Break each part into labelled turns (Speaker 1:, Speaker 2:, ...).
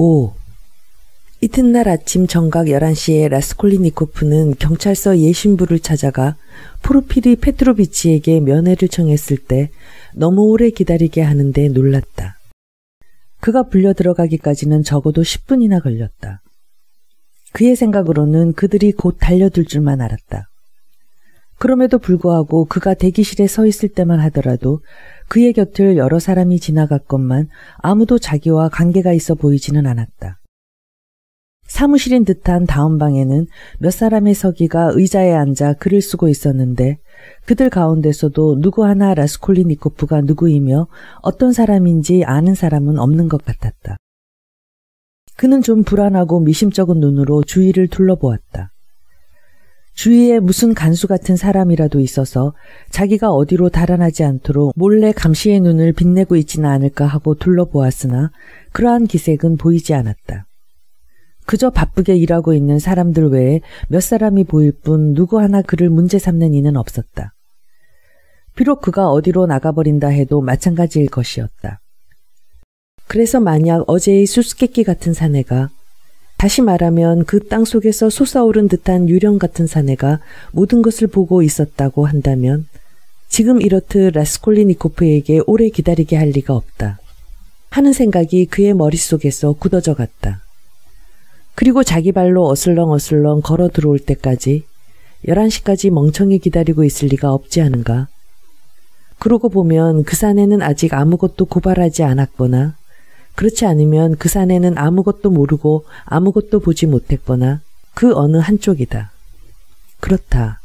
Speaker 1: 5. 이튿날 아침 정각 11시에 라스콜리니코프는 경찰서 예신부를 찾아가 포르피리 페트로비치에게 면회를 청했을 때 너무 오래 기다리게 하는데 놀랐다. 그가 불려 들어가기까지는 적어도 10분이나 걸렸다. 그의 생각으로는 그들이 곧 달려들 줄만 알았다. 그럼에도 불구하고 그가 대기실에 서 있을 때만 하더라도 그의 곁을 여러 사람이 지나갔건만 아무도 자기와 관계가 있어 보이지는 않았다. 사무실인 듯한 다음 방에는 몇 사람의 서기가 의자에 앉아 글을 쓰고 있었는데 그들 가운데서도 누구 하나 라스콜리니코프가 누구이며 어떤 사람인지 아는 사람은 없는 것 같았다. 그는 좀 불안하고 미심쩍은 눈으로 주위를 둘러보았다. 주위에 무슨 간수 같은 사람이라도 있어서 자기가 어디로 달아나지 않도록 몰래 감시의 눈을 빛내고 있지는 않을까 하고 둘러보았으나 그러한 기색은 보이지 않았다. 그저 바쁘게 일하고 있는 사람들 외에 몇 사람이 보일 뿐 누구 하나 그를 문제 삼는 이는 없었다. 비록 그가 어디로 나가버린다 해도 마찬가지일 것이었다. 그래서 만약 어제의 수수께끼 같은 사내가 다시 말하면 그 땅 속에서 솟아오른 듯한 유령 같은 사내가 모든 것을 보고 있었다고 한다면 지금 이렇듯 라스콜리니코프에게 오래 기다리게 할 리가 없다. 하는 생각이 그의 머릿속에서 굳어져 갔다. 그리고 자기 발로 어슬렁어슬렁 걸어 들어올 때까지 11시까지 멍청히 기다리고 있을 리가 없지 않은가. 그러고 보면 그 사내는 아직 아무것도 고발하지 않았거나 그렇지 않으면 그 사내는 아무것도 모르고 아무것도 보지 못했거나 그 어느 한쪽이다. 그렇다.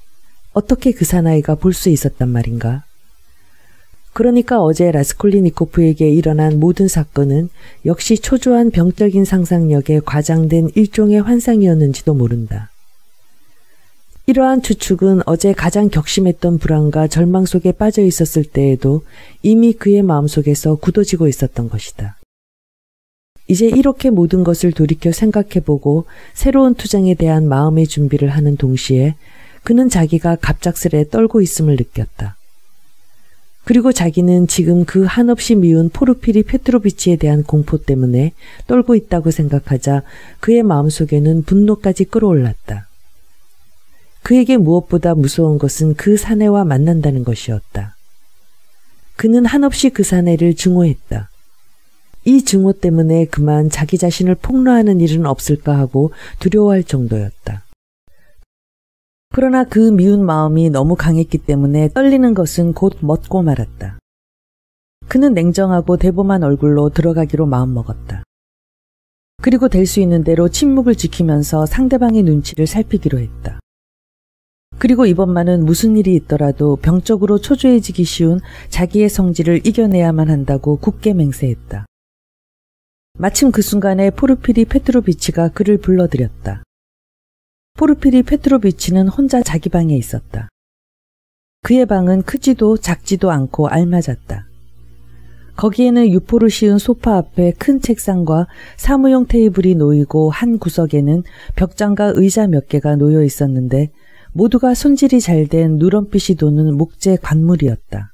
Speaker 1: 어떻게 그 사나이가 볼 수 있었단 말인가? 그러니까 어제 라스콜리니코프에게 일어난 모든 사건은 역시 초조한 병적인 상상력에 과장된 일종의 환상이었는지도 모른다. 이러한 추측은 어제 가장 격심했던 불안과 절망 속에 빠져 있었을 때에도 이미 그의 마음속에서 굳어지고 있었던 것이다. 이제 이렇게 모든 것을 돌이켜 생각해보고 새로운 투쟁에 대한 마음의 준비를 하는 동시에 그는 자기가 갑작스레 떨고 있음을 느꼈다. 그리고 자기는 지금 그 한없이 미운 포르피리 페트로비치에 대한 공포 때문에 떨고 있다고 생각하자 그의 마음속에는 분노까지 끌어올랐다. 그에게 무엇보다 무서운 것은 그 사내와 만난다는 것이었다. 그는 한없이 그 사내를 증오했다. 이 증오 때문에 그만 자기 자신을 폭로하는 일은 없을까 하고 두려워할 정도였다. 그러나 그 미운 마음이 너무 강했기 때문에 떨리는 것은 곧 멎고 말았다. 그는 냉정하고 대범한 얼굴로 들어가기로 마음먹었다. 그리고 될 수 있는 대로 침묵을 지키면서 상대방의 눈치를 살피기로 했다. 그리고 이번만은 무슨 일이 있더라도 병적으로 초조해지기 쉬운 자기의 성질을 이겨내야만 한다고 굳게 맹세했다. 마침 그 순간에 포르피리 페트로비치가 그를 불러들였다. 포르피리 페트로비치는 혼자 자기 방에 있었다. 그의 방은 크지도 작지도 않고 알맞았다. 거기에는 유포를 씌운 소파 앞에 큰 책상과 사무용 테이블이 놓이고 한 구석에는 벽장과 의자 몇 개가 놓여 있었는데 모두가 손질이 잘 된 누런빛이 도는 목재 관물이었다.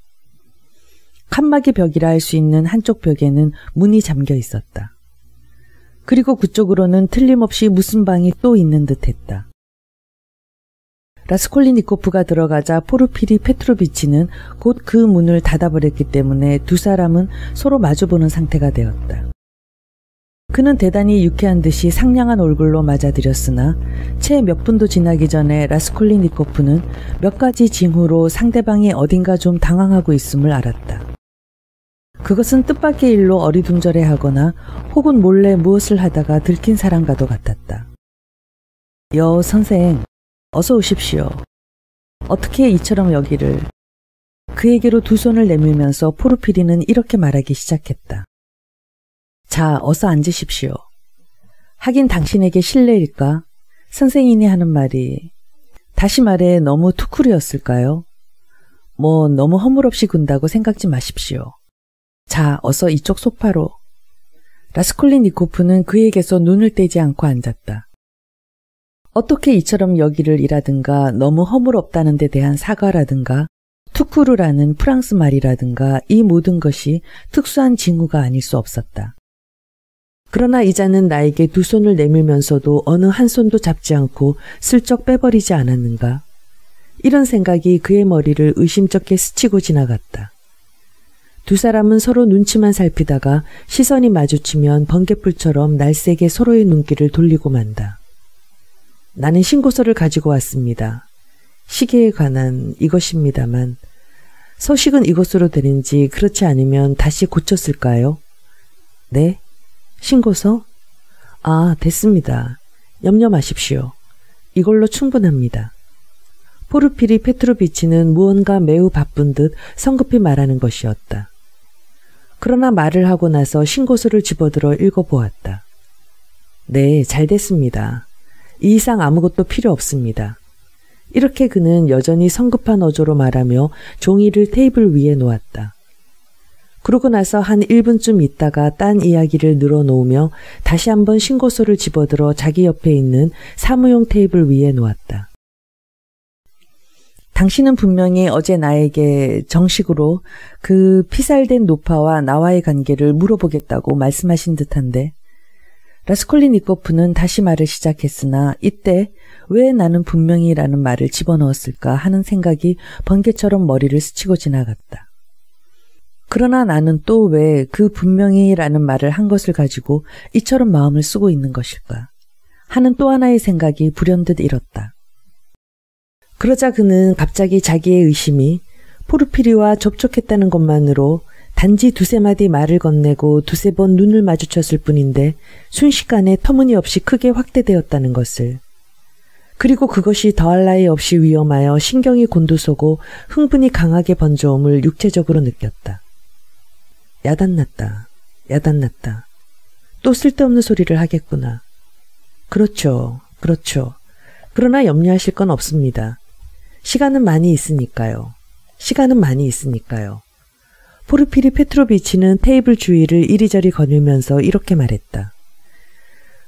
Speaker 1: 칸막이 벽이라 할 수 있는 한쪽 벽에는 문이 잠겨 있었다. 그리고 그쪽으로는 틀림없이 무슨 방이 또 있는 듯 했다. 라스콜리니코프가 들어가자 포르피리 페트로비치는 곧 그 문을 닫아버렸기 때문에 두 사람은 서로 마주보는 상태가 되었다. 그는 대단히 유쾌한 듯이 상냥한 얼굴로 맞아들였으나 채 몇 분도 지나기 전에 라스콜리니코프는 몇 가지 징후로 상대방이 어딘가 좀 당황하고 있음을 알았다. 그것은 뜻밖의 일로 어리둥절해 하거나 혹은 몰래 무엇을 하다가 들킨 사람과도 같았다. 여 선생, 어서 오십시오. 어떻게 이처럼 여기를 그에게로 두 손을 내밀면서 포르피리는 이렇게 말하기 시작했다. 자, 어서 앉으십시오. 하긴 당신에게 실례일까? 선생님이 하는 말이 다시 말해 너무 투쿨이었을까요? 뭐 너무 허물없이 군다고 생각지 마십시오. 자, 어서 이쪽 소파로. 라스콜리니코프는 그에게서 눈을 떼지 않고 앉았다. 어떻게 이처럼 여기를 일하든가 너무 허물없다는 데 대한 사과라든가 투쿠르라는 프랑스 말이라든가 이 모든 것이 특수한 징후가 아닐 수 없었다. 그러나 이자는 나에게 두 손을 내밀면서도 어느 한 손도 잡지 않고 슬쩍 빼버리지 않았는가? 이런 생각이 그의 머리를 의심쩍게 스치고 지나갔다. 두 사람은 서로 눈치만 살피다가 시선이 마주치면 번개불처럼 날쌔게 서로의 눈길을 돌리고 만다. 나는 신고서를 가지고 왔습니다. 시계에 관한 이것입니다만 서식은 이것으로 되는지 그렇지 않으면 다시 고쳤을까요? 네? 신고서? 아, 됐습니다. 염려 마십시오. 이걸로 충분합니다. 포르피리 페트로비치는 무언가 매우 바쁜 듯 성급히 말하는 것이었다. 그러나 말을 하고 나서 신고서를 집어들어 읽어보았다. 네, 잘 됐습니다. 이 이상 아무것도 필요 없습니다. 이렇게 그는 여전히 성급한 어조로 말하며 종이를 테이블 위에 놓았다. 그러고 나서 한 1분쯤 있다가 딴 이야기를 늘어놓으며 다시 한번 신고서를 집어들어 자기 옆에 있는 사무용 테이블 위에 놓았다. 당신은 분명히 어제 나에게 정식으로 그 피살된 노파와 나와의 관계를 물어보겠다고 말씀하신 듯한데 라스콜리니코프는 다시 말을 시작했으나 이때 왜 나는 분명히라는 말을 집어넣었을까 하는 생각이 번개처럼 머리를 스치고 지나갔다. 그러나 나는 또 왜 그 분명히라는 말을 한 것을 가지고 이처럼 마음을 쓰고 있는 것일까 하는 또 하나의 생각이 불현듯 일었다. 그러자 그는 갑자기 자기의 의심이 포르피리와 접촉했다는 것만으로 단지 두세 마디 말을 건네고 두세 번 눈을 마주쳤을 뿐인데 순식간에 터무니없이 크게 확대되었다는 것을 그리고 그것이 더할 나위 없이 위험하여 신경이 곤두서고 흥분이 강하게 번져옴을 육체적으로 느꼈다. 야단났다. 야단났다. 또 쓸데없는 소리를 하겠구나. 그렇죠. 그렇죠. 그러나 염려하실 건 없습니다. 시간은 많이 있으니까요. 시간은 많이 있으니까요. 포르피리 페트로비치는 테이블 주위를 이리저리 거닐면서 이렇게 말했다.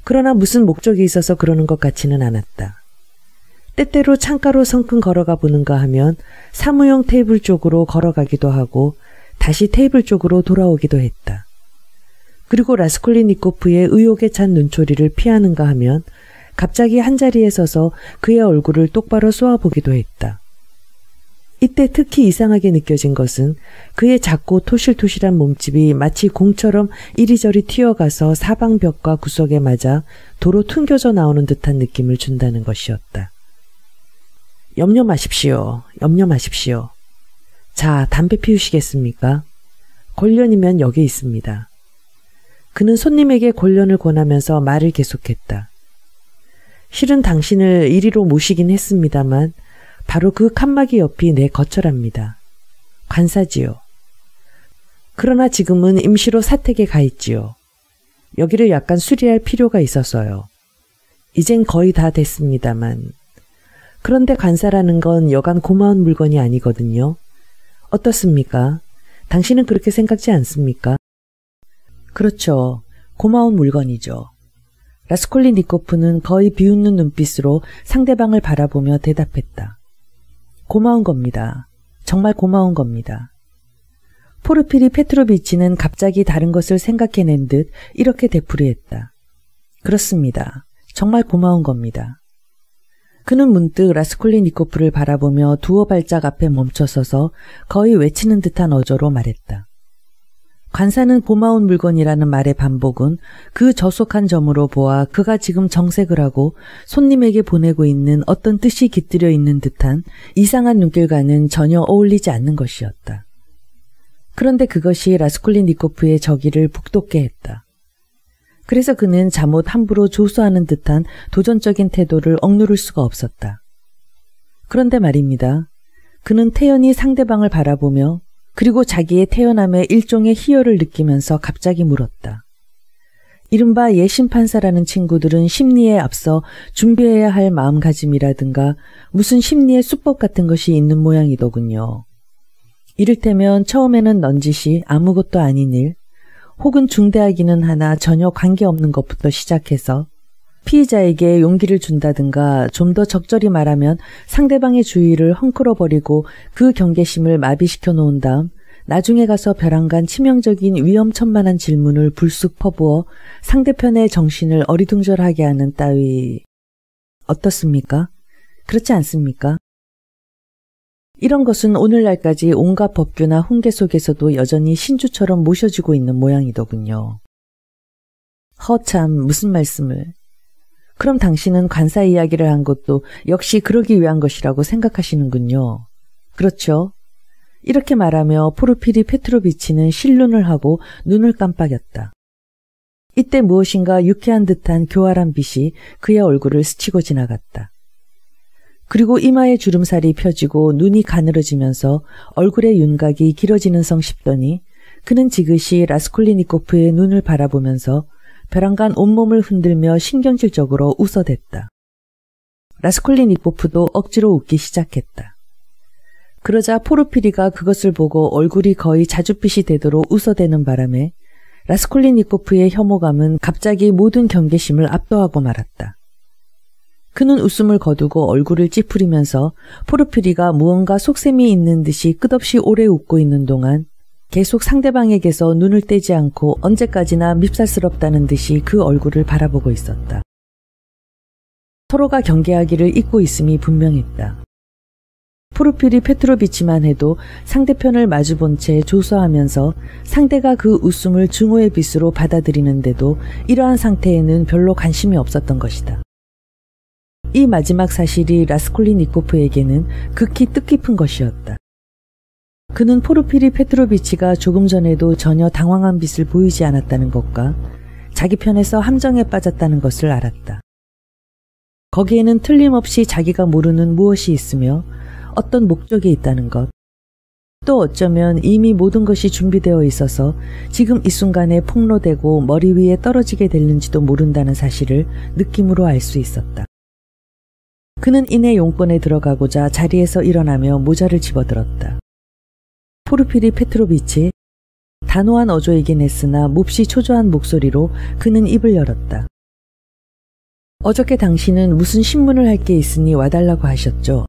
Speaker 1: 그러나 무슨 목적이 있어서 그러는 것 같지는 않았다. 때때로 창가로 성큼 걸어가 보는가 하면 사무용 테이블 쪽으로 걸어가기도 하고 다시 테이블 쪽으로 돌아오기도 했다. 그리고 라스콜리니코프의 의욕에 찬 눈초리를 피하는가 하면 갑자기 한자리에 서서 그의 얼굴을 똑바로 쏘아보기도 했다. 이때 특히 이상하게 느껴진 것은 그의 작고 토실토실한 몸집이 마치 공처럼 이리저리 튀어가서 사방벽과 구석에 맞아 도로 튕겨져 나오는 듯한 느낌을 준다는 것이었다. 염려 마십시오. 염려 마십시오. 자, 담배 피우시겠습니까? 골련이면 여기 있습니다. 그는 손님에게 골련을 권하면서 말을 계속했다. 실은 당신을 이리로 모시긴 했습니다만 바로 그 칸막이 옆이 내 거처랍니다. 관사지요. 그러나 지금은 임시로 사택에 가 있지요. 여기를 약간 수리할 필요가 있어서요. 이젠 거의 다 됐습니다만. 그런데 관사라는 건 여간 고마운 물건이 아니거든요. 어떻습니까? 당신은 그렇게 생각지 않습니까? 그렇죠. 고마운 물건이죠. 라스콜리니코프는 거의 비웃는 눈빛으로 상대방을 바라보며 대답했다. 고마운 겁니다. 정말 고마운 겁니다. 포르피리 페트로비치는 갑자기 다른 것을 생각해낸 듯 이렇게 되풀이했다. 그렇습니다. 정말 고마운 겁니다. 그는 문득 라스콜리니코프를 바라보며 두어 발짝 앞에 멈춰서서 거의 외치는 듯한 어조로 말했다. 관사는 고마운 물건이라는 말의 반복은 그 저속한 점으로 보아 그가 지금 정색을 하고 손님에게 보내고 있는 어떤 뜻이 깃들여 있는 듯한 이상한 눈길과는 전혀 어울리지 않는 것이었다. 그런데 그것이 라스콜린니코프의 저기를 북돋게 했다. 그래서 그는 잠옷 함부로 조수하는 듯한 도전적인 태도를 억누를 수가 없었다. 그런데 말입니다. 그는 태연히 상대방을 바라보며 그리고 자기의 태어남에 일종의 희열을 느끼면서 갑자기 물었다. 이른바 예심판사라는 친구들은 심리에 앞서 준비해야 할 마음가짐이라든가 무슨 심리의 수법 같은 것이 있는 모양이더군요. 이를테면 처음에는 넌짓이 아무것도 아닌 일, 혹은 중대하기는 하나 전혀 관계없는 것부터 시작해서 피의자에게 용기를 준다든가 좀 더 적절히 말하면 상대방의 주의를 헝클어 버리고 그 경계심을 마비시켜 놓은 다음 나중에 가서 벼랑간 치명적인 위험천만한 질문을 불쑥 퍼부어 상대편의 정신을 어리둥절하게 하는 따위 어떻습니까? 그렇지 않습니까? 이런 것은 오늘날까지 온갖 법규나 훈계 속에서도 여전히 신주처럼 모셔지고 있는 모양이더군요. 허참 무슨 말씀을. 그럼 당신은 관사 이야기를 한 것도 역시 그러기 위한 것이라고 생각하시는군요. 그렇죠. 이렇게 말하며 포르피리 페트로비치는 실눈을 하고 눈을 깜빡였다. 이때 무엇인가 유쾌한 듯한 교활한 빛이 그의 얼굴을 스치고 지나갔다. 그리고 이마에 주름살이 펴지고 눈이 가늘어지면서 얼굴의 윤곽이 길어지는 성 싶더니 그는 지그시 라스콜리니코프의 눈을 바라보면서 벼랑간 온몸을 흔들며 신경질적으로 웃어댔다. 라스콜리니코프도 억지로 웃기 시작했다. 그러자 포르피리가 그것을 보고 얼굴이 거의 자줏빛이 되도록 웃어대는 바람에 라스콜리니코프의 혐오감은 갑자기 모든 경계심을 압도하고 말았다. 그는 웃음을 거두고 얼굴을 찌푸리면서 포르피리가 무언가 속셈이 있는 듯이 끝없이 오래 웃고 있는 동안 계속 상대방에게서 눈을 떼지 않고 언제까지나 밉살스럽다는 듯이 그 얼굴을 바라보고 있었다. 서로가 경계하기를 잊고 있음이 분명했다. 포르피리 페트로비치만 해도 상대편을 마주본 채 조소하면서 상대가 그 웃음을 증오의 빛으로 받아들이는데도 이러한 상태에는 별로 관심이 없었던 것이다. 이 마지막 사실이 라스콜리니코프에게는 극히 뜻깊은 것이었다. 그는 포르피리 페트로비치가 조금 전에도 전혀 당황한 빛을 보이지 않았다는 것과 자기 편에서 함정에 빠졌다는 것을 알았다. 거기에는 틀림없이 자기가 모르는 무엇이 있으며 어떤 목적이 있다는 것, 또 어쩌면 이미 모든 것이 준비되어 있어서 지금 이 순간에 폭로되고 머리 위에 떨어지게 될는지도 모른다는 사실을 느낌으로 알 수 있었다. 그는 이내 용건에 들어가고자 자리에서 일어나며 모자를 집어들었다. 포르피리 페트로비치 단호한 어조이긴 했으나 몹시 초조한 목소리로 그는 입을 열었다. 어저께 당신은 무슨 신문을 할 게 있으니 와달라고 하셨죠.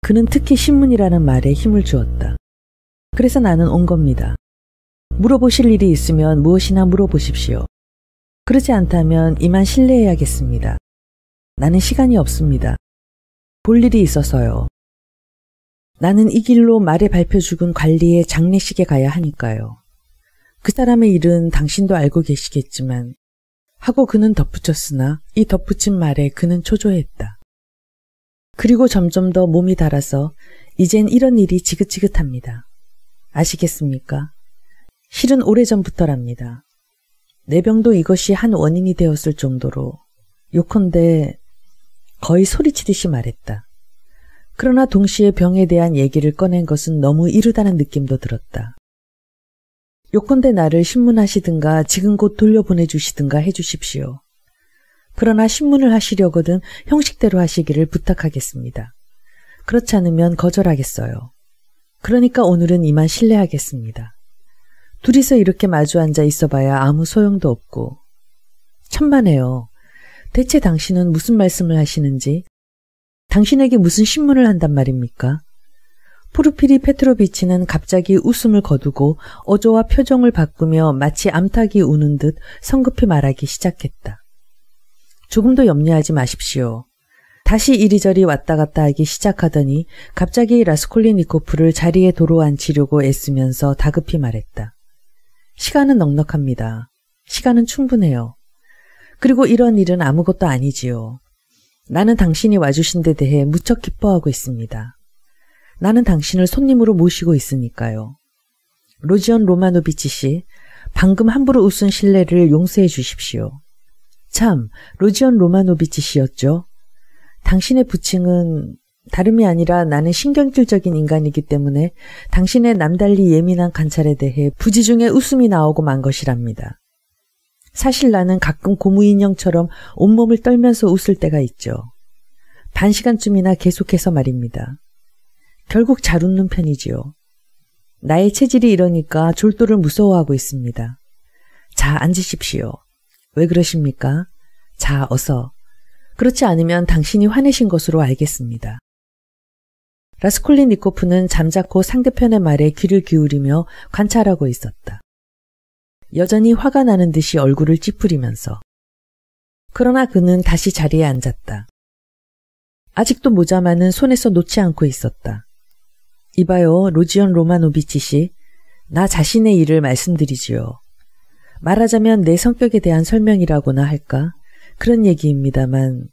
Speaker 1: 그는 특히 신문이라는 말에 힘을 주었다. 그래서 나는 온 겁니다. 물어보실 일이 있으면 무엇이나 물어보십시오. 그렇지 않다면 이만 실례해야겠습니다. 나는 시간이 없습니다. 볼 일이 있어서요. 나는 이 길로 말에 발표 죽은 관리의 장례식에 가야 하니까요. 그 사람의 일은 당신도 알고 계시겠지만 하고 그는 덧붙였으나 이 덧붙인 말에 그는 초조했다. 그리고 점점 더 몸이 달아서 이젠 이런 일이 지긋지긋합니다. 아시겠습니까? 실은 오래전부터랍니다. 내 병도 이것이 한 원인이 되었을 정도로 요컨대 거의 소리치듯이 말했다. 그러나 동시에 병에 대한 얘기를 꺼낸 것은 너무 이르다는 느낌도 들었다. 요컨대 나를 신문하시든가 지금 곧 돌려보내주시든가 해주십시오. 그러나 신문을 하시려거든 형식대로 하시기를 부탁하겠습니다. 그렇지 않으면 거절하겠어요. 그러니까 오늘은 이만 실례하겠습니다. 둘이서 이렇게 마주 앉아 있어봐야 아무 소용도 없고 천만에요. 대체 당신은 무슨 말씀을 하시는지, 당신에게 무슨 신문을 한단 말입니까? 포르피리 페트로비치는 갑자기 웃음을 거두고 어조와 표정을 바꾸며 마치 암탉이 우는 듯 성급히 말하기 시작했다. 조금도 염려하지 마십시오. 다시 이리저리 왔다 갔다 하기 시작하더니 갑자기 라스콜리니코프를 자리에 도로 앉히려고 애쓰면서 다급히 말했다. 시간은 넉넉합니다. 시간은 충분해요. 그리고 이런 일은 아무것도 아니지요. 나는 당신이 와주신 데 대해 무척 기뻐하고 있습니다. 나는 당신을 손님으로 모시고 있으니까요. 로지언 로마노비치 씨, 방금 함부로 웃은 신뢰를 용서해 주십시오. 참, 로지언 로마노비치 씨였죠. 당신의 부칭은 다름이 아니라 나는 신경질적인 인간이기 때문에 당신의 남달리 예민한 관찰에 대해 부지 중에 웃음이 나오고 만 것이랍니다. 사실 나는 가끔 고무인형처럼 온몸을 떨면서 웃을 때가 있죠. 반 시간쯤이나 계속해서 말입니다. 결국 잘 웃는 편이지요. 나의 체질이 이러니까 졸도를 무서워하고 있습니다. 자, 앉으십시오. 왜 그러십니까? 자, 어서. 그렇지 않으면 당신이 화내신 것으로 알겠습니다. 라스콜리니코프는 잠자코 상대편의 말에 귀를 기울이며 관찰하고 있었다. 여전히 화가 나는 듯이 얼굴을 찌푸리면서. 그러나 그는 다시 자리에 앉았다. 아직도 모자만은 손에서 놓지 않고 있었다. 이봐요, 로지언 로마노비치 씨. 나 자신의 일을 말씀드리지요. 말하자면 내 성격에 대한 설명이라고나 할까? 그런 얘기입니다만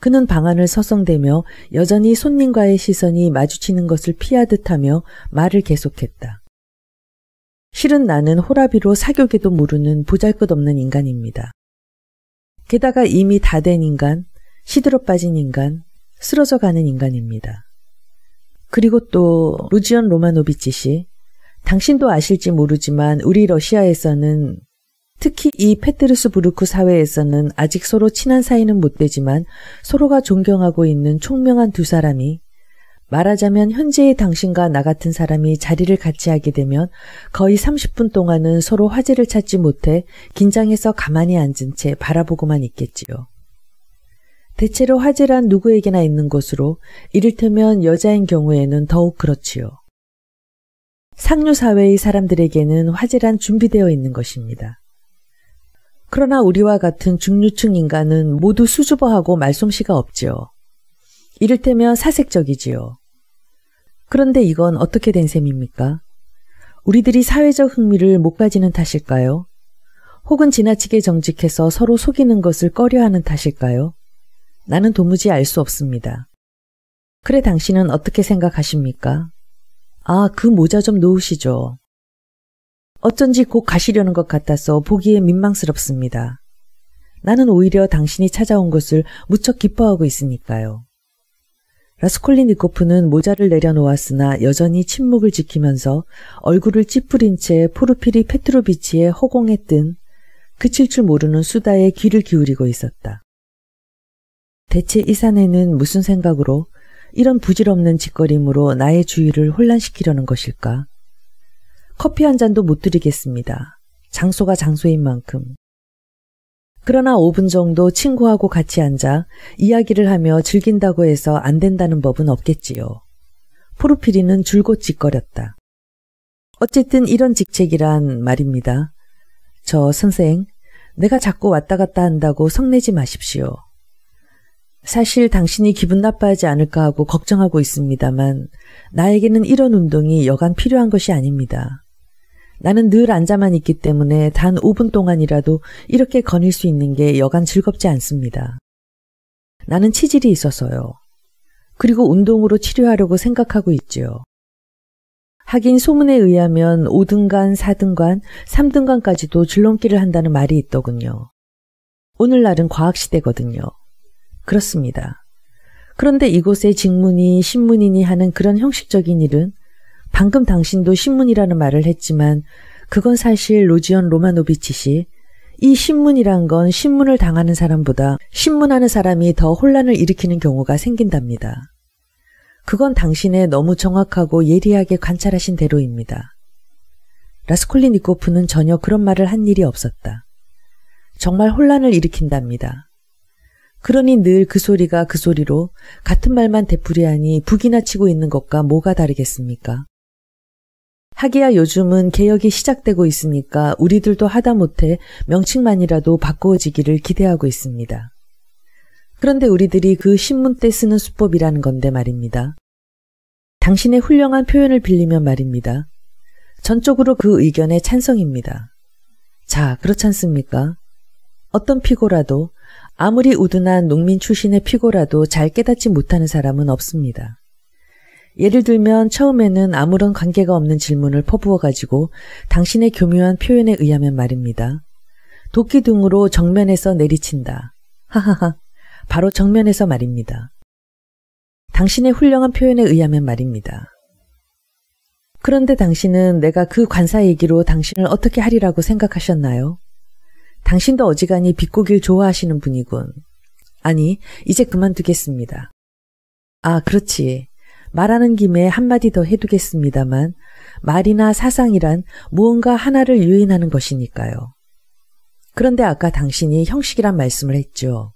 Speaker 1: 그는 방안을 서성대며 여전히 손님과의 시선이 마주치는 것을 피하듯 하며 말을 계속했다. 실은 나는 호라비로 사교계도 모르는 보잘것없는 인간입니다. 게다가 이미 다 된 인간, 시들어 빠진 인간, 쓰러져 가는 인간입니다. 그리고 또 루지언 로마노비치 씨, 당신도 아실지 모르지만 우리 러시아에서는 특히 이 페테르스부르크 사회에서는 아직 서로 친한 사이는 못 되지만 서로가 존경하고 있는 총명한 두 사람이 말하자면 현재의 당신과 나 같은 사람이 자리를 같이 하게 되면 거의 30분 동안은 서로 화제를 찾지 못해 긴장해서 가만히 앉은 채 바라보고만 있겠지요. 대체로 화제란 누구에게나 있는 것으로 이를테면 여자인 경우에는 더욱 그렇지요. 상류 사회의 사람들에게는 화제란 준비되어 있는 것입니다. 그러나 우리와 같은 중류층 인간은 모두 수줍어하고 말솜씨가 없지요. 이를테면 사색적이지요. 그런데 이건 어떻게 된 셈입니까? 우리들이 사회적 흥미를 못 가지는 탓일까요? 혹은 지나치게 정직해서 서로 속이는 것을 꺼려하는 탓일까요? 나는 도무지 알 수 없습니다. 그래 당신은 어떻게 생각하십니까? 아, 그 모자 좀 놓으시죠. 어쩐지 곧 가시려는 것 같아서 보기에 민망스럽습니다. 나는 오히려 당신이 찾아온 것을 무척 기뻐하고 있으니까요. 라스콜리니코프는 모자를 내려놓았으나 여전히 침묵을 지키면서 얼굴을 찌푸린 채 포르피리 페트로비치의 허공에 뜬 그칠 줄 모르는 수다에 귀를 기울이고 있었다. 대체 이 사내는 무슨 생각으로 이런 부질없는 짓거림으로 나의 주의를 혼란시키려는 것일까? 커피 한 잔도 못 드리겠습니다. 장소가 장소인 만큼. 그러나 5분 정도 친구하고 같이 앉아 이야기를 하며 즐긴다고 해서 안 된다는 법은 없겠지요. 포르피리는 줄곧 짓거렸다. 어쨌든 이런 직책이란 말입니다. 저 선생, 내가 자꾸 왔다 갔다 한다고 성내지 마십시오. 사실 당신이 기분 나빠하지 않을까 하고 걱정하고 있습니다만 나에게는 이런 운동이 여간 필요한 것이 아닙니다. 나는 늘 앉아만 있기 때문에 단 5분 동안이라도 이렇게 거닐 수 있는 게 여간 즐겁지 않습니다. 나는 치질이 있어서요. 그리고 운동으로 치료하려고 생각하고 있지요. 하긴 소문에 의하면 5등간, 4등간, 3등간까지도 줄넘기를 한다는 말이 있더군요. 오늘날은 과학시대거든요. 그렇습니다. 그런데 이곳의 직문이 신문이니 하는 그런 형식적인 일은 방금 당신도 신문이라는 말을 했지만 그건 사실 로지언 로마노비치 씨. 이 신문이란 건 신문을 당하는 사람보다 신문하는 사람이 더 혼란을 일으키는 경우가 생긴답니다. 그건 당신의 너무 정확하고 예리하게 관찰하신 대로입니다. 라스콜리니코프는 전혀 그런 말을 한 일이 없었다. 정말 혼란을 일으킨답니다. 그러니 늘 그 소리가 그 소리로 같은 말만 되풀이하니 북이나 치고 있는 것과 뭐가 다르겠습니까? 하기야 요즘은 개혁이 시작되고 있으니까 우리들도 하다못해 명칭만이라도 바꾸어지기를 기대하고 있습니다. 그런데 우리들이 그 신문 때 쓰는 수법이라는 건데 말입니다. 당신의 훌륭한 표현을 빌리면 말입니다. 전적으로 그 의견에 찬성입니다. 자, 그렇지 않습니까? 어떤 피고라도 아무리 우둔한 농민 출신의 피고라도 잘 깨닫지 못하는 사람은 없습니다. 예를 들면 처음에는 아무런 관계가 없는 질문을 퍼부어 가지고 당신의 교묘한 표현에 의하면 말입니다. 도끼 등으로 정면에서 내리친다. 하하하. 바로 정면에서 말입니다. 당신의 훌륭한 표현에 의하면 말입니다. 그런데 당신은 내가 그 관사 얘기로 당신을 어떻게 하리라고 생각하셨나요? 당신도 어지간히 비꼬길 좋아하시는 분이군. 아니, 이제 그만두겠습니다. 아, 그렇지. 말하는 김에 한마디 더 해두겠습니다만 말이나 사상이란 무언가 하나를 유인하는 것이니까요. 그런데 아까 당신이 형식이란 말씀을 했죠.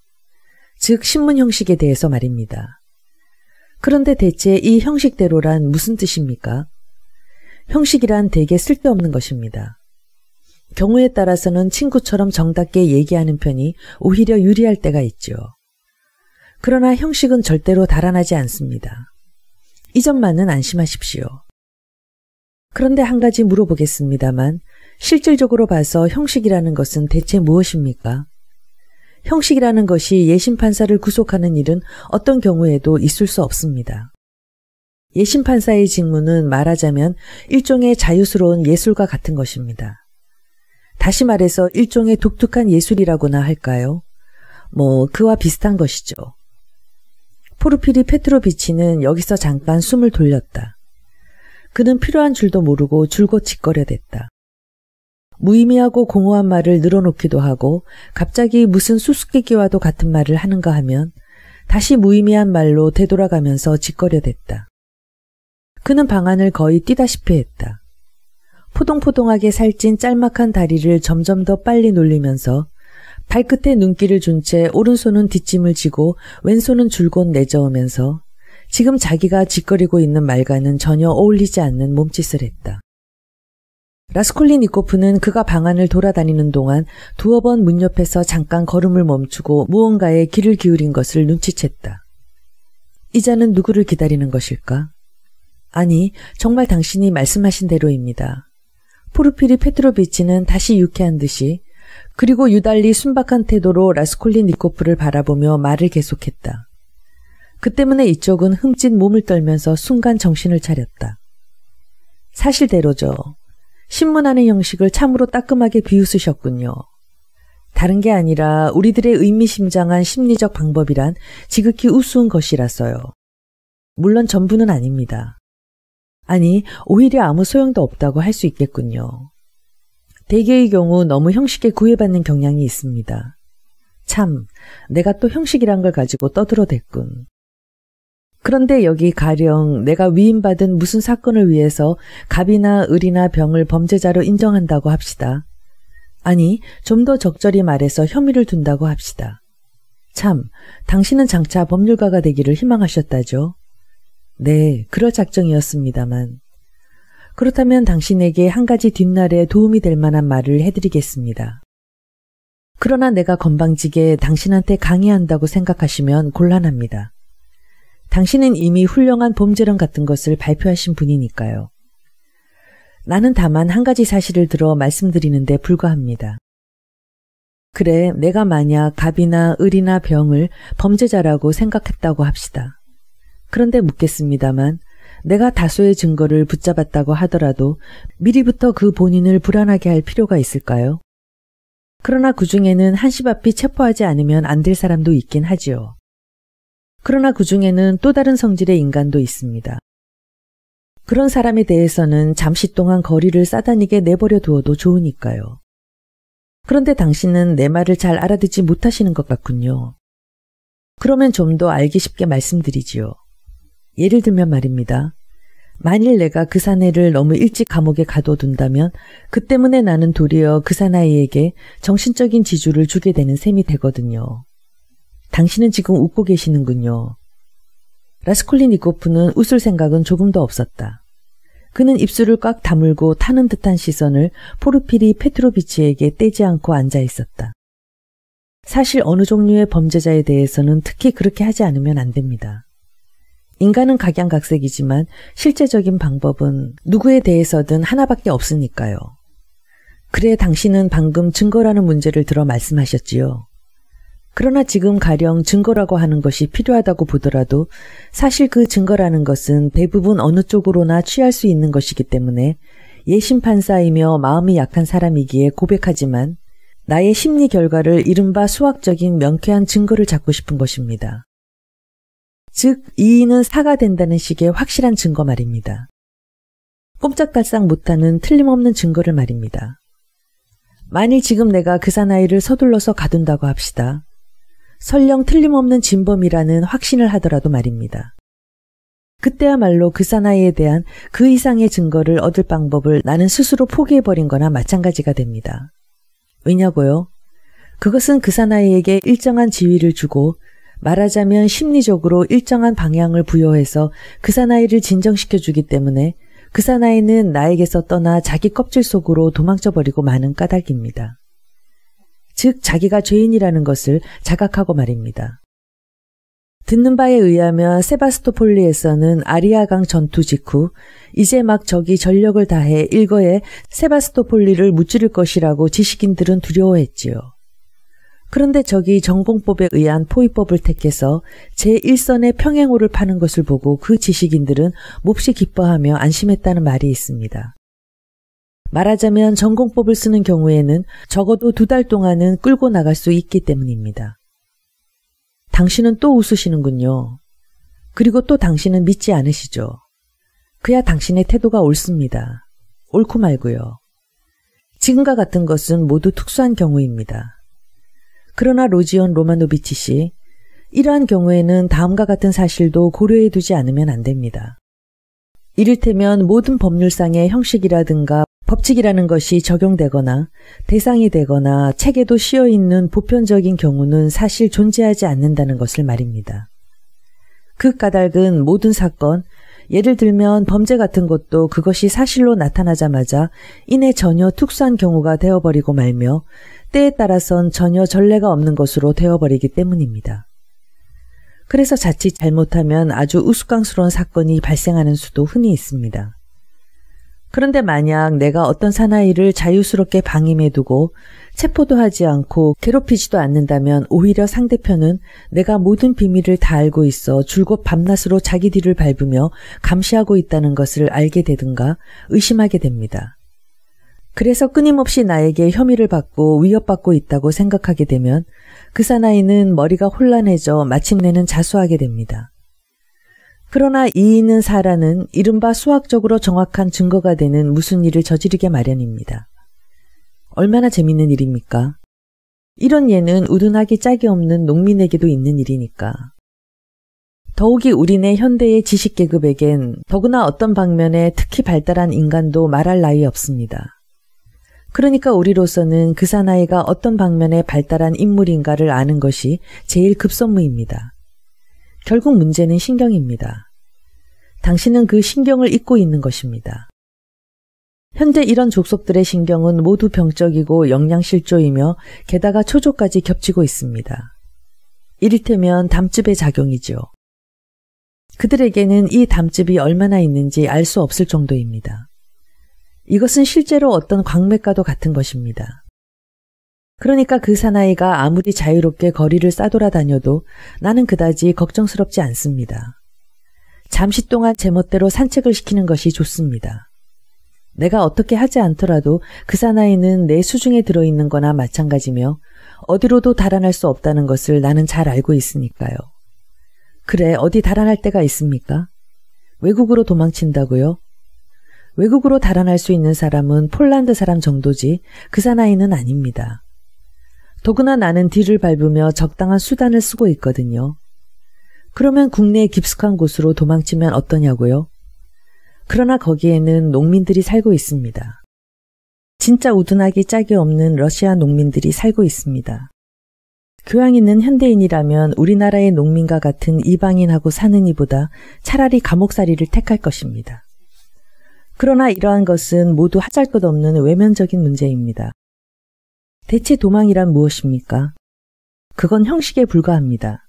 Speaker 1: 즉 신문 형식에 대해서 말입니다. 그런데 대체 이 형식대로란 무슨 뜻입니까? 형식이란 되게 쓸데없는 것입니다. 경우에 따라서는 친구처럼 정답게 얘기하는 편이 오히려 유리할 때가 있죠. 그러나 형식은 절대로 달아나지 않습니다. 이 점만은 안심하십시오. 그런데 한 가지 물어보겠습니다만 실질적으로 봐서 형식이라는 것은 대체 무엇입니까? 형식이라는 것이 예심 판사를 구속하는 일은 어떤 경우에도 있을 수 없습니다. 예심 판사의 직무는 말하자면 일종의 자유스러운 예술과 같은 것입니다. 다시 말해서 일종의 독특한 예술이라고나 할까요? 뭐 그와 비슷한 것이죠. 포르피리 페트로비치는 여기서 잠깐 숨을 돌렸다. 그는 필요한 줄도 모르고 줄곧 짓거려댔다. 무의미하고 공허한 말을 늘어놓기도 하고 갑자기 무슨 수수께끼와도 같은 말을 하는가 하면 다시 무의미한 말로 되돌아가면서 짓거려댔다. 그는 방안을 거의 뛰다시피 했다. 포동포동하게 살찐 짤막한 다리를 점점 더 빨리 놀리면서 발끝에 눈길을 준 채 오른손은 뒷짐을 지고 왼손은 줄곧 내저으면서 지금 자기가 짓거리고 있는 말과는 전혀 어울리지 않는 몸짓을 했다. 라스콜리니코프는 그가 방안을 돌아다니는 동안 두어 번 문 옆에서 잠깐 걸음을 멈추고 무언가에 귀를 기울인 것을 눈치챘다. 이자는 누구를 기다리는 것일까? 아니, 정말 당신이 말씀하신 대로입니다. 포르피리 페트로비치는 다시 유쾌한 듯이 그리고 유달리 순박한 태도로 라스콜리니코프를 바라보며 말을 계속했다. 그 때문에 이쪽은 흠칫 몸을 떨면서 순간 정신을 차렸다. 사실대로죠. 신문하는 형식을 참으로 따끔하게 비웃으셨군요. 다른 게 아니라 우리들의 의미심장한 심리적 방법이란 지극히 우스운 것이라서요. 물론 전부는 아닙니다. 아니, 오히려 아무 소용도 없다고 할 수 있겠군요. 대개의 경우 너무 형식에 구애받는 경향이 있습니다. 참, 내가 또 형식이란 걸 가지고 떠들어댔군. 그런데 여기 가령 내가 위임받은 무슨 사건을 위해서 갑이나 을이나 병을 범죄자로 인정한다고 합시다. 아니, 좀 더 적절히 말해서 혐의를 둔다고 합시다. 참, 당신은 장차 법률가가 되기를 희망하셨다죠? 네, 그럴 작정이었습니다만. 그렇다면 당신에게 한 가지 뒷날에 도움이 될 만한 말을 해드리겠습니다. 그러나 내가 건방지게 당신한테 강의한다고 생각하시면 곤란합니다. 당신은 이미 훌륭한 범죄론 같은 것을 발표하신 분이니까요. 나는 다만 한 가지 사실을 들어 말씀드리는데 불과합니다. 그래, 내가 만약 갑이나 을이나 병을 범죄자라고 생각했다고 합시다. 그런데 묻겠습니다만, 내가 다수의 증거를 붙잡았다고 하더라도 미리부터 그 본인을 불안하게 할 필요가 있을까요? 그러나 그 중에는 한시바피 체포하지 않으면 안 될 사람도 있긴 하지요. 그러나 그 중에는 또 다른 성질의 인간도 있습니다. 그런 사람에 대해서는 잠시 동안 거리를 싸다니게 내버려 두어도 좋으니까요. 그런데 당신은 내 말을 잘 알아듣지 못하시는 것 같군요. 그러면 좀 더 알기 쉽게 말씀드리지요. 예를 들면 말입니다. 만일 내가 그 사내를 너무 일찍 감옥에 가둬둔다면 그 때문에 나는 도리어 그 사나이에게 정신적인 지주를 주게 되는 셈이 되거든요. 당신은 지금 웃고 계시는군요. 라스콜리니코프는 웃을 생각은 조금도 없었다. 그는 입술을 꽉 다물고 타는 듯한 시선을 포르피리 페트로비치에게 떼지 않고 앉아 있었다. 사실 어느 종류의 범죄자에 대해서는 특히 그렇게 하지 않으면 안 됩니다. 인간은 각양각색이지만 실제적인 방법은 누구에 대해서든 하나밖에 없으니까요. 그래 당신은 방금 증거라는 문제를 들어 말씀하셨지요. 그러나 지금 가령 증거라고 하는 것이 필요하다고 보더라도 사실 그 증거라는 것은 대부분 어느 쪽으로나 취할 수 있는 것이기 때문에 예심판사이며 마음이 약한 사람이기에 고백하지만 나의 심리 결과를 이른바 수학적인 명쾌한 증거를 잡고 싶은 것입니다. 즉, 이인은 사가 된다는 식의 확실한 증거 말입니다. 꼼짝달싹 못하는 틀림없는 증거를 말입니다. 만일 지금 내가 그 사나이를 서둘러서 가둔다고 합시다. 설령 틀림없는 진범이라는 확신을 하더라도 말입니다. 그때야말로 그 사나이에 대한 그 이상의 증거를 얻을 방법을 나는 스스로 포기해버린 거나 마찬가지가 됩니다. 왜냐고요? 그것은 그 사나이에게 일정한 지위를 주고 말하자면 심리적으로 일정한 방향을 부여해서 그 사나이를 진정시켜 주기 때문에 그 사나이는 나에게서 떠나 자기 껍질 속으로 도망쳐 버리고 마는 까닭입니다. 즉, 자기가 죄인이라는 것을 자각하고 말입니다. 듣는 바에 의하면 세바스토폴리에서는 아리아강 전투 직후 이제 막 적이 전력을 다해 일거에 세바스토폴리를 무찌를 것이라고 지식인들은 두려워했지요. 그런데 적이 전공법에 의한 포위법을 택해서 제1선의 평행호를 파는 것을 보고 그 지식인들은 몹시 기뻐하며 안심했다는 말이 있습니다. 말하자면 전공법을 쓰는 경우에는 적어도 두 달 동안은 끌고 나갈 수 있기 때문입니다. 당신은 또 웃으시는군요. 그리고 또 당신은 믿지 않으시죠. 그야 당신의 태도가 옳습니다. 옳고 말고요. 지금과 같은 것은 모두 특수한 경우입니다. 그러나 로지온 로마노비치 씨, 이러한 경우에는 다음과 같은 사실도 고려해 두지 않으면 안 됩니다. 이를테면 모든 법률상의 형식이라든가 법칙이라는 것이 적용되거나 대상이 되거나 책에도 씌어 있는 보편적인 경우는 사실 존재하지 않는다는 것을 말입니다. 그 까닭은 모든 사건, 예를 들면 범죄 같은 것도 그것이 사실로 나타나자마자 이내 전혀 특수한 경우가 되어버리고 말며 때에 따라선 전혀 전례가 없는 것으로 되어버리기 때문입니다. 그래서 자칫 잘못하면 아주 우스꽝스러운 사건이 발생하는 수도 흔히 있습니다. 그런데 만약 내가 어떤 사나이를 자유스럽게 방임해 두고 체포도 하지 않고 괴롭히지도 않는다면 오히려 상대편은 내가 모든 비밀을 다 알고 있어 줄곧 밤낮으로 자기 뒤를 밟으며 감시하고 있다는 것을 알게 되든가 의심하게 됩니다. 그래서 끊임없이 나에게 혐의를 받고 위협받고 있다고 생각하게 되면 그 사나이는 머리가 혼란해져 마침내는 자수하게 됩니다. 그러나 이 있는 사라는 이른바 수학적으로 정확한 증거가 되는 무슨 일을 저지르게 마련입니다. 얼마나 재밌는 일입니까? 이런 예는 우둔하기 짝이 없는 농민에게도 있는 일이니까. 더욱이 우리네 현대의 지식계급에겐 더구나 어떤 방면에 특히 발달한 인간도 말할 나위 없습니다. 그러니까 우리로서는 그 사나이가 어떤 방면에 발달한 인물인가를 아는 것이 제일 급선무입니다. 결국 문제는 신경입니다. 당신은 그 신경을 잊고 있는 것입니다. 현재 이런 족속들의 신경은 모두 병적이고 영양실조이며 게다가 초조까지 겹치고 있습니다. 이를테면 담즙의 작용이지요. 그들에게는 이 담즙이 얼마나 있는지 알 수 없을 정도입니다. 이것은 실제로 어떤 광맥과도 같은 것입니다. 그러니까 그 사나이가 아무리 자유롭게 거리를 싸돌아다녀도 나는 그다지 걱정스럽지 않습니다. 잠시 동안 제멋대로 산책을 시키는 것이 좋습니다. 내가 어떻게 하지 않더라도 그 사나이는 내 수중에 들어있는 거나 마찬가지며 어디로도 달아날 수 없다는 것을 나는 잘 알고 있으니까요. 그래, 어디 달아날 때가 있습니까? 외국으로 도망친다고요? 외국으로 달아날 수 있는 사람은 폴란드 사람 정도지 그 사나이는 아닙니다. 더구나 나는 뒤를 밟으며 적당한 수단을 쓰고 있거든요. 그러면 국내의 깊숙한 곳으로 도망치면 어떠냐고요? 그러나 거기에는 농민들이 살고 있습니다. 진짜 우둔하기 짝이 없는 러시아 농민들이 살고 있습니다. 교양 있는 현대인이라면 우리나라의 농민과 같은 이방인하고 사는 이보다 차라리 감옥살이를 택할 것입니다. 그러나 이러한 것은 모두 하잘 것 없는 외면적인 문제입니다. 대체 도망이란 무엇입니까? 그건 형식에 불과합니다.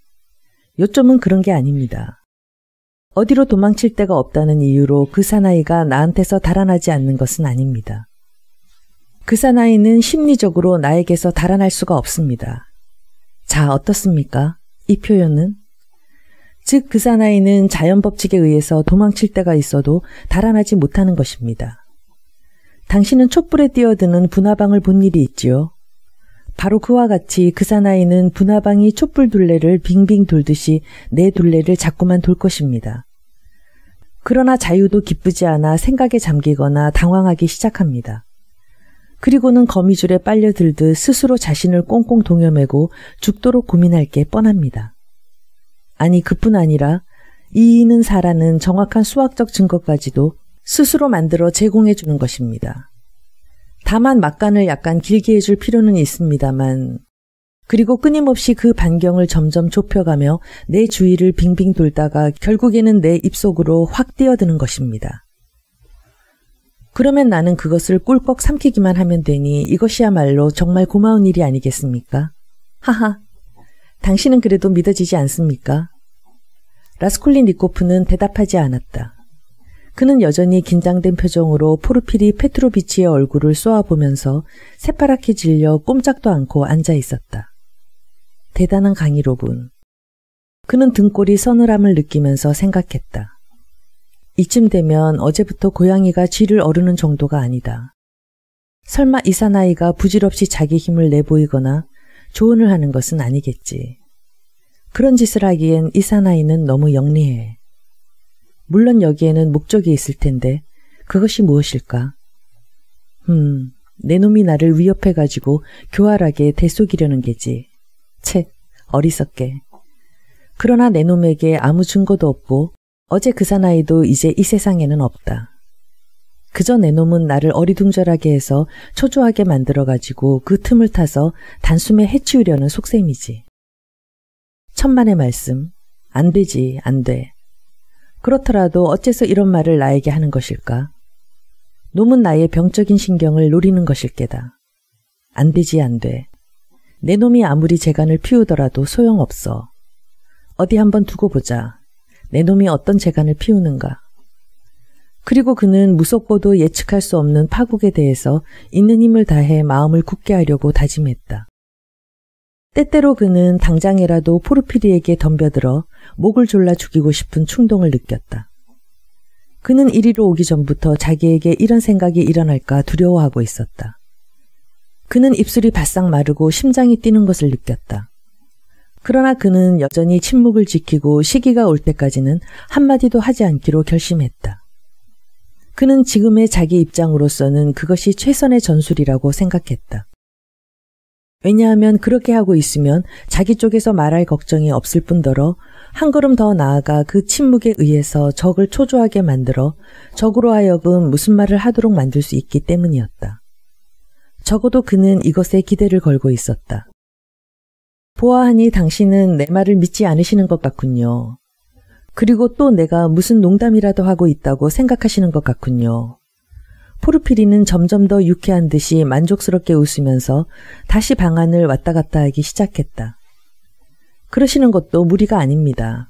Speaker 1: 요점은 그런 게 아닙니다. 어디로 도망칠 데가 없다는 이유로 그 사나이가 나한테서 달아나지 않는 것은 아닙니다. 그 사나이는 심리적으로 나에게서 달아날 수가 없습니다. 자, 어떻습니까? 이 표현은 즉, 그 사나이는 자연 법칙에 의해서 도망칠 때가 있어도 달아나지 못하는 것입니다. 당신은 촛불에 뛰어드는 분화방을 본 일이 있지요. 바로 그와 같이 그 사나이는 분화방이 촛불 둘레를 빙빙 돌듯이 내 둘레를 자꾸만 돌 것입니다. 그러나 자유도 기쁘지 않아 생각에 잠기거나 당황하기 시작합니다. 그리고는 거미줄에 빨려들듯 스스로 자신을 꽁꽁 동여매고 죽도록 고민할 게 뻔합니다. 아니 그뿐 아니라 이인은 사라는 정확한 수학적 증거까지도 스스로 만들어 제공해 주는 것입니다. 다만 막간을 약간 길게 해줄 필요는 있습니다만 그리고 끊임없이 그 반경을 점점 좁혀가며 내 주위를 빙빙 돌다가 결국에는 내 입속으로 확 뛰어드는 것입니다. 그러면 나는 그것을 꿀꺽 삼키기만 하면 되니 이것이야말로 정말 고마운 일이 아니겠습니까? 하하. 당신은 그래도 믿어지지 않습니까? 라스콜리니코프는 대답하지 않았다. 그는 여전히 긴장된 표정으로 포르피리 페트로비치의 얼굴을 쏘아보면서 새파랗게 질려 꼼짝도 않고 앉아 있었다. 대단한 강의로군. 그는 등골이 서늘함을 느끼면서 생각했다. 이쯤 되면 어제부터 고양이가 쥐를 어르는 정도가 아니다. 설마 이 사나이가 부질없이 자기 힘을 내보이거나 조언을 하는 것은 아니겠지. 그런 짓을 하기엔 이 사나이는 너무 영리해. 물론 여기에는 목적이 있을 텐데 그것이 무엇일까? 음, 내 놈이 나를 위협해가지고 교활하게 대속이려는 게지. 채, 어리석게. 그러나 내 놈에게 아무 증거도 없고 어제 그 사나이도 이제 이 세상에는 없다. 그저 내 놈은 나를 어리둥절하게 해서 초조하게 만들어가지고 그 틈을 타서 단숨에 해치우려는 속셈이지. 천만의 말씀. 안 되지, 안 돼. 그렇더라도 어째서 이런 말을 나에게 하는 것일까? 놈은 나의 병적인 신경을 노리는 것일 게다. 안 되지, 안 돼. 내 놈이 아무리 재간을 피우더라도 소용없어. 어디 한번 두고 보자. 내 놈이 어떤 재간을 피우는가. 그리고 그는 무섭고도 예측할 수 없는 파국에 대해서 있는 힘을 다해 마음을 굳게 하려고 다짐했다. 때때로 그는 당장이라도 포르피리에게 덤벼들어 목을 졸라 죽이고 싶은 충동을 느꼈다. 그는 이리로 오기 전부터 자기에게 이런 생각이 일어날까 두려워하고 있었다. 그는 입술이 바싹 마르고 심장이 뛰는 것을 느꼈다. 그러나 그는 여전히 침묵을 지키고 시기가 올 때까지는 한마디도 하지 않기로 결심했다. 그는 지금의 자기 입장으로서는 그것이 최선의 전술이라고 생각했다. 왜냐하면 그렇게 하고 있으면 자기 쪽에서 말할 걱정이 없을 뿐더러 한 걸음 더 나아가 그 침묵에 의해서 적을 초조하게 만들어 적으로 하여금 무슨 말을 하도록 만들 수 있기 때문이었다. 적어도 그는 이것에 기대를 걸고 있었다. 보아하니 당신은 내 말을 믿지 않으시는 것 같군요. 그리고 또 내가 무슨 농담이라도 하고 있다고 생각하시는 것 같군요. 포르피리는 점점 더 유쾌한 듯이 만족스럽게 웃으면서 다시 방안을 왔다 갔다 하기 시작했다. 그러시는 것도 무리가 아닙니다.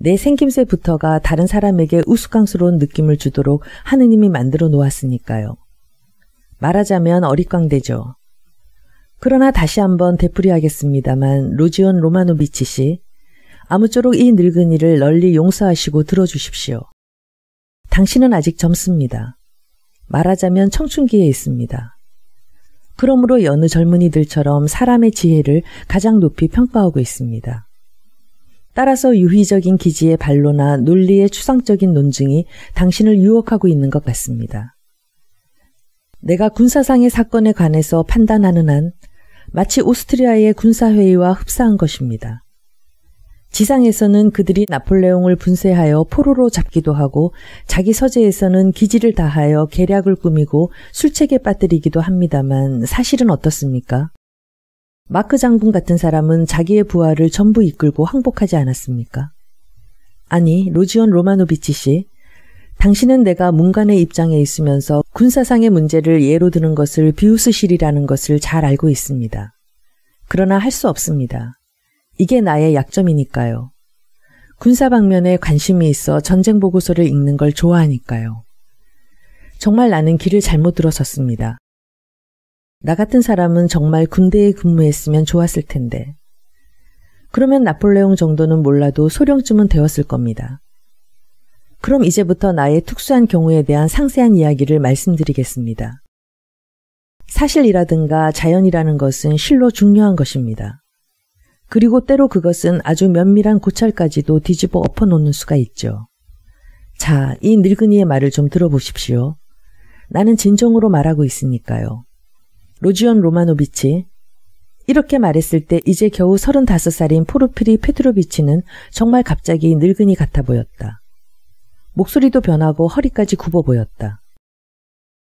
Speaker 1: 내 생김새부터가 다른 사람에게 우스꽝스러운 느낌을 주도록 하느님이 만들어 놓았으니까요. 말하자면 어릿광대죠. 그러나 다시 한번 되풀이하겠습니다만 로지온 로마노비치 씨, 아무쪼록 이 늙은이를 널리 용서하시고 들어주십시오. 당신은 아직 젊습니다. 말하자면 청춘기에 있습니다. 그러므로 여느 젊은이들처럼 사람의 지혜를 가장 높이 평가하고 있습니다. 따라서 유희적인 기지의 반로나 논리의 추상적인 논증이 당신을 유혹하고 있는 것 같습니다. 내가 군사상의 사건에 관해서 판단하는 한 마치 오스트리아의 군사회의와 흡사한 것입니다. 지상에서는 그들이 나폴레옹을 분쇄하여 포로로 잡기도 하고 자기 서재에서는 기지를 다하여 계략을 꾸미고 술책에 빠뜨리기도 합니다만 사실은 어떻습니까? 마크 장군 같은 사람은 자기의 부하를 전부 이끌고 항복하지 않았습니까? 아니, 로지온 로마노비치 씨, 당신은 내가 문간의 입장에 있으면서 군사상의 문제를 예로 드는 것을 비웃으시리라는 것을 잘 알고 있습니다. 그러나 할 수 없습니다. 이게 나의 약점이니까요. 군사 방면에 관심이 있어 전쟁 보고서를 읽는 걸 좋아하니까요. 정말 나는 길을 잘못 들어섰습니다. 나 같은 사람은 정말 군대에 근무했으면 좋았을 텐데. 그러면 나폴레옹 정도는 몰라도 소령쯤은 되었을 겁니다. 그럼 이제부터 나의 특수한 경우에 대한 상세한 이야기를 말씀드리겠습니다. 사실이라든가 자연이라는 것은 실로 중요한 것입니다. 그리고 때로 그것은 아주 면밀한 고찰까지도 뒤집어 엎어놓는 수가 있죠. 자, 이 늙은이의 말을 좀 들어보십시오. 나는 진정으로 말하고 있으니까요. 로지온 로마노비치, 이렇게 말했을 때 이제 겨우 35살인 포르피리 페트로비치는 정말 갑자기 늙은이 같아 보였다. 목소리도 변하고 허리까지 굽어 보였다.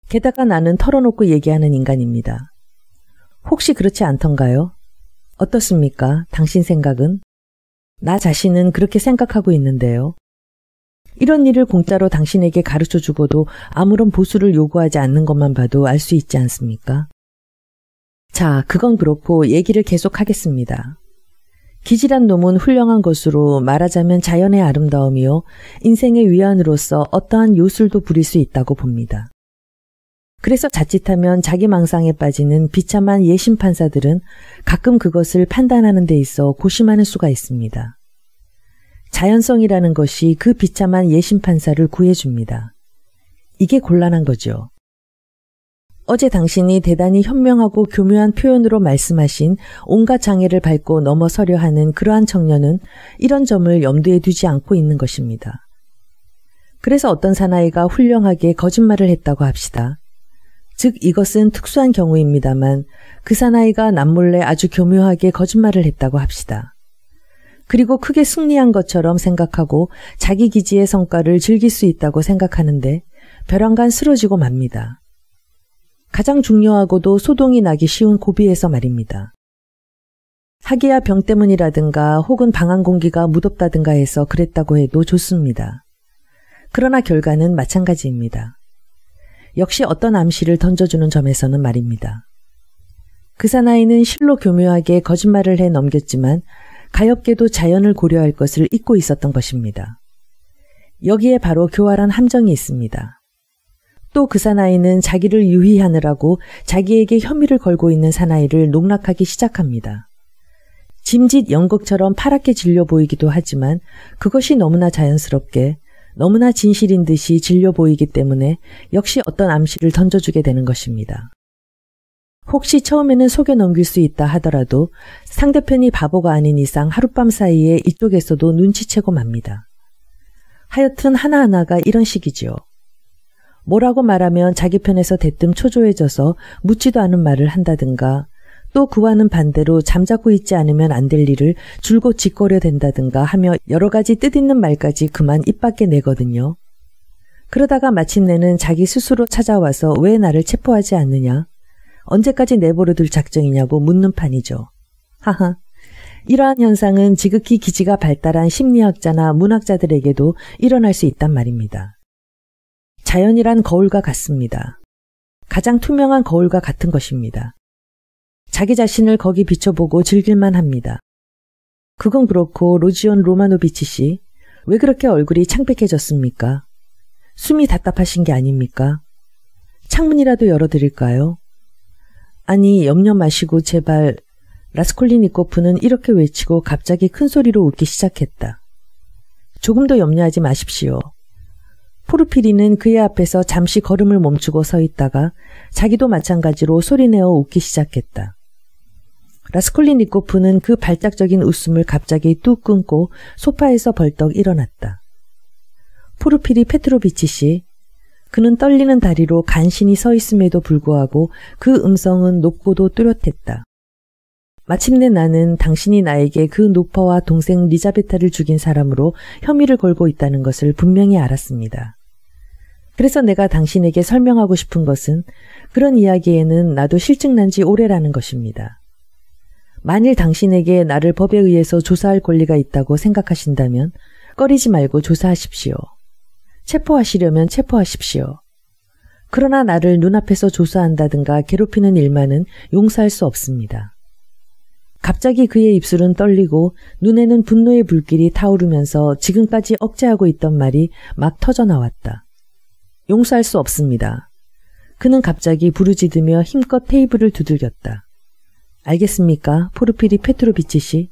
Speaker 1: 게다가 나는 털어놓고 얘기하는 인간입니다. 혹시 그렇지 않던가요? 어떻습니까? 당신 생각은? 나 자신은 그렇게 생각하고 있는데요. 이런 일을 공짜로 당신에게 가르쳐 주고도 아무런 보수를 요구하지 않는 것만 봐도 알 수 있지 않습니까? 자, 그건 그렇고 얘기를 계속하겠습니다. 기질한 놈은 훌륭한 것으로 말하자면 자연의 아름다움이요. 인생의 위안으로서 어떠한 요술도 부릴 수 있다고 봅니다. 그래서 자칫하면 자기 망상에 빠지는 비참한 예심 판사들은 가끔 그것을 판단하는 데 있어 고심하는 수가 있습니다. 자연성이라는 것이 그 비참한 예심 판사를 구해줍니다. 이게 곤란한 거죠. 어제 당신이 대단히 현명하고 교묘한 표현으로 말씀하신 온갖 장애를 밟고 넘어서려 하는 그러한 청년은 이런 점을 염두에 두지 않고 있는 것입니다. 그래서 어떤 사나이가 훌륭하게 거짓말을 했다고 합시다. 즉 이것은 특수한 경우입니다만 그 사나이가 남몰래 아주 교묘하게 거짓말을 했다고 합시다. 그리고 크게 승리한 것처럼 생각하고 자기 기지의 성과를 즐길 수 있다고 생각하는데 벼랑간 쓰러지고 맙니다. 가장 중요하고도 소동이 나기 쉬운 고비에서 말입니다. 사기야 병 때문이라든가 혹은 방한 공기가 무덥다든가 해서 그랬다고 해도 좋습니다. 그러나 결과는 마찬가지입니다. 역시 어떤 암시를 던져주는 점에서는 말입니다. 그 사나이는 실로 교묘하게 거짓말을 해 넘겼지만 가엾게도 자연을 고려할 것을 잊고 있었던 것입니다. 여기에 바로 교활한 함정이 있습니다. 또 그 사나이는 자기를 유희하느라고 자기에게 혐의를 걸고 있는 사나이를 농락하기 시작합니다. 짐짓 연극처럼 파랗게 질려 보이기도 하지만 그것이 너무나 자연스럽게 너무나 진실인 듯이 질려 보이기 때문에 역시 어떤 암시를 던져주게 되는 것입니다. 혹시 처음에는 속여 넘길 수 있다 하더라도 상대편이 바보가 아닌 이상 하룻밤 사이에 이쪽에서도 눈치채고 맙니다. 하여튼 하나하나가 이런 식이지요. 뭐라고 말하면 자기 편에서 대뜸 초조해져서 묻지도 않은 말을 한다든가 또 그와는 반대로 잠자고 있지 않으면 안 될 일을 줄곧 짓거려 된다든가 하며 여러 가지 뜻있는 말까지 그만 입 밖에 내거든요. 그러다가 마침내는 자기 스스로 찾아와서 왜 나를 체포하지 않느냐? 언제까지 내버려둘 작정이냐고 묻는 판이죠. 하하. 이러한 현상은 지극히 기지가 발달한 심리학자나 문학자들에게도 일어날 수 있단 말입니다. 자연이란 거울과 같습니다. 가장 투명한 거울과 같은 것입니다. 자기 자신을 거기 비춰보고 즐길만 합니다. 그건 그렇고 로지온 로마노비치 씨, 왜 그렇게 얼굴이 창백해졌습니까? 숨이 답답하신 게 아닙니까? 창문이라도 열어드릴까요? 아니, 염려 마시고 제발 라스콜리니코프는 이렇게 외치고 갑자기 큰 소리로 웃기 시작했다. 조금 더 염려하지 마십시오. 포르피리는 그의 앞에서 잠시 걸음을 멈추고 서 있다가 자기도 마찬가지로 소리내어 웃기 시작했다. 라스콜리니코프는 그 발작적인 웃음을 갑자기 뚝 끊고 소파에서 벌떡 일어났다. 포르피리 페트로비치 씨, 그는 떨리는 다리로 간신히 서 있음에도 불구하고 그 음성은 높고도 뚜렷했다. 마침내 나는 당신이 나에게 그 노파와 동생 리자베타를 죽인 사람으로 혐의를 걸고 있다는 것을 분명히 알았습니다. 그래서 내가 당신에게 설명하고 싶은 것은 그런 이야기에는 나도 싫증난 지 오래라는 것입니다. 만일 당신에게 나를 법에 의해서 조사할 권리가 있다고 생각하신다면 꺼리지 말고 조사하십시오. 체포하시려면 체포하십시오. 그러나 나를 눈앞에서 조사한다든가 괴롭히는 일만은 용서할 수 없습니다. 갑자기 그의 입술은 떨리고 눈에는 분노의 불길이 타오르면서 지금까지 억제하고 있던 말이 막 터져 나왔다. 용서할 수 없습니다. 그는 갑자기 부르짖으며 힘껏 테이블을 두들겼다. 알겠습니까? 포르피리 페트로비치 씨?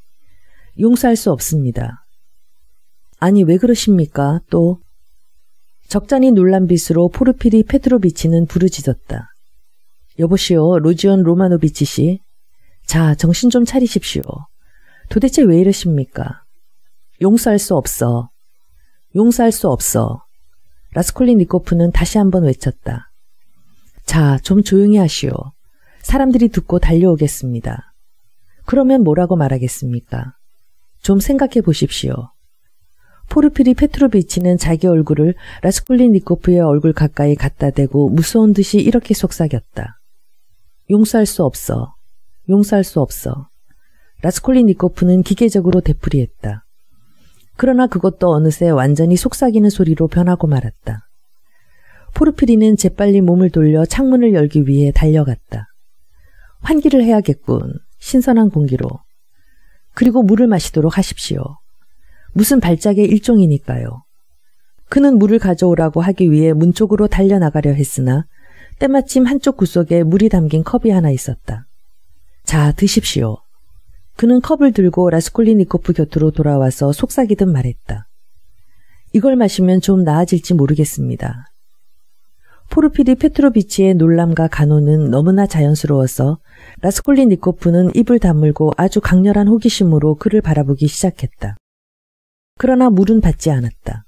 Speaker 1: 용서할 수 없습니다. 아니, 왜 그러십니까? 또, 적잖이 놀란 빛으로 포르피리 페트로비치는 부르짖었다. 여보시오, 로지온 로마노비치 씨. 자, 정신 좀 차리십시오. 도대체 왜 이러십니까? 용서할 수 없어. 용서할 수 없어. 라스콜리니코프는 다시 한번 외쳤다. 자, 좀 조용히 하시오. 사람들이 듣고 달려오겠습니다. 그러면 뭐라고 말하겠습니까? 좀 생각해 보십시오. 포르피리 페트로비치는 자기 얼굴을 라스콜리니코프의 얼굴 가까이 갖다 대고 무서운 듯이 이렇게 속삭였다. 용서할 수 없어. 용서할 수 없어. 라스콜리니코프는 기계적으로 되풀이했다. 그러나 그것도 어느새 완전히 속삭이는 소리로 변하고 말았다. 포르피리는 재빨리 몸을 돌려 창문을 열기 위해 달려갔다. 환기를 해야겠군. 신선한 공기로. 그리고 물을 마시도록 하십시오. 무슨 발작의 일종이니까요. 그는 물을 가져오라고 하기 위해 문 쪽으로 달려나가려 했으나 때마침 한쪽 구석에 물이 담긴 컵이 하나 있었다. 자, 드십시오. 그는 컵을 들고 라스콜리니코프 곁으로 돌아와서 속삭이듯 말했다. 이걸 마시면 좀 나아질지 모르겠습니다. 포르피리 페트로비치의 놀람과 간호는 너무나 자연스러워서 라스콜리니코프는 입을 다물고 아주 강렬한 호기심으로 그를 바라보기 시작했다. 그러나 물은 받지 않았다.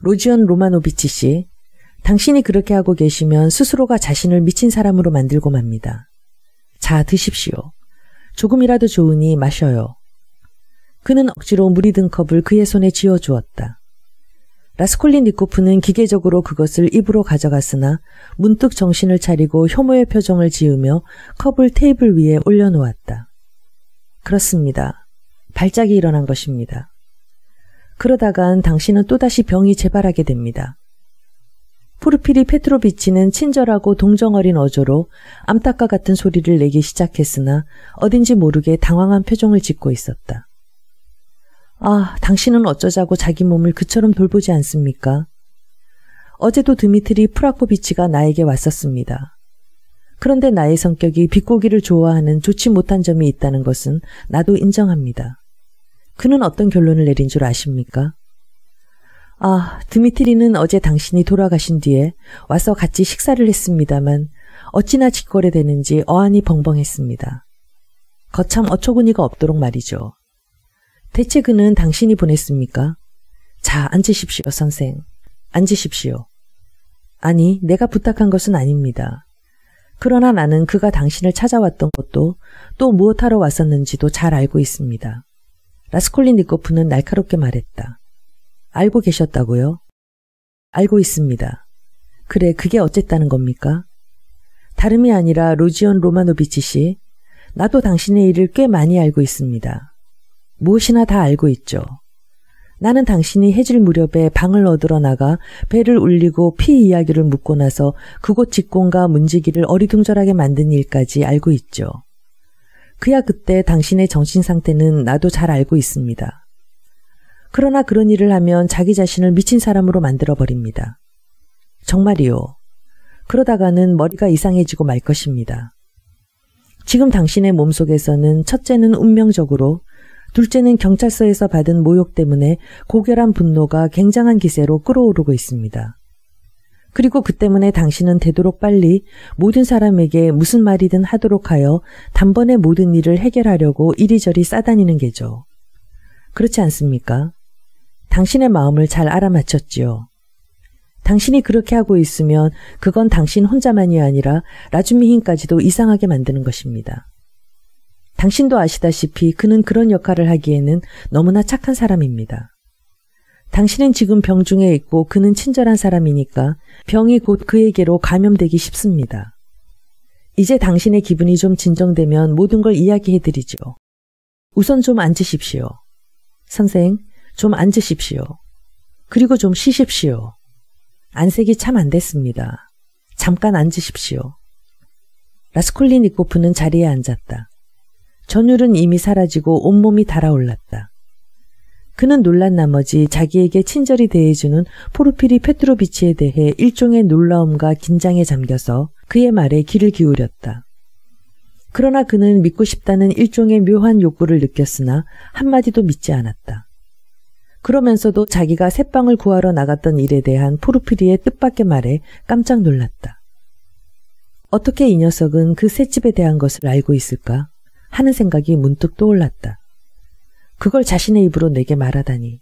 Speaker 1: 로지온 로마노비치 씨, 당신이 그렇게 하고 계시면 스스로가 자신을 미친 사람으로 만들고 맙니다. 자, 드십시오. 조금이라도 좋으니 마셔요. 그는 억지로 물이 든 컵을 그의 손에 쥐어 주었다. 라스콜린니코프는 기계적으로 그것을 입으로 가져갔으나 문득 정신을 차리고 혐오의 표정을 지으며 컵을 테이블 위에 올려놓았다. 그렇습니다. 발작이 일어난 것입니다. 그러다간 당신은 또다시 병이 재발하게 됩니다. 포르피리 페트로비치는 친절하고 동정어린 어조로 암탉과 같은 소리를 내기 시작했으나 어딘지 모르게 당황한 표정을 짓고 있었다. 아, 당신은 어쩌자고 자기 몸을 그처럼 돌보지 않습니까? 어제도 드미트리 프로코비치가 나에게 왔었습니다. 그런데 나의 성격이 비꼬기를 좋아하는 좋지 못한 점이 있다는 것은 나도 인정합니다. 그는 어떤 결론을 내린 줄 아십니까? 아, 드미트리는 어제 당신이 돌아가신 뒤에 와서 같이 식사를 했습니다만 어찌나 짓거래되는지 어안이 벙벙했습니다. 거참 어처구니가 없도록 말이죠. 대체 그는 당신이 보냈습니까? 자, 앉으십시오, 선생. 앉으십시오. 아니, 내가 부탁한 것은 아닙니다. 그러나 나는 그가 당신을 찾아왔던 것도 또 무엇하러 왔었는지도 잘 알고 있습니다. 라스콜린니코프는 날카롭게 말했다. 알고 계셨다고요? 알고 있습니다. 그래, 그게 어쨌다는 겁니까? 다름이 아니라 로지온 로마노비치 씨, 나도 당신의 일을 꽤 많이 알고 있습니다. 무엇이나 다 알고 있죠. 나는 당신이 해질 무렵에 방을 얻으러 나가 배를 울리고 피 이야기를 묻고 나서 그곳 직공과 문지기를 어리둥절하게 만든 일까지 알고 있죠. 그야 그때 당신의 정신 상태는 나도 잘 알고 있습니다. 그러나 그런 일을 하면 자기 자신을 미친 사람으로 만들어 버립니다. 정말이요. 그러다가는 머리가 이상해지고 말 것입니다. 지금 당신의 몸속에서는 첫째는 운명적으로 둘째는 경찰서에서 받은 모욕 때문에 고결한 분노가 굉장한 기세로 끌어오르고 있습니다. 그리고 그 때문에 당신은 되도록 빨리 모든 사람에게 무슨 말이든 하도록 하여 단번에 모든 일을 해결하려고 이리저리 싸다니는 게죠. 그렇지 않습니까? 당신의 마음을 잘 알아맞혔지요. 당신이 그렇게 하고 있으면 그건 당신 혼자만이 아니라 라주미힌까지도 이상하게 만드는 것입니다. 당신도 아시다시피 그는 그런 역할을 하기에는 너무나 착한 사람입니다. 당신은 지금 병 중에 있고 그는 친절한 사람이니까 병이 곧 그에게로 감염되기 쉽습니다. 이제 당신의 기분이 좀 진정되면 모든 걸 이야기해드리죠. 우선 좀 앉으십시오. 선생, 좀 앉으십시오. 그리고 좀 쉬십시오. 안색이 참 안 됐습니다. 잠깐 앉으십시오. 라스콜리니코프는 자리에 앉았다. 전율은 이미 사라지고 온몸이 달아올랐다. 그는 놀란 나머지 자기에게 친절히 대해주는 포르피리 페트로비치에 대해 일종의 놀라움과 긴장에 잠겨서 그의 말에 귀를 기울였다. 그러나 그는 믿고 싶다는 일종의 묘한 욕구를 느꼈으나 한마디도 믿지 않았다. 그러면서도 자기가 새빵을 구하러 나갔던 일에 대한 포르피리의 뜻밖의 말에 깜짝 놀랐다. 어떻게 이 녀석은 그 새집에 대한 것을 알고 있을까? 하는 생각이 문득 떠올랐다. 그걸 자신의 입으로 내게 말하다니.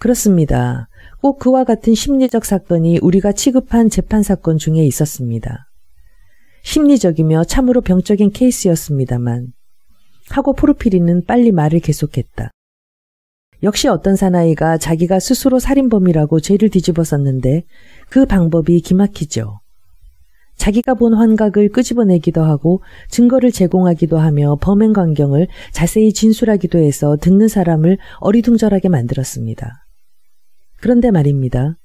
Speaker 1: 그렇습니다. 꼭 그와 같은 심리적 사건이 우리가 취급한 재판 사건 중에 있었습니다. 심리적이며 참으로 병적인 케이스였습니다만 하고 포르피리는 빨리 말을 계속했다. 역시 어떤 사나이가 자기가 스스로 살인범이라고 죄를 뒤집어 썼는데 그 방법이 기막히죠. 자기가 본 환각을 끄집어내기도 하고 증거를 제공하기도 하며 범행 광경을 자세히 진술하기도 해서 듣는 사람을 어리둥절하게 만들었습니다. 그런데 말입니다.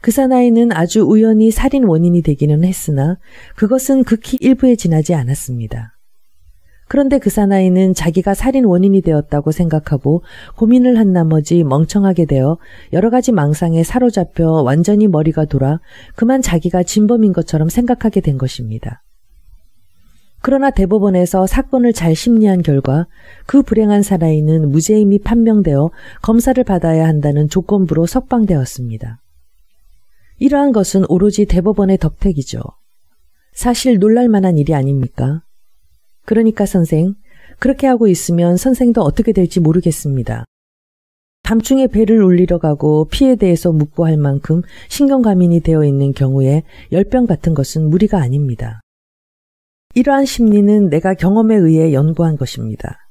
Speaker 1: 그 사나이는 아주 우연히 살인 원인이 되기는 했으나 그것은 극히 일부에 지나지 않았습니다. 그런데 그 사나이는 자기가 살인 원인이 되었다고 생각하고 고민을 한 나머지 멍청하게 되어 여러 가지 망상에 사로잡혀 완전히 머리가 돌아 그만 자기가 진범인 것처럼 생각하게 된 것입니다. 그러나 대법원에서 사건을 잘 심리한 결과 그 불행한 사나이는 무죄임이 판명되어 검사를 받아야 한다는 조건부로 석방되었습니다. 이러한 것은 오로지 대법원의 덕택이죠. 사실 놀랄 만한 일이 아닙니까? 그러니까 선생, 그렇게 하고 있으면 선생도 어떻게 될지 모르겠습니다. 밤중에 배를 울리러 가고 피에 대해서 묻고 할 만큼 신경과민이 되어 있는 경우에 열병 같은 것은 무리가 아닙니다. 이러한 심리는 내가 경험에 의해 연구한 것입니다.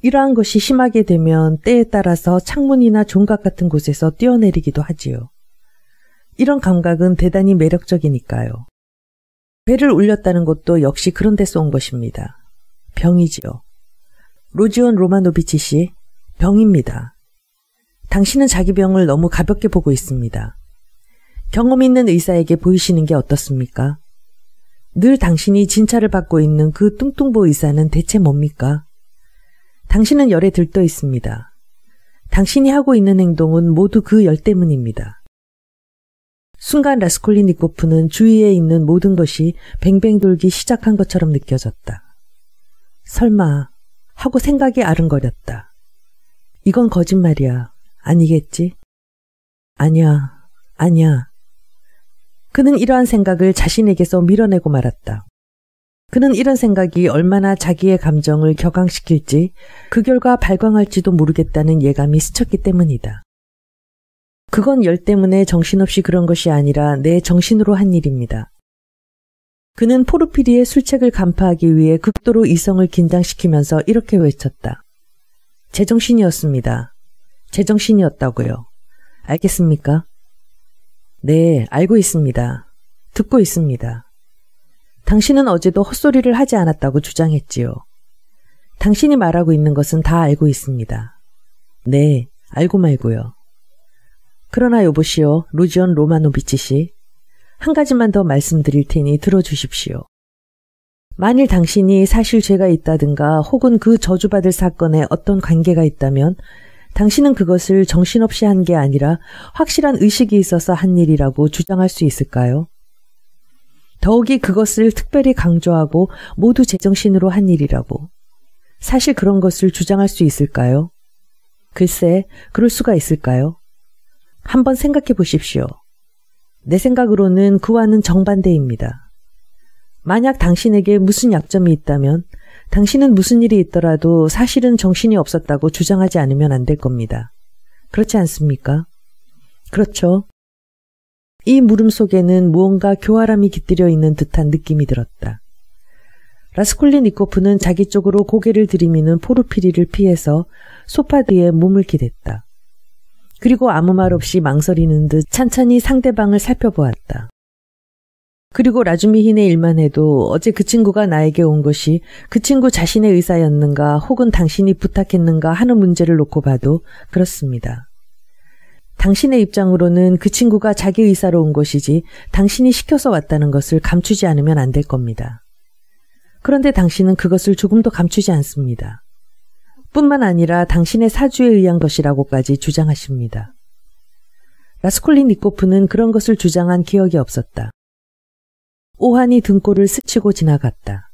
Speaker 1: 이러한 것이 심하게 되면 때에 따라서 창문이나 종각 같은 곳에서 뛰어내리기도 하지요. 이런 감각은 대단히 매력적이니까요. 배를 울렸다는 것도 역시 그런 데서 온 것입니다. 병이지요. 로지온 로마노비치 씨, 병입니다. 당신은 자기 병을 너무 가볍게 보고 있습니다. 경험 있는 의사에게 보이시는 게 어떻습니까? 늘 당신이 진찰을 받고 있는 그 뚱뚱보 의사는 대체 뭡니까? 당신은 열에 들떠 있습니다. 당신이 하고 있는 행동은 모두 그 열 때문입니다. 순간 라스콜리니코프는 주위에 있는 모든 것이 뱅뱅 돌기 시작한 것처럼 느껴졌다. 설마 하고 생각이 아른거렸다. 이건 거짓말이야. 아니겠지? 아니야. 아니야. 그는 이러한 생각을 자신에게서 밀어내고 말았다. 그는 이런 생각이 얼마나 자기의 감정을 격앙시킬지 그 결과 발광할지도 모르겠다는 예감이 스쳤기 때문이다. 그건 열 때문에 정신없이 그런 것이 아니라 내 정신으로 한 일입니다. 그는 포르피리의 술책을 간파하기 위해 극도로 이성을 긴장시키면서 이렇게 외쳤다. 제정신이었습니다. 제정신이었다고요. 알겠습니까? 네, 알고 있습니다. 듣고 있습니다. 당신은 어제도 헛소리를 하지 않았다고 주장했지요. 당신이 말하고 있는 것은 다 알고 있습니다. 네, 알고 말고요. 그러나 여보시오, 루지온 로마노비치 씨. 한 가지만 더 말씀드릴 테니 들어주십시오. 만일 당신이 사실 죄가 있다든가 혹은 그 저주받을 사건에 어떤 관계가 있다면 당신은 그것을 정신없이 한 게 아니라 확실한 의식이 있어서 한 일이라고 주장할 수 있을까요? 더욱이 그것을 특별히 강조하고 모두 제정신으로 한 일이라고. 사실 그런 것을 주장할 수 있을까요? 글쎄, 그럴 수가 있을까요? 한번 생각해 보십시오. 내 생각으로는 그와는 정반대입니다. 만약 당신에게 무슨 약점이 있다면 당신은 무슨 일이 있더라도 사실은 정신이 없었다고 주장하지 않으면 안 될 겁니다. 그렇지 않습니까? 그렇죠. 이 물음 속에는 무언가 교활함이 깃들여 있는 듯한 느낌이 들었다. 라스콜리니코프는 자기 쪽으로 고개를 들이미는 포르피리를 피해서 소파 뒤에 몸을 기댔다. 그리고 아무 말 없이 망설이는 듯 찬찬히 상대방을 살펴보았다. 그리고 라주미힌의 일만 해도 어제 그 친구가 나에게 온 것이 그 친구 자신의 의사였는가 혹은 당신이 부탁했는가 하는 문제를 놓고 봐도 그렇습니다. 당신의 입장으로는 그 친구가 자기 의사로 온 것이지 당신이 시켜서 왔다는 것을 감추지 않으면 안 될 겁니다. 그런데 당신은 그것을 조금도 감추지 않습니다. 뿐만 아니라 당신의 사주에 의한 것이라고까지 주장하십니다. 라스콜린니코프는 그런 것을 주장한 기억이 없었다. 오한이 등골을 스치고 지나갔다.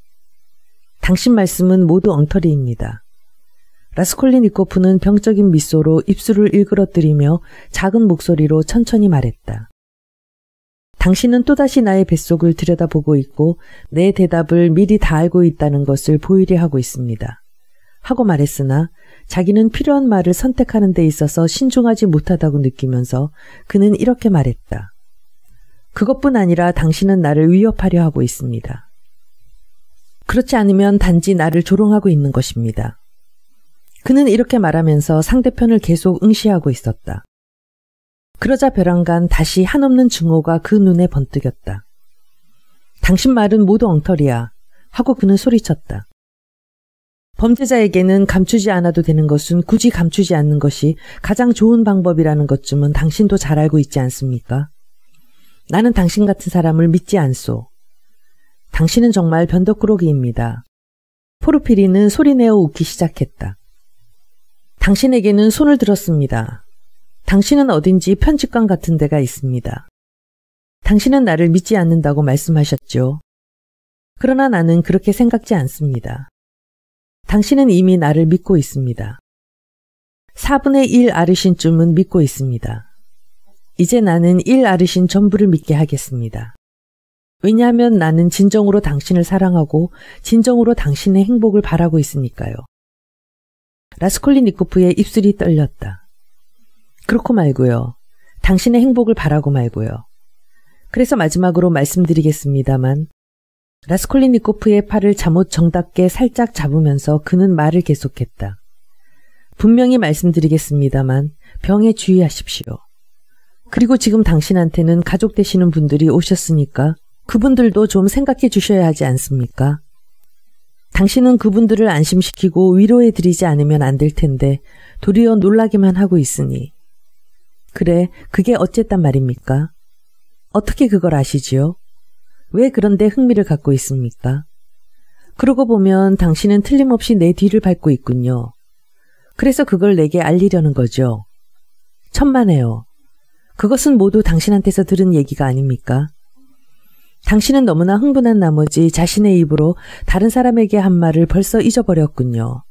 Speaker 1: 당신 말씀은 모두 엉터리입니다. 라스콜린니코프는 병적인 미소로 입술을 일그러뜨리며 작은 목소리로 천천히 말했다. 당신은 또다시 나의 뱃속을 들여다보고 있고 내 대답을 미리 다 알고 있다는 것을 보이려 하고 있습니다. 하고 말했으나 자기는 필요한 말을 선택하는 데 있어서 신중하지 못하다고 느끼면서 그는 이렇게 말했다. 그것뿐 아니라 당신은 나를 위협하려 하고 있습니다. 그렇지 않으면 단지 나를 조롱하고 있는 것입니다. 그는 이렇게 말하면서 상대편을 계속 응시하고 있었다. 그러자 벼랑간 다시 한없는 증오가 그 눈에 번뜩였다. 당신 말은 모두 엉터리야. 하고 그는 소리쳤다. 범죄자에게는 감추지 않아도 되는 것은 굳이 감추지 않는 것이 가장 좋은 방법이라는 것쯤은 당신도 잘 알고 있지 않습니까? 나는 당신 같은 사람을 믿지 않소. 당신은 정말 변덕꾸러기입니다. 포르피리는 소리내어 웃기 시작했다. 당신에게는 손을 들었습니다. 당신은 어딘지 편집관 같은 데가 있습니다. 당신은 나를 믿지 않는다고 말씀하셨죠. 그러나 나는 그렇게 생각지 않습니다. 당신은 이미 나를 믿고 있습니다. 4분의 1 아르신쯤은 믿고 있습니다. 이제 나는 1 아르신 전부를 믿게 하겠습니다. 왜냐하면 나는 진정으로 당신을 사랑하고 진정으로 당신의 행복을 바라고 있으니까요. 라스콜리니코프의 입술이 떨렸다. 그렇고 말고요. 당신의 행복을 바라고 말고요. 그래서 마지막으로 말씀드리겠습니다만 라스콜리니코프의 팔을 잠옷 정답게 살짝 잡으면서 그는 말을 계속했다. 분명히 말씀드리겠습니다만 병에 주의하십시오. 그리고 지금 당신한테는 가족 되시는 분들이 오셨으니까 그분들도 좀 생각해 주셔야 하지 않습니까? 당신은 그분들을 안심시키고 위로해 드리지 않으면 안 될 텐데 도리어 놀라기만 하고 있으니. 그래, 그게 어쨌단 말입니까? 어떻게 그걸 아시지요? 왜 그런데 흥미를 갖고 있습니까? 그러고 보면 당신은 틀림없이 내 뒤를 밟고 있군요. 그래서 그걸 내게 알리려는 거죠. 천만에요. 그것은 모두 당신한테서 들은 얘기가 아닙니까? 당신은 너무나 흥분한 나머지 자신의 입으로 다른 사람에게 한 말을 벌써 잊어버렸군요.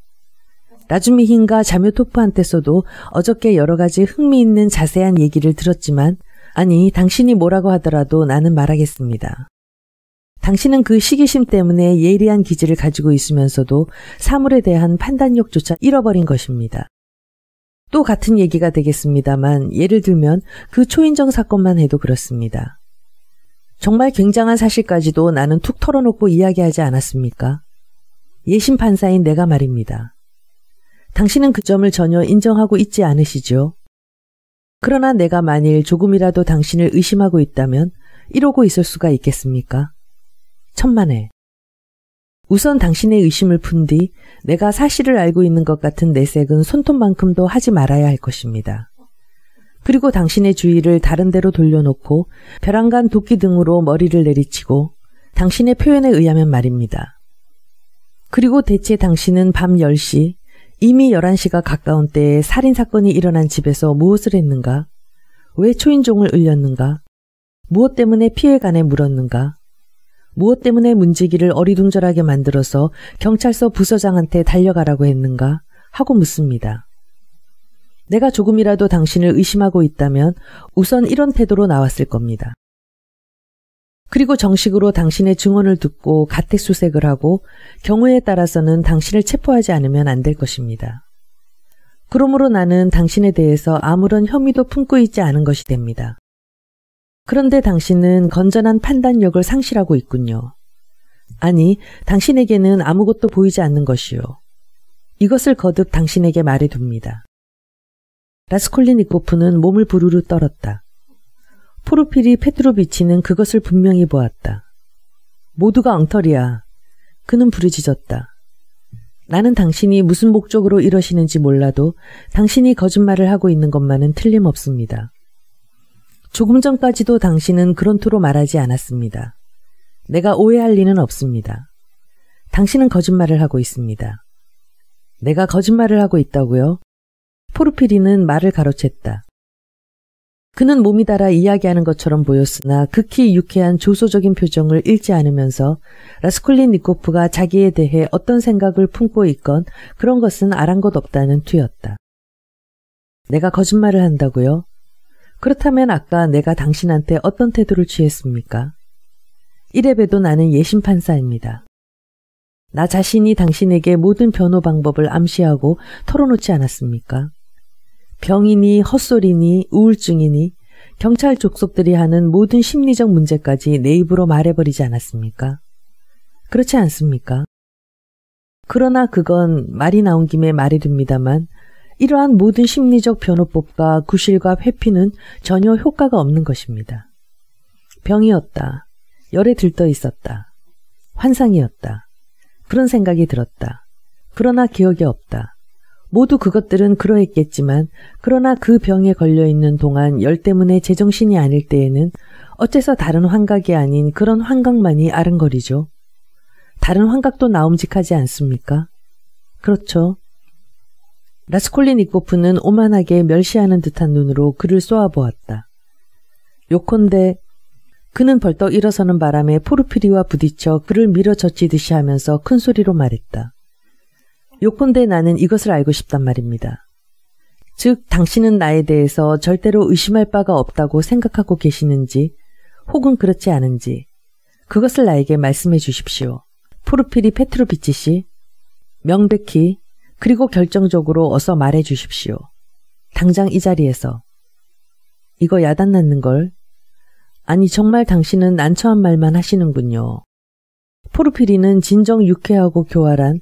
Speaker 1: 나주미 힌과 자묘 토프한테서도 어저께 여러 가지 흥미있는 자세한 얘기를 들었지만 아니 당신이 뭐라고 하더라도 나는 말하겠습니다. 당신은 그 시기심 때문에 예리한 기질을 가지고 있으면서도 사물에 대한 판단력조차 잃어버린 것입니다. 또 같은 얘기가 되겠습니다만 예를 들면 그 초인정 사건만 해도 그렇습니다. 정말 굉장한 사실까지도 나는 툭 털어놓고 이야기하지 않았습니까? 예심 판사인 내가 말입니다. 당신은 그 점을 전혀 인정하고 있지 않으시죠? 그러나 내가 만일 조금이라도 당신을 의심하고 있다면 이러고 있을 수가 있겠습니까? 천만에. 우선 당신의 의심을 푼 뒤 내가 사실을 알고 있는 것 같은 내색은 손톱만큼도 하지 말아야 할 것입니다. 그리고 당신의 주의를 다른 데로 돌려놓고 벼랑간 도끼 등으로 머리를 내리치고 당신의 표현에 의하면 말입니다. 그리고 대체 당신은 밤 10시, 이미 11시가 가까운 때에 살인사건이 일어난 집에서 무엇을 했는가? 왜 초인종을 울렸는가? 무엇 때문에 피해간에 물었는가? 무엇 때문에 문지기를 어리둥절하게 만들어서 경찰서 부서장한테 달려가라고 했는가 하고 묻습니다. 내가 조금이라도 당신을 의심하고 있다면 우선 이런 태도로 나왔을 겁니다. 그리고 정식으로 당신의 증언을 듣고 가택수색을 하고 경우에 따라서는 당신을 체포하지 않으면 안 될 것입니다. 그러므로 나는 당신에 대해서 아무런 혐의도 품고 있지 않은 것이 됩니다. 그런데 당신은 건전한 판단력을 상실하고 있군요. 아니, 당신에게는 아무것도 보이지 않는 것이요. 이것을 거듭 당신에게 말해둡니다. 라스콜리니코프는 몸을 부르르 떨었다. 포르피리 페트로비치는 그것을 분명히 보았다. 모두가 엉터리야. 그는 부르짖었다. 나는 당신이 무슨 목적으로 이러시는지 몰라도 당신이 거짓말을 하고 있는 것만은 틀림없습니다. 조금 전까지도 당신은 그런 투로 말하지 않았습니다. 내가 오해할 리는 없습니다. 당신은 거짓말을 하고 있습니다. 내가 거짓말을 하고 있다고요? 포르피리는 말을 가로챘다. 그는 몸이 달아 이야기하는 것처럼 보였으나 극히 유쾌한 조소적인 표정을 잃지 않으면서 라스콜린 니코프가 자기에 대해 어떤 생각을 품고 있건 그런 것은 아랑곳 없다는 투였다. 내가 거짓말을 한다고요? 그렇다면 아까 내가 당신한테 어떤 태도를 취했습니까? 이래봬도 나는 예심 판사입니다. 나 자신이 당신에게 모든 변호 방법을 암시하고 털어놓지 않았습니까? 병이니 헛소리니 우울증이니 경찰 족속들이 하는 모든 심리적 문제까지 내 입으로 말해버리지 않았습니까? 그렇지 않습니까? 그러나 그건 말이 나온 김에 말이 됩니다만 이러한 모든 심리적 변호법과 구실과 회피는 전혀 효과가 없는 것입니다. 병이었다. 열에 들떠 있었다. 환상이었다. 그런 생각이 들었다. 그러나 기억이 없다. 모두 그것들은 그러했겠지만 그러나 그 병에 걸려 있는 동안 열 때문에 제정신이 아닐 때에는 어째서 다른 환각이 아닌 그런 환각만이 아른거리죠. 다른 환각도 나움직하지 않습니까? 그렇죠. 라스콜리니코프는 오만하게 멸시하는 듯한 눈으로 그를 쏘아보았다. 요컨대 그는 벌떡 일어서는 바람에 포르피리와 부딪혀 그를 밀어젖히듯이 하면서 큰 소리로 말했다. 요컨대 나는 이것을 알고 싶단 말입니다. 즉, 당신은 나에 대해서 절대로 의심할 바가 없다고 생각하고 계시는지, 혹은 그렇지 않은지, 그것을 나에게 말씀해 주십시오. 포르피리 페트로비치 씨, 명백히, 그리고 결정적으로 어서 말해 주십시오. 당장 이 자리에서. 이거 야단났는 걸. 아니, 정말 당신은 난처한 말만 하시는군요. 포르피리는 진정 유쾌하고 교활한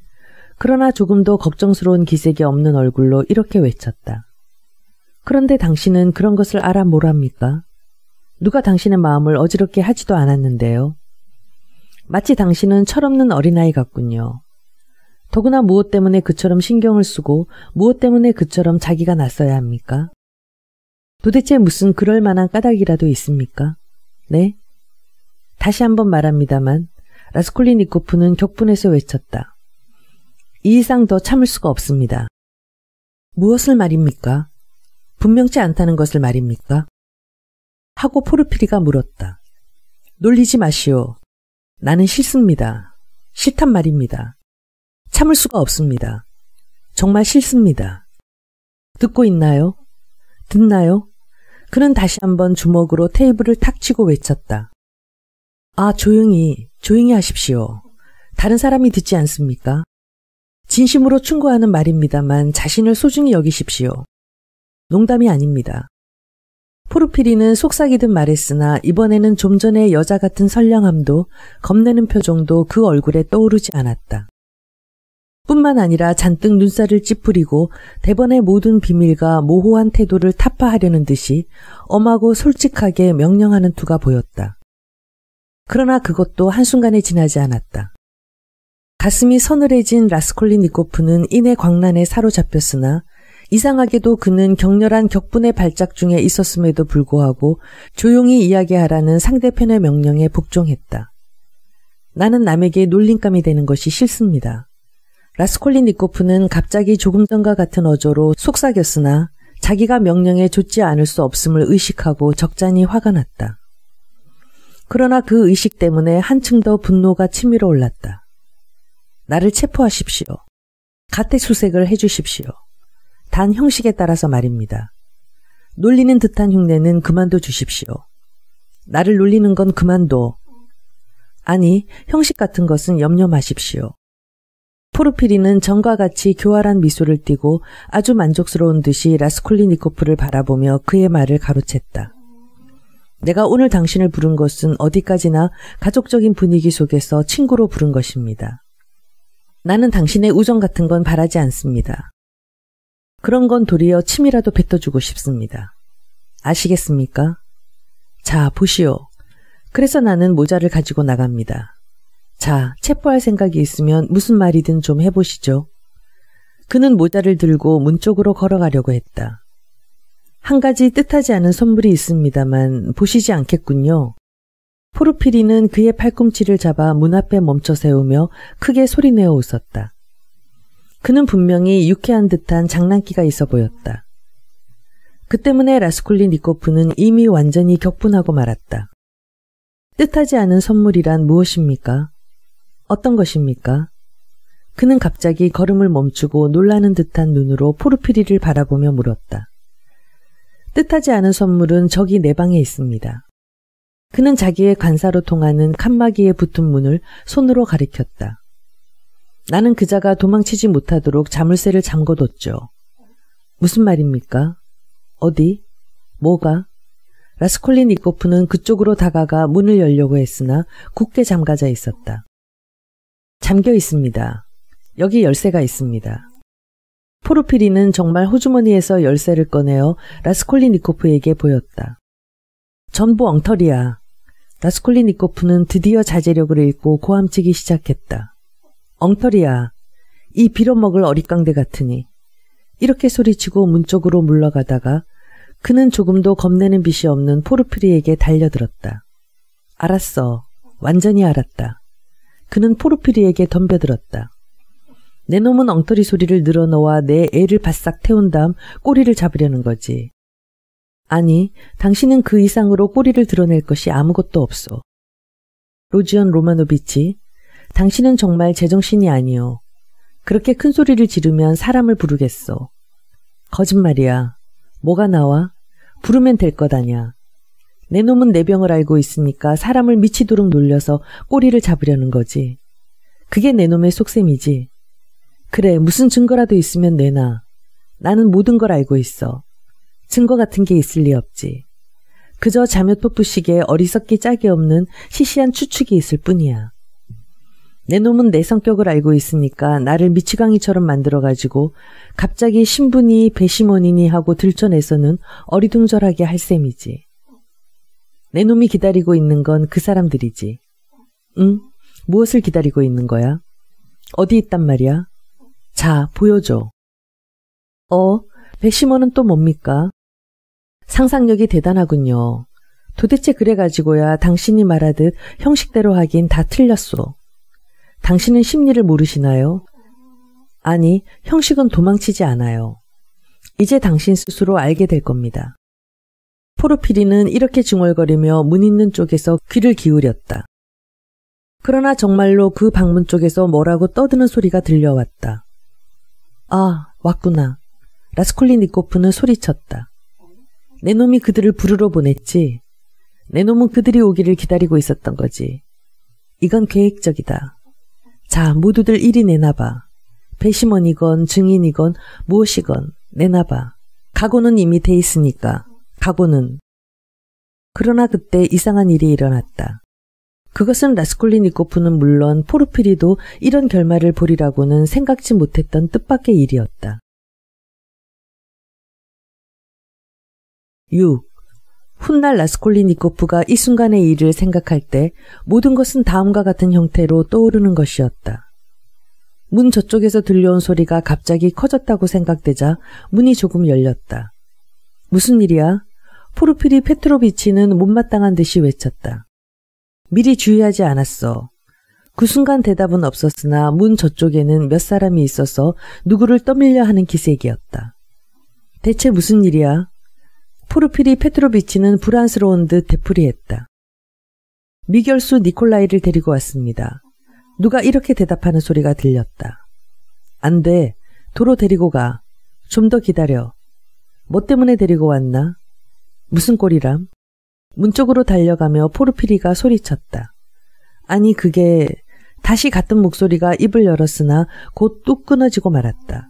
Speaker 1: 그러나 조금도 걱정스러운 기색이 없는 얼굴로 이렇게 외쳤다. 그런데 당신은 그런 것을 알아 뭐랍니까? 누가 당신의 마음을 어지럽게 하지도 않았는데요. 마치 당신은 철없는 어린아이 같군요. 더구나 무엇 때문에 그처럼 신경을 쓰고 무엇 때문에 그처럼 자기가 났어야 합니까? 도대체 무슨 그럴 만한 까닭이라도 있습니까? 네? 다시 한번 말합니다만 라스콜리니코프는 격분해서 외쳤다. 이 이상 더 참을 수가 없습니다. 무엇을 말입니까? 분명치 않다는 것을 말입니까? 하고 포르피리가 물었다. 놀리지 마시오. 나는 싫습니다. 싫단 말입니다. 참을 수가 없습니다. 정말 싫습니다. 듣고 있나요? 듣나요? 그는 다시 한번 주먹으로 테이블을 탁 치고 외쳤다. 아, 조용히, 조용히 하십시오. 다른 사람이 듣지 않습니까? 진심으로 충고하는 말입니다만 자신을 소중히 여기십시오. 농담이 아닙니다. 포르피리는 속삭이듯 말했으나 이번에는 좀 전에 여자 같은 선량함도 겁내는 표정도 그 얼굴에 떠오르지 않았다. 뿐만 아니라 잔뜩 눈살을 찌푸리고 대번의 모든 비밀과 모호한 태도를 타파하려는 듯이 엄하고 솔직하게 명령하는 투가 보였다. 그러나 그것도 한순간에 지나지 않았다. 가슴이 서늘해진 라스콜리니코프는 인해 광란에 사로잡혔으나 이상하게도 그는 격렬한 격분의 발작 중에 있었음에도 불구하고 조용히 이야기하라는 상대편의 명령에 복종했다. 나는 남에게 놀림감이 되는 것이 싫습니다. 라스콜리니코프는 갑자기 조금 전과 같은 어조로 속삭였으나 자기가 명령에 좋지 않을 수 없음을 의식하고 적잖이 화가 났다. 그러나 그 의식 때문에 한층 더 분노가 치밀어 올랐다. 나를 체포하십시오. 가택수색을 해주십시오. 단 형식에 따라서 말입니다. 놀리는 듯한 흉내는 그만둬 주십시오. 나를 놀리는 건 그만둬. 아니, 형식 같은 것은 염려 마십시오. 포르피리는 전과 같이 교활한 미소를 띠고 아주 만족스러운 듯이 라스콜리니코프를 바라보며 그의 말을 가로챘다. 내가 오늘 당신을 부른 것은 어디까지나 가족적인 분위기 속에서 친구로 부른 것입니다. 나는 당신의 우정 같은 건 바라지 않습니다. 그런 건 도리어 침이라도 뱉어주고 싶습니다. 아시겠습니까? 자, 보시오. 그래서 나는 모자를 가지고 나갑니다. 자, 체포할 생각이 있으면 무슨 말이든 좀 해보시죠. 그는 모자를 들고 문 쪽으로 걸어가려고 했다. 한 가지 뜻하지 않은 선물이 있습니다만 보시지 않겠군요. 포르피리는 그의 팔꿈치를 잡아 문 앞에 멈춰 세우며 크게 소리내어 웃었다. 그는 분명히 유쾌한 듯한 장난기가 있어 보였다. 그 때문에 라스콜리니코프는 이미 완전히 격분하고 말았다. 뜻하지 않은 선물이란 무엇입니까? 어떤 것입니까? 그는 갑자기 걸음을 멈추고 놀라는 듯한 눈으로 포르피리를 바라보며 물었다. 뜻하지 않은 선물은 저기 내 방에 있습니다. 그는 자기의 관사로 통하는 칸막이에 붙은 문을 손으로 가리켰다. 나는 그자가 도망치지 못하도록 자물쇠를 잠궈뒀죠. 무슨 말입니까? 어디? 뭐가? 라스콜리니코프는 그쪽으로 다가가 문을 열려고 했으나 굳게 잠가져 있었다. 잠겨 있습니다. 여기 열쇠가 있습니다. 포르피리는 정말 호주머니에서 열쇠를 꺼내어 라스콜리니코프에게 보였다. 전부 엉터리야. 라스콜리니코프는 드디어 자제력을 잃고 고함치기 시작했다. 엉터리야. 이 빌어먹을 어릿광대 같으니. 이렇게 소리치고 문 쪽으로 물러가다가 그는 조금도 겁내는 빛이 없는 포르피리에게 달려들었다. 알았어. 완전히 알았다. 그는 포르피리에게 덤벼들었다. 내 놈은 엉터리 소리를 늘어놓아 내 애를 바싹 태운 다음 꼬리를 잡으려는 거지. 아니, 당신은 그 이상으로 꼬리를 드러낼 것이 아무것도 없어. 로지언 로마노비치, 당신은 정말 제정신이 아니오. 그렇게 큰 소리를 지르면 사람을 부르겠어. 거짓말이야. 뭐가 나와? 부르면 될 것 아냐. 내 놈은 내 병을 알고 있으니까 사람을 미치도록 놀려서 꼬리를 잡으려는 거지. 그게 내 놈의 속셈이지. 그래, 무슨 증거라도 있으면 내놔. 나는 모든 걸 알고 있어. 증거 같은 게 있을 리 없지. 그저 자몇포푸식에 어리석기 짝이 없는 시시한 추측이 있을 뿐이야. 내 놈은 내 성격을 알고 있으니까 나를 미치광이처럼 만들어가지고 갑자기 신분이 배심원이니 하고 들춰내서는 어리둥절하게 할 셈이지. 내 놈이 기다리고 있는 건 그 사람들이지. 응? 무엇을 기다리고 있는 거야? 어디 있단 말이야? 자, 보여줘. 어, 배심원은 또 뭡니까? 상상력이 대단하군요. 도대체 그래가지고야 당신이 말하듯 형식대로 하긴 다 틀렸소. 당신은 심리를 모르시나요? 아니, 형식은 도망치지 않아요. 이제 당신 스스로 알게 될 겁니다. 포르피리는 이렇게 중얼거리며 문 있는 쪽에서 귀를 기울였다. 그러나 정말로 그 방문 쪽에서 뭐라고 떠드는 소리가 들려왔다. 아, 왔구나. 라스콜리니코프는 소리쳤다. 내 놈이 그들을 부르러 보냈지. 내 놈은 그들이 오기를 기다리고 있었던 거지. 이건 계획적이다. 자, 모두들 이리 내놔봐. 배심원이건 증인이건 무엇이건 내놔봐. 각오는 이미 돼 있으니까. 각오는. 그러나 그때 이상한 일이 일어났다. 그것은 라스콜리니코프는 물론 포르피리도 이런 결말을 보리라고는 생각지 못했던 뜻밖의 일이었다. 6. 훗날 라스콜리니코프가 이 순간의 일을 생각할 때 모든 것은 다음과 같은 형태로 떠오르는 것이었다. 문 저쪽에서 들려온 소리가 갑자기 커졌다고 생각되자 문이 조금 열렸다. 무슨 일이야? 포르피리 페트로비치는 못마땅한 듯이 외쳤다. 미리 주의하지 않았어. 그 순간 대답은 없었으나 문 저쪽에는 몇 사람이 있어서 누구를 떠밀려 하는 기색이었다. 대체 무슨 일이야? 포르피리 페트로비치는 불안스러운 듯 되풀이했다. 미결수 니콜라이를 데리고 왔습니다. 누가 이렇게 대답하는 소리가 들렸다. 안 돼. 도로 데리고 가. 좀 더 기다려. 뭐 때문에 데리고 왔나? 무슨 꼴이람? 문 쪽으로 달려가며 포르피리가 소리쳤다. 아니 그게 다시 같은 목소리가 입을 열었으나 곧 뚝 끊어지고 말았다.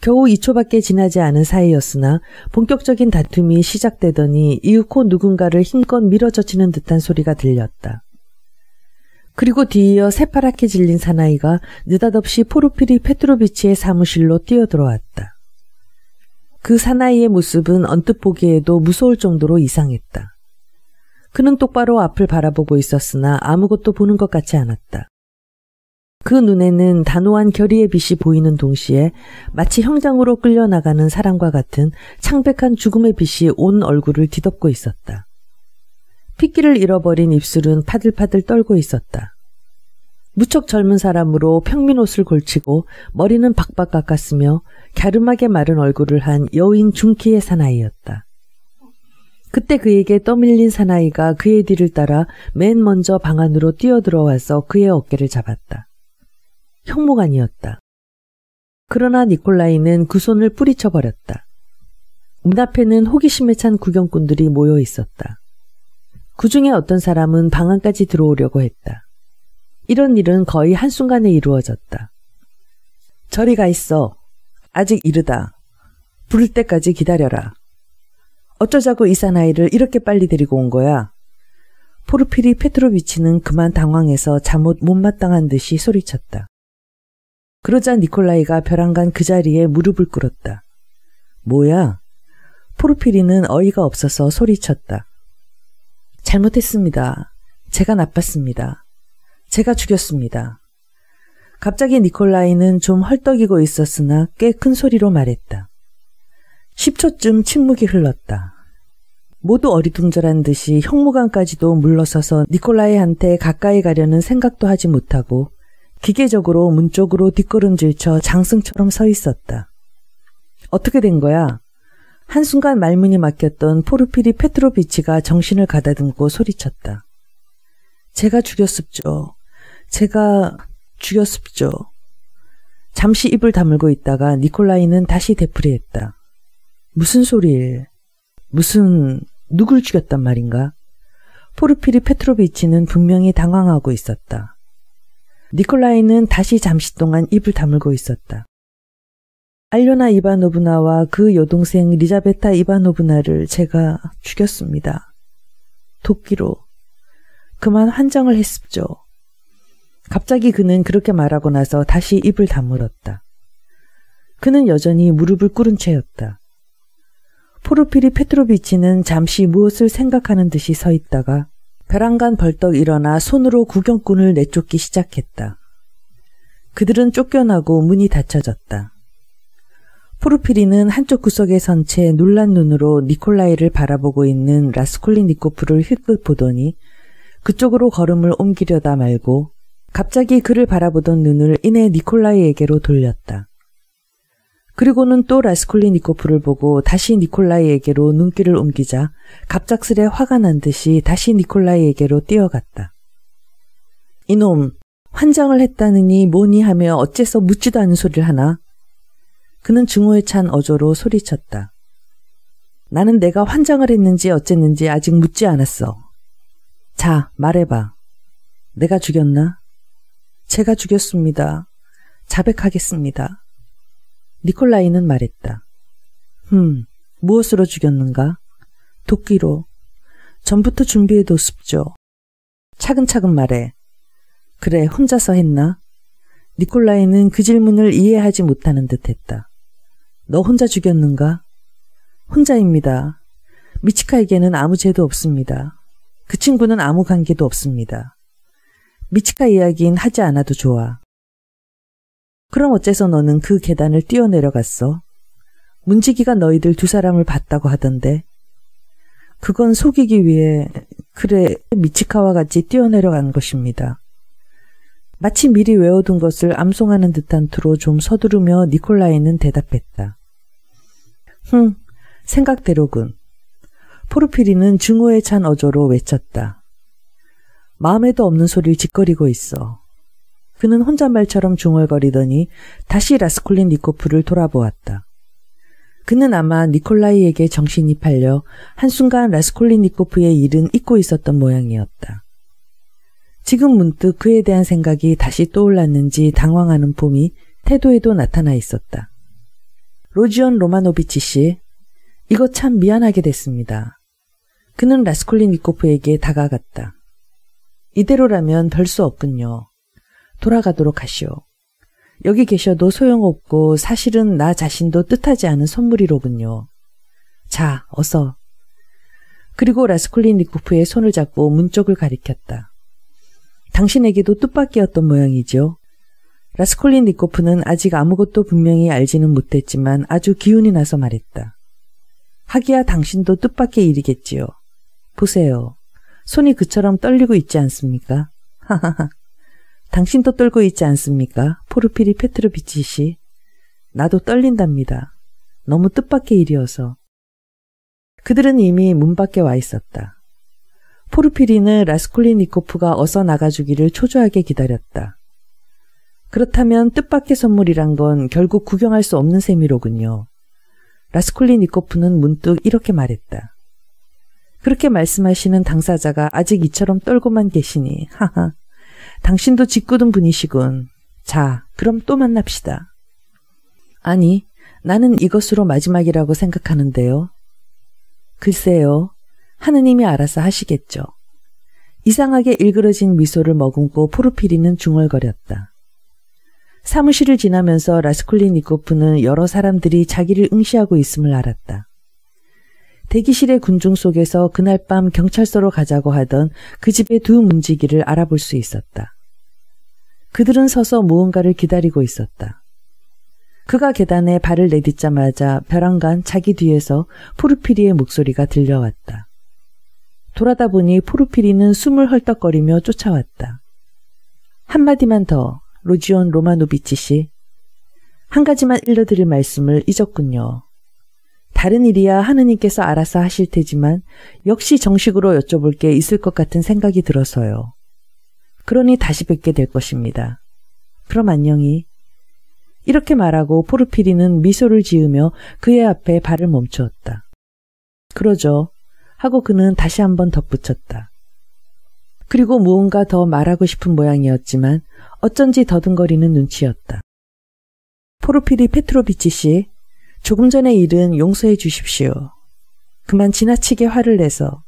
Speaker 1: 겨우 2초밖에 지나지 않은 사이였으나 본격적인 다툼이 시작되더니 이윽고 누군가를 힘껏 밀어젖히는 듯한 소리가 들렸다. 그리고 뒤이어 새파랗게 질린 사나이가 느닷없이 포르피리 페트로비치의 사무실로 뛰어들어왔다. 그 사나이의 모습은 언뜻 보기에도 무서울 정도로 이상했다. 그는 똑바로 앞을 바라보고 있었으나 아무것도 보는 것 같지 않았다. 그 눈에는 단호한 결의의 빛이 보이는 동시에 마치 형장으로 끌려나가는 사람과 같은 창백한 죽음의 빛이 온 얼굴을 뒤덮고 있었다. 핏기를 잃어버린 입술은 파들파들 떨고 있었다. 무척 젊은 사람으로 평민 옷을 걸치고 머리는 박박 깎았으며 갸름하게 마른 얼굴을 한 여인 중키의 사나이였다. 그때 그에게 떠밀린 사나이가 그의 뒤를 따라 맨 먼저 방 안으로 뛰어들어와서 그의 어깨를 잡았다. 형무관이었다. 그러나 니콜라이는 그 손을 뿌리쳐 버렸다. 문 앞에는 호기심에 찬 구경꾼들이 모여 있었다. 그 중에 어떤 사람은 방 안까지 들어오려고 했다. 이런 일은 거의 한순간에 이루어졌다. 저리 가 있어. 아직 이르다. 부를 때까지 기다려라. 어쩌자고 이 사나이를 이렇게 빨리 데리고 온 거야? 포르피리 페트로비치는 그만 당황해서 잠옷 못마땅한 듯이 소리쳤다. 그러자 니콜라이가 벼랑간 그 자리에 무릎을 꿇었다. 뭐야? 포르피리는 어이가 없어서 소리쳤다. 잘못했습니다. 제가 나빴습니다. 제가 죽였습니다. 갑자기 니콜라이는 좀 헐떡이고 있었으나 꽤 큰 소리로 말했다. 10초쯤 침묵이 흘렀다. 모두 어리둥절한 듯이 형무관까지도 물러서서 니콜라이한테 가까이 가려는 생각도 하지 못하고 기계적으로 문 쪽으로 뒷걸음질쳐 장승처럼 서 있었다. 어떻게 된 거야? 한순간 말문이 막혔던 포르피리 페트로비치가 정신을 가다듬고 소리쳤다. 제가 죽였습죠. 제가 죽였습죠. 잠시 입을 다물고 있다가 니콜라이는 다시 되풀이했다. 무슨 소리일? 무슨 누굴 죽였단 말인가? 포르피리 페트로비치는 분명히 당황하고 있었다. 니콜라이는 다시 잠시 동안 입을 다물고 있었다. 알료나 이바노브나와 그 여동생 리자베타 이바노브나를 제가 죽였습니다. 도끼로. 그만 환장을 했습죠. 갑자기 그는 그렇게 말하고 나서 다시 입을 다물었다. 그는 여전히 무릎을 꿇은 채였다. 포르피리 페트로비치는 잠시 무엇을 생각하는 듯이 서 있다가 벼랑간 벌떡 일어나 손으로 구경꾼을 내쫓기 시작했다. 그들은 쫓겨나고 문이 닫혀졌다. 포르피리는 한쪽 구석에 선 채 놀란 눈으로 니콜라이를 바라보고 있는 라스콜리니코프를 힐끗 보더니 그쪽으로 걸음을 옮기려다 말고 갑자기 그를 바라보던 눈을 이내 니콜라이에게로 돌렸다. 그리고는 또 라스콜리니코프를 보고 다시 니콜라이에게로 눈길을 옮기자 갑작스레 화가 난 듯이 다시 니콜라이에게로 뛰어갔다. 이놈, 환장을 했다느니 뭐니 하며 어째서 묻지도 않은 소리를 하나? 그는 증오에 찬 어조로 소리쳤다. 나는 내가 환장을 했는지 어쨌는지 아직 묻지 않았어. 자, 말해봐. 내가 죽였나? 제가 죽였습니다. 자백하겠습니다. 니콜라이는 말했다. 흠, 무엇으로 죽였는가? 도끼로. 전부터 준비해뒀습죠. 차근차근 말해. 그래, 혼자서 했나? 니콜라이는 그 질문을 이해하지 못하는 듯 했다. 너 혼자 죽였는가? 혼자입니다. 미치카에게는 아무 죄도 없습니다. 그 친구는 아무 관계도 없습니다. 미치카 이야기는 하지 않아도 좋아. 그럼 어째서 너는 그 계단을 뛰어내려갔어? 문지기가 너희들 두 사람을 봤다고 하던데. 그건 속이기 위해 그래 미치카와 같이 뛰어내려간 것입니다. 마치 미리 외워둔 것을 암송하는 듯한 투로 좀 서두르며 니콜라이는 대답했다. 흥, 생각대로군. 포르피리는 증오에 찬 어조로 외쳤다. 마음에도 없는 소리를 짓거리고 있어. 그는 혼잣말처럼 중얼거리더니 다시 라스콜린 니코프를 돌아보았다. 그는 아마 니콜라이에게 정신이 팔려 한순간 라스콜린 니코프의 일은 잊고 있었던 모양이었다. 지금 문득 그에 대한 생각이 다시 떠올랐는지 당황하는 봄이 태도에도 나타나 있었다. 로지온 로마노비치 씨, 이거 참 미안하게 됐습니다. 그는 라스콜린 니코프에게 다가갔다. 이대로라면 별 수 없군요. 돌아가도록 하시오. 여기 계셔도 소용없고 사실은 나 자신도 뜻하지 않은 선물이로군요. 자, 어서. 그리고 라스콜린니코프의 손을 잡고 문 쪽을 가리켰다. 당신에게도 뜻밖이었던 모양이죠. 라스콜린니코프는 아직 아무것도 분명히 알지는 못했지만 아주 기운이 나서 말했다. 하기야 당신도 뜻밖의 일이겠지요. 보세요. 손이 그처럼 떨리고 있지 않습니까? 하하하. 당신도 떨고 있지 않습니까? 포르피리 페트로비치 씨. 나도 떨린답니다. 너무 뜻밖의 일이어서. 그들은 이미 문 밖에 와 있었다. 포르피리는 라스콜리니코프가 어서 나가주기를 초조하게 기다렸다. 그렇다면 뜻밖의 선물이란 건 결국 구경할 수 없는 셈이로군요. 라스콜리니코프는 문득 이렇게 말했다. 그렇게 말씀하시는 당사자가 아직 이처럼 떨고만 계시니, 하하. 당신도 짓궂은 분이시군. 자, 그럼 또 만납시다. 아니, 나는 이것으로 마지막이라고 생각하는데요. 글쎄요. 하느님이 알아서 하시겠죠. 이상하게 일그러진 미소를 머금고 포르피리는 중얼거렸다. 사무실을 지나면서 라스콜리니코프는 여러 사람들이 자기를 응시하고 있음을 알았다. 대기실의 군중 속에서 그날 밤 경찰서로 가자고 하던 그 집의 두 문지기를 알아볼 수 있었다. 그들은 서서 무언가를 기다리고 있었다. 그가 계단에 발을 내딛자마자 벼랑간 자기 뒤에서 포르피리의 목소리가 들려왔다. 돌아다 보니 포르피리는 숨을 헐떡거리며 쫓아왔다. 한마디만 더, 로지온 로마노비치 씨. 한 가지만 일러드릴 말씀을 잊었군요. 다른 일이야 하느님께서 알아서 하실 테지만 역시 정식으로 여쭤볼 게 있을 것 같은 생각이 들어서요. 그러니 다시 뵙게 될 것입니다. 그럼 안녕히. 이렇게 말하고 포르피리는 미소를 지으며 그의 앞에 발을 멈추었다. 그러죠. 하고 그는 다시 한번 덧붙였다. 그리고 무언가 더 말하고 싶은 모양이었지만 어쩐지 더듬거리는 눈치였다. 포르피리 페트로비치 씨, 조금 전의 일은 용서해 주십시오. 그만 지나치게 화를 내서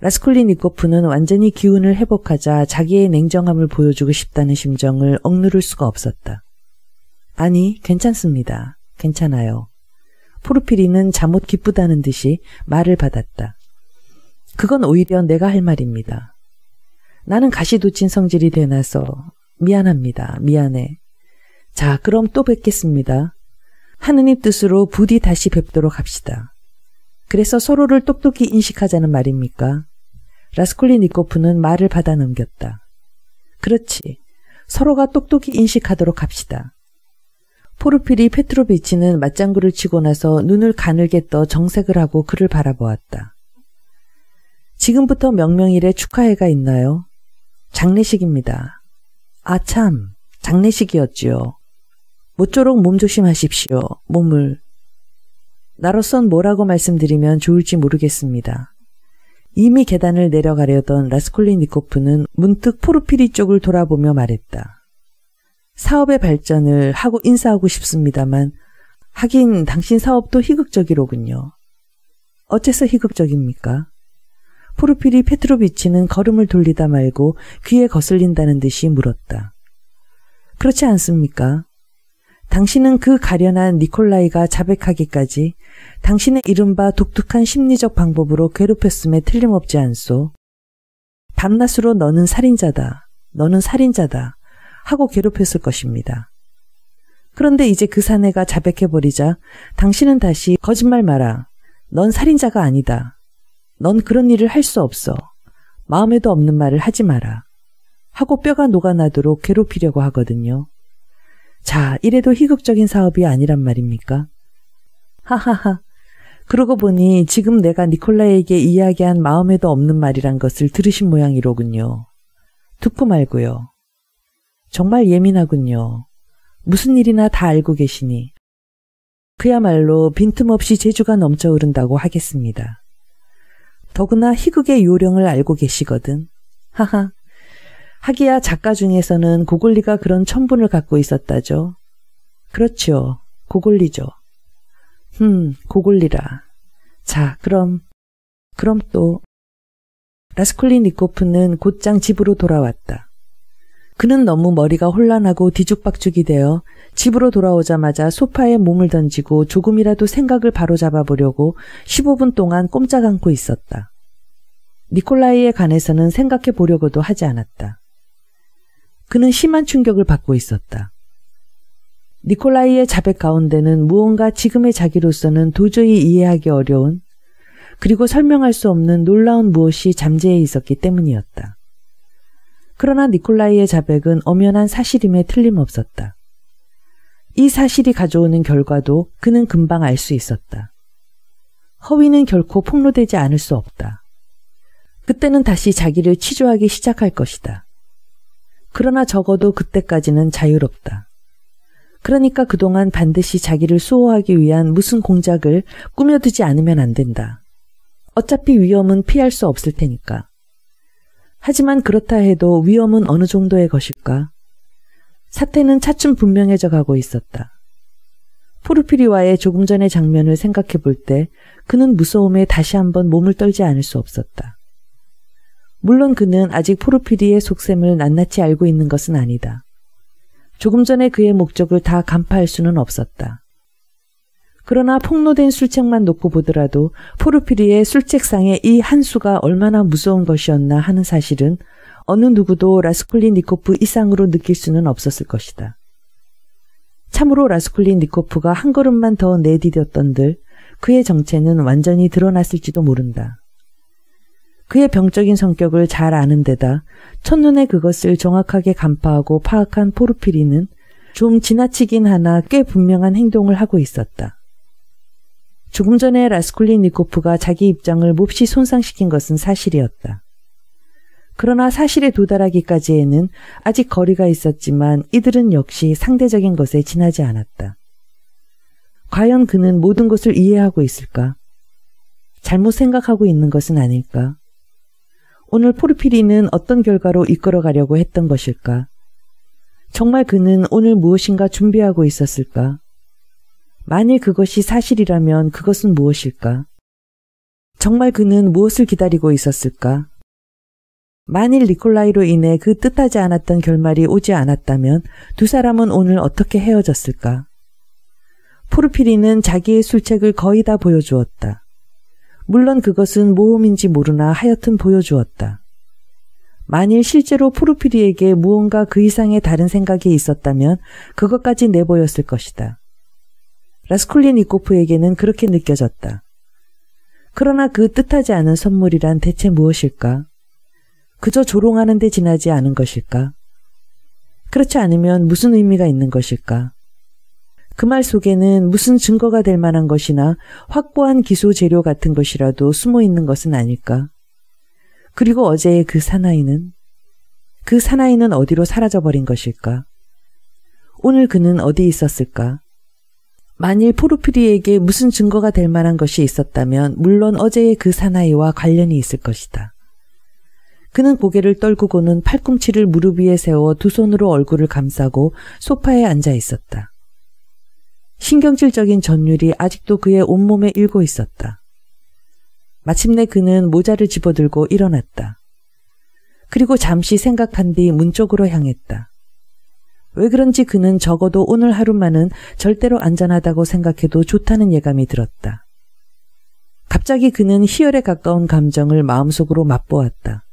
Speaker 1: 라스콜리니코프는 완전히 기운을 회복하자 자기의 냉정함을 보여주고 싶다는 심정을 억누를 수가 없었다. 아니, 괜찮습니다. 괜찮아요. 포르피리는 잠옷 기쁘다는 듯이 말을 받았다. 그건 오히려 내가 할 말입니다. 나는 가시도친 성질이 되나서 미안합니다. 미안해. 자, 그럼 또 뵙겠습니다. 하느님 뜻으로 부디 다시 뵙도록 합시다. 그래서 서로를 똑똑히 인식하자는 말입니까? 라스콜리니코프는 말을 받아 넘겼다. 그렇지. 서로가 똑똑히 인식하도록 합시다. 포르피리 페트로비치는 맞장구를 치고 나서 눈을 가늘게 떠 정색을 하고 그를 바라보았다. 지금부터 명명일에 축하회가 있나요? 장례식입니다. 아 참, 장례식이었지요. 모쪼록 몸 조심하십시오. 몸을. 나로선 뭐라고 말씀드리면 좋을지 모르겠습니다. 이미 계단을 내려가려던 라스콜리니코프는 문득 포르피리 쪽을 돌아보며 말했다. 사업의 발전을 하고 인사하고 싶습니다만 하긴 당신 사업도 희극적이로군요. 어째서 희극적입니까? 포르피리 페트로비치는 걸음을 돌리다 말고 귀에 거슬린다는 듯이 물었다. 그렇지 않습니까? 당신은 그 가련한 니콜라이가 자백하기까지 당신의 이른바 독특한 심리적 방법으로 괴롭혔음에 틀림없지 않소. 밤낮으로 너는 살인자다. 너는 살인자다. 하고 괴롭혔을 것입니다. 그런데 이제 그 사내가 자백해버리자 당신은 다시 거짓말 마라. 넌 살인자가 아니다. 넌 그런 일을 할 수 없어. 마음에도 없는 말을 하지 마라. 하고 뼈가 녹아나도록 괴롭히려고 하거든요. 자, 이래도 희극적인 사업이 아니란 말입니까? 하하하. 그러고 보니 지금 내가 니콜라에게 이야기한 마음에도 없는 말이란 것을 들으신 모양이로군요. 듣고 말고요. 정말 예민하군요. 무슨 일이나 다 알고 계시니. 그야말로 빈틈없이 재주가 넘쳐 흐른다고 하겠습니다. 더구나 희극의 요령을 알고 계시거든. 하하. 하기야 작가 중에서는 고골리가 그런 천분을 갖고 있었다죠. 그렇죠. 고골리죠. 흠, 고골리라. 자, 그럼, 그럼 또. 라스콜리니코프는 곧장 집으로 돌아왔다. 그는 너무 머리가 혼란하고 뒤죽박죽이 되어 집으로 돌아오자마자 소파에 몸을 던지고 조금이라도 생각을 바로잡아 보려고 15분 동안 꼼짝 않고 있었다. 니콜라이에 관해서는 생각해 보려고도 하지 않았다. 그는 심한 충격을 받고 있었다. 니콜라이의 자백 가운데는 무언가 지금의 자기로서는 도저히 이해하기 어려운 그리고 설명할 수 없는 놀라운 무엇이 잠재해 있었기 때문이었다. 그러나 니콜라이의 자백은 엄연한 사실임에 틀림없었다. 이 사실이 가져오는 결과도 그는 금방 알 수 있었다. 허위는 결코 폭로되지 않을 수 없다. 그때는 다시 자기를 치조하기 시작할 것이다. 그러나 적어도 그때까지는 자유롭다. 그러니까 그동안 반드시 자기를 수호하기 위한 무슨 공작을 꾸며두지 않으면 안 된다. 어차피 위험은 피할 수 없을 테니까. 하지만 그렇다 해도 위험은 어느 정도의 것일까? 사태는 차츰 분명해져 가고 있었다. 포르피리와의 조금 전의 장면을 생각해 볼 때 그는 무서움에 다시 한번 몸을 떨지 않을 수 없었다. 물론 그는 아직 포르피리의 속셈을 낱낱이 알고 있는 것은 아니다. 조금 전에 그의 목적을 다 간파할 수는 없었다. 그러나 폭로된 술책만 놓고 보더라도 포르피리의 술책상의 이한 수가 얼마나 무서운 것이었나 하는 사실은 어느 누구도 라스콜린니코프 이상으로 느낄 수는 없었을 것이다. 참으로 라스콜린니코프가 한 걸음만 더 내디뎠던들 그의 정체는 완전히 드러났을지도 모른다. 그의 병적인 성격을 잘 아는 데다 첫눈에 그것을 정확하게 간파하고 파악한 포르피리는 좀 지나치긴 하나 꽤 분명한 행동을 하고 있었다. 조금 전에 라스콜린니코프가 자기 입장을 몹시 손상시킨 것은 사실이었다. 그러나 사실에 도달하기까지에는 아직 거리가 있었지만 이들은 역시 상대적인 것에 지나지 않았다. 과연 그는 모든 것을 이해하고 있을까? 잘못 생각하고 있는 것은 아닐까? 오늘 포르피리는 어떤 결과로 이끌어가려고 했던 것일까? 정말 그는 오늘 무엇인가 준비하고 있었을까? 만일 그것이 사실이라면 그것은 무엇일까? 정말 그는 무엇을 기다리고 있었을까? 만일 니콜라이로 인해 그 뜻하지 않았던 결말이 오지 않았다면 두 사람은 오늘 어떻게 헤어졌을까? 포르피리는 자기의 술책을 거의 다 보여주었다. 물론 그것은 모험인지 모르나 하여튼 보여주었다. 만일 실제로 포르피리에게 무언가 그 이상의 다른 생각이 있었다면 그것까지 내보였을 것이다. 라스콜린니코프에게는 그렇게 느껴졌다. 그러나 그 뜻하지 않은 선물이란 대체 무엇일까? 그저 조롱하는 데 지나지 않은 것일까? 그렇지 않으면 무슨 의미가 있는 것일까? 그 말 속에는 무슨 증거가 될 만한 것이나 확보한 기소 재료 같은 것이라도 숨어 있는 것은 아닐까? 그리고 어제의 그 사나이는? 그 사나이는 어디로 사라져버린 것일까? 오늘 그는 어디 있었을까? 만일 포르피리에게 무슨 증거가 될 만한 것이 있었다면 물론 어제의 그 사나이와 관련이 있을 것이다. 그는 고개를 떨구고는 팔꿈치를 무릎 위에 세워 두 손으로 얼굴을 감싸고 소파에 앉아 있었다. 신경질적인 전율이 아직도 그의 온몸에 일고 있었다. 마침내 그는 모자를 집어들고 일어났다. 그리고 잠시 생각한 뒤 문 쪽으로 향했다. 왜 그런지 그는 적어도 오늘 하루만은 절대로 안전하다고 생각해도 좋다는 예감이 들었다. 갑자기 그는 희열에 가까운 감정을 마음속으로 맛보았다.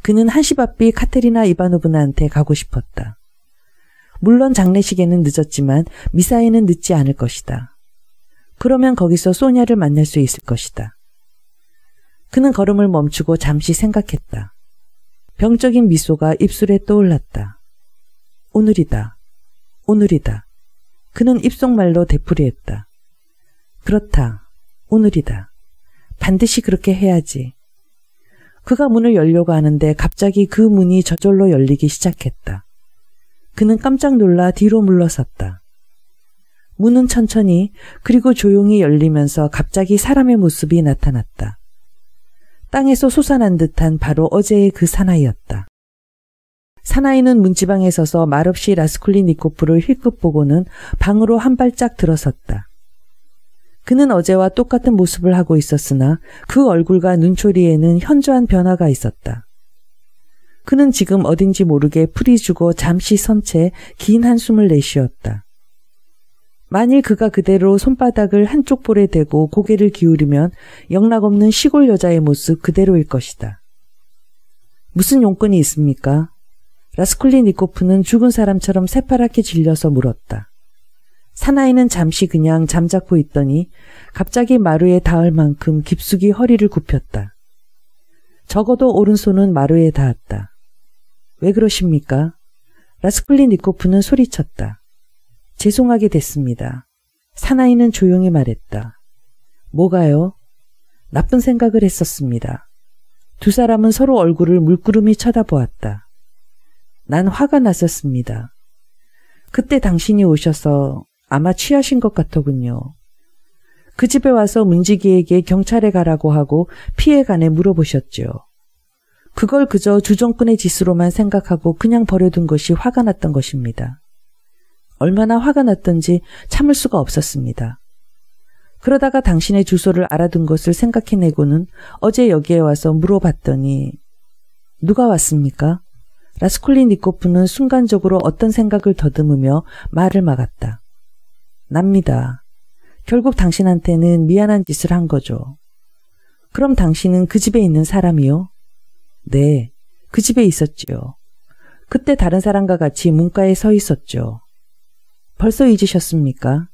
Speaker 1: 그는 한시 앞비 카테리나 이바노브나한테 가고 싶었다. 물론 장례식에는 늦었지만 미사에는 늦지 않을 것이다. 그러면 거기서 소냐를 만날 수 있을 것이다. 그는 걸음을 멈추고 잠시 생각했다. 병적인 미소가 입술에 떠올랐다. 오늘이다. 오늘이다. 그는 입속말로 되풀이했다. 그렇다. 오늘이다. 반드시 그렇게 해야지. 그가 문을 열려고 하는데 갑자기 그 문이 저절로 열리기 시작했다. 그는 깜짝 놀라 뒤로 물러섰다. 문은 천천히 그리고 조용히 열리면서 갑자기 사람의 모습이 나타났다. 땅에서 솟아난 듯한 바로 어제의 그 사나이였다. 사나이는 문지방에 서서 말없이 라스쿨리니코프를 힐끗 보고는 방으로 한 발짝 들어섰다. 그는 어제와 똑같은 모습을 하고 있었으나 그 얼굴과 눈초리에는 현저한 변화가 있었다. 그는 지금 어딘지 모르게 풀이 주고 잠시 선 채 긴 한숨을 내쉬었다. 만일 그가 그대로 손바닥을 한쪽 볼에 대고 고개를 기울이면 영락없는 시골 여자의 모습 그대로일 것이다. 무슨 용건이 있습니까? 라스콜리니코프는 죽은 사람처럼 새파랗게 질려서 물었다. 사나이는 잠시 그냥 잠자코 있더니 갑자기 마루에 닿을 만큼 깊숙이 허리를 굽혔다. 적어도 오른손은 마루에 닿았다. 왜 그러십니까? 라스콜리니코프는 소리쳤다. 죄송하게 됐습니다. 사나이는 조용히 말했다. 뭐가요? 나쁜 생각을 했었습니다. 두 사람은 서로 얼굴을 물끄러미 쳐다보았다. 난 화가 났었습니다. 그때 당신이 오셔서 아마 취하신 것 같더군요. 그 집에 와서 문지기에게 경찰에 가라고 하고 피해간에 물어보셨죠. 그걸 그저 주정꾼의 짓으로만 생각하고 그냥 버려둔 것이 화가 났던 것입니다. 얼마나 화가 났던지 참을 수가 없었습니다. 그러다가 당신의 주소를 알아둔 것을 생각해내고는 어제 여기에 와서 물어봤더니 누가 왔습니까? 라스콜리니코프는 순간적으로 어떤 생각을 더듬으며 말을 막았다. 납니다. 결국 당신한테는 미안한 짓을 한 거죠. 그럼 당신은 그 집에 있는 사람이요? 네, 그 집에 있었지요. 그때 다른 사람과 같이 문가에 서 있었죠. 벌써 잊으셨습니까?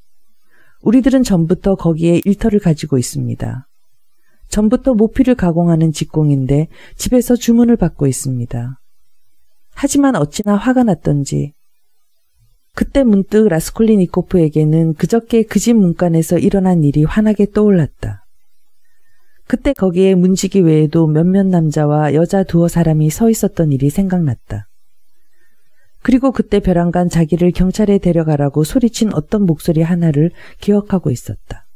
Speaker 1: 우리들은 전부터 거기에 일터를 가지고 있습니다. 전부터 모피를 가공하는 직공인데 집에서 주문을 받고 있습니다. 하지만 어찌나 화가 났던지 그때 문득 라스콜리니코프에게는 그저께 그 집 문간에서 일어난 일이 환하게 떠올랐다. 그때 거기에 문지기 외에도 몇몇 남자와 여자 두어 사람이 서 있었던 일이 생각났다. 그리고 그때 벼랑간 자기를 경찰에 데려가라고 소리친 어떤 목소리 하나를 기억하고 있었다.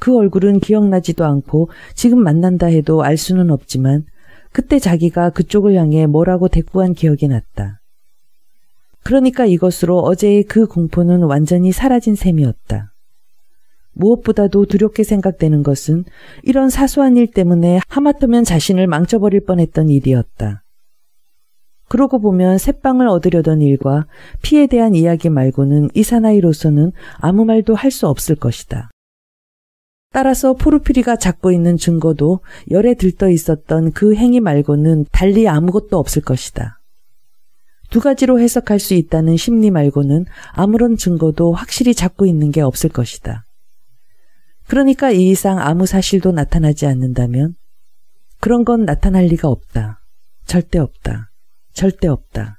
Speaker 1: 그 얼굴은 기억나지도 않고 지금 만난다 해도 알 수는 없지만 그때 자기가 그쪽을 향해 뭐라고 대꾸한 기억이 났다. 그러니까 이것으로 어제의 그 공포는 완전히 사라진 셈이었다. 무엇보다도 두렵게 생각되는 것은 이런 사소한 일 때문에 하마터면 자신을 망쳐버릴 뻔했던 일이었다. 그러고 보면 새빵을 얻으려던 일과 피에 대한 이야기 말고는 이 사나이로서는 아무 말도 할 수 없을 것이다. 따라서 포르피리가 잡고 있는 증거도 열에 들떠 있었던 그 행위 말고는 달리 아무것도 없을 것이다. 두 가지로 해석할 수 있다는 심리 말고는 아무런 증거도 확실히 잡고 있는 게 없을 것이다. 그러니까 이 이상 아무 사실도 나타나지 않는다면 그런 건 나타날 리가 없다. 절대 없다. 절대 없다.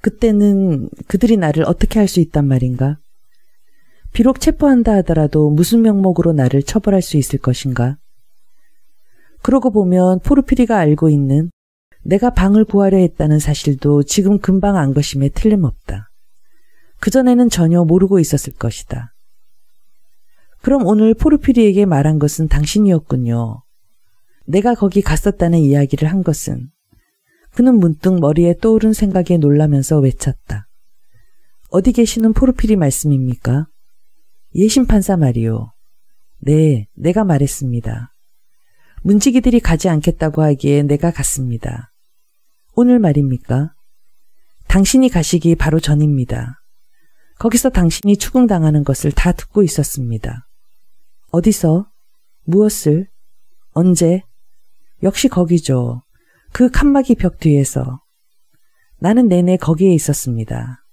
Speaker 1: 그때는 그들이 나를 어떻게 할 수 있단 말인가? 비록 체포한다 하더라도 무슨 명목으로 나를 처벌할 수 있을 것인가? 그러고 보면 포르피리가 알고 있는 내가 방을 구하려 했다는 사실도 지금 금방 안 것임에 틀림없다. 그전에는 전혀 모르고 있었을 것이다. 그럼 오늘 포르피리에게 말한 것은 당신이었군요. 내가 거기 갔었다는 이야기를 한 것은 그는 문득 머리에 떠오른 생각에 놀라면서 외쳤다. 어디 계시는 포르피리 말씀입니까? 예심판사 말이요. 네, 내가 말했습니다. 문지기들이 가지 않겠다고 하기에 내가 갔습니다. 오늘 말입니까? 당신이 가시기 바로 전입니다. 거기서 당신이 추궁당하는 것을 다 듣고 있었습니다. 어디서? 무엇을? 언제? 역시 거기죠. 그 칸막이 벽 뒤에서. 나는 내내 거기에 있었습니다.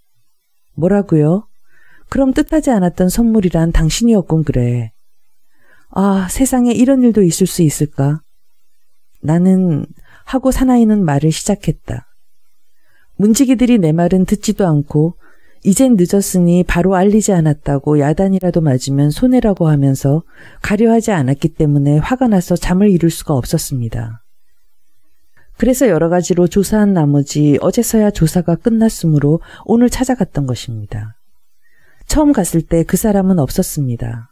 Speaker 1: 뭐라고요? 그럼 뜻하지 않았던 선물이란 당신이었군 그래. 아, 세상에 이런 일도 있을 수 있을까? 나는 하고 사나이는 말을 시작했다. 문지기들이 내 말은 듣지도 않고 이젠 늦었으니 바로 알리지 않았다고 야단이라도 맞으면 손해라고 하면서 가려하지 않았기 때문에 화가 나서 잠을 이룰 수가 없었습니다. 그래서 여러 가지로 조사한 나머지 어제서야 조사가 끝났으므로 오늘 찾아갔던 것입니다. 처음 갔을 때 그 사람은 없었습니다.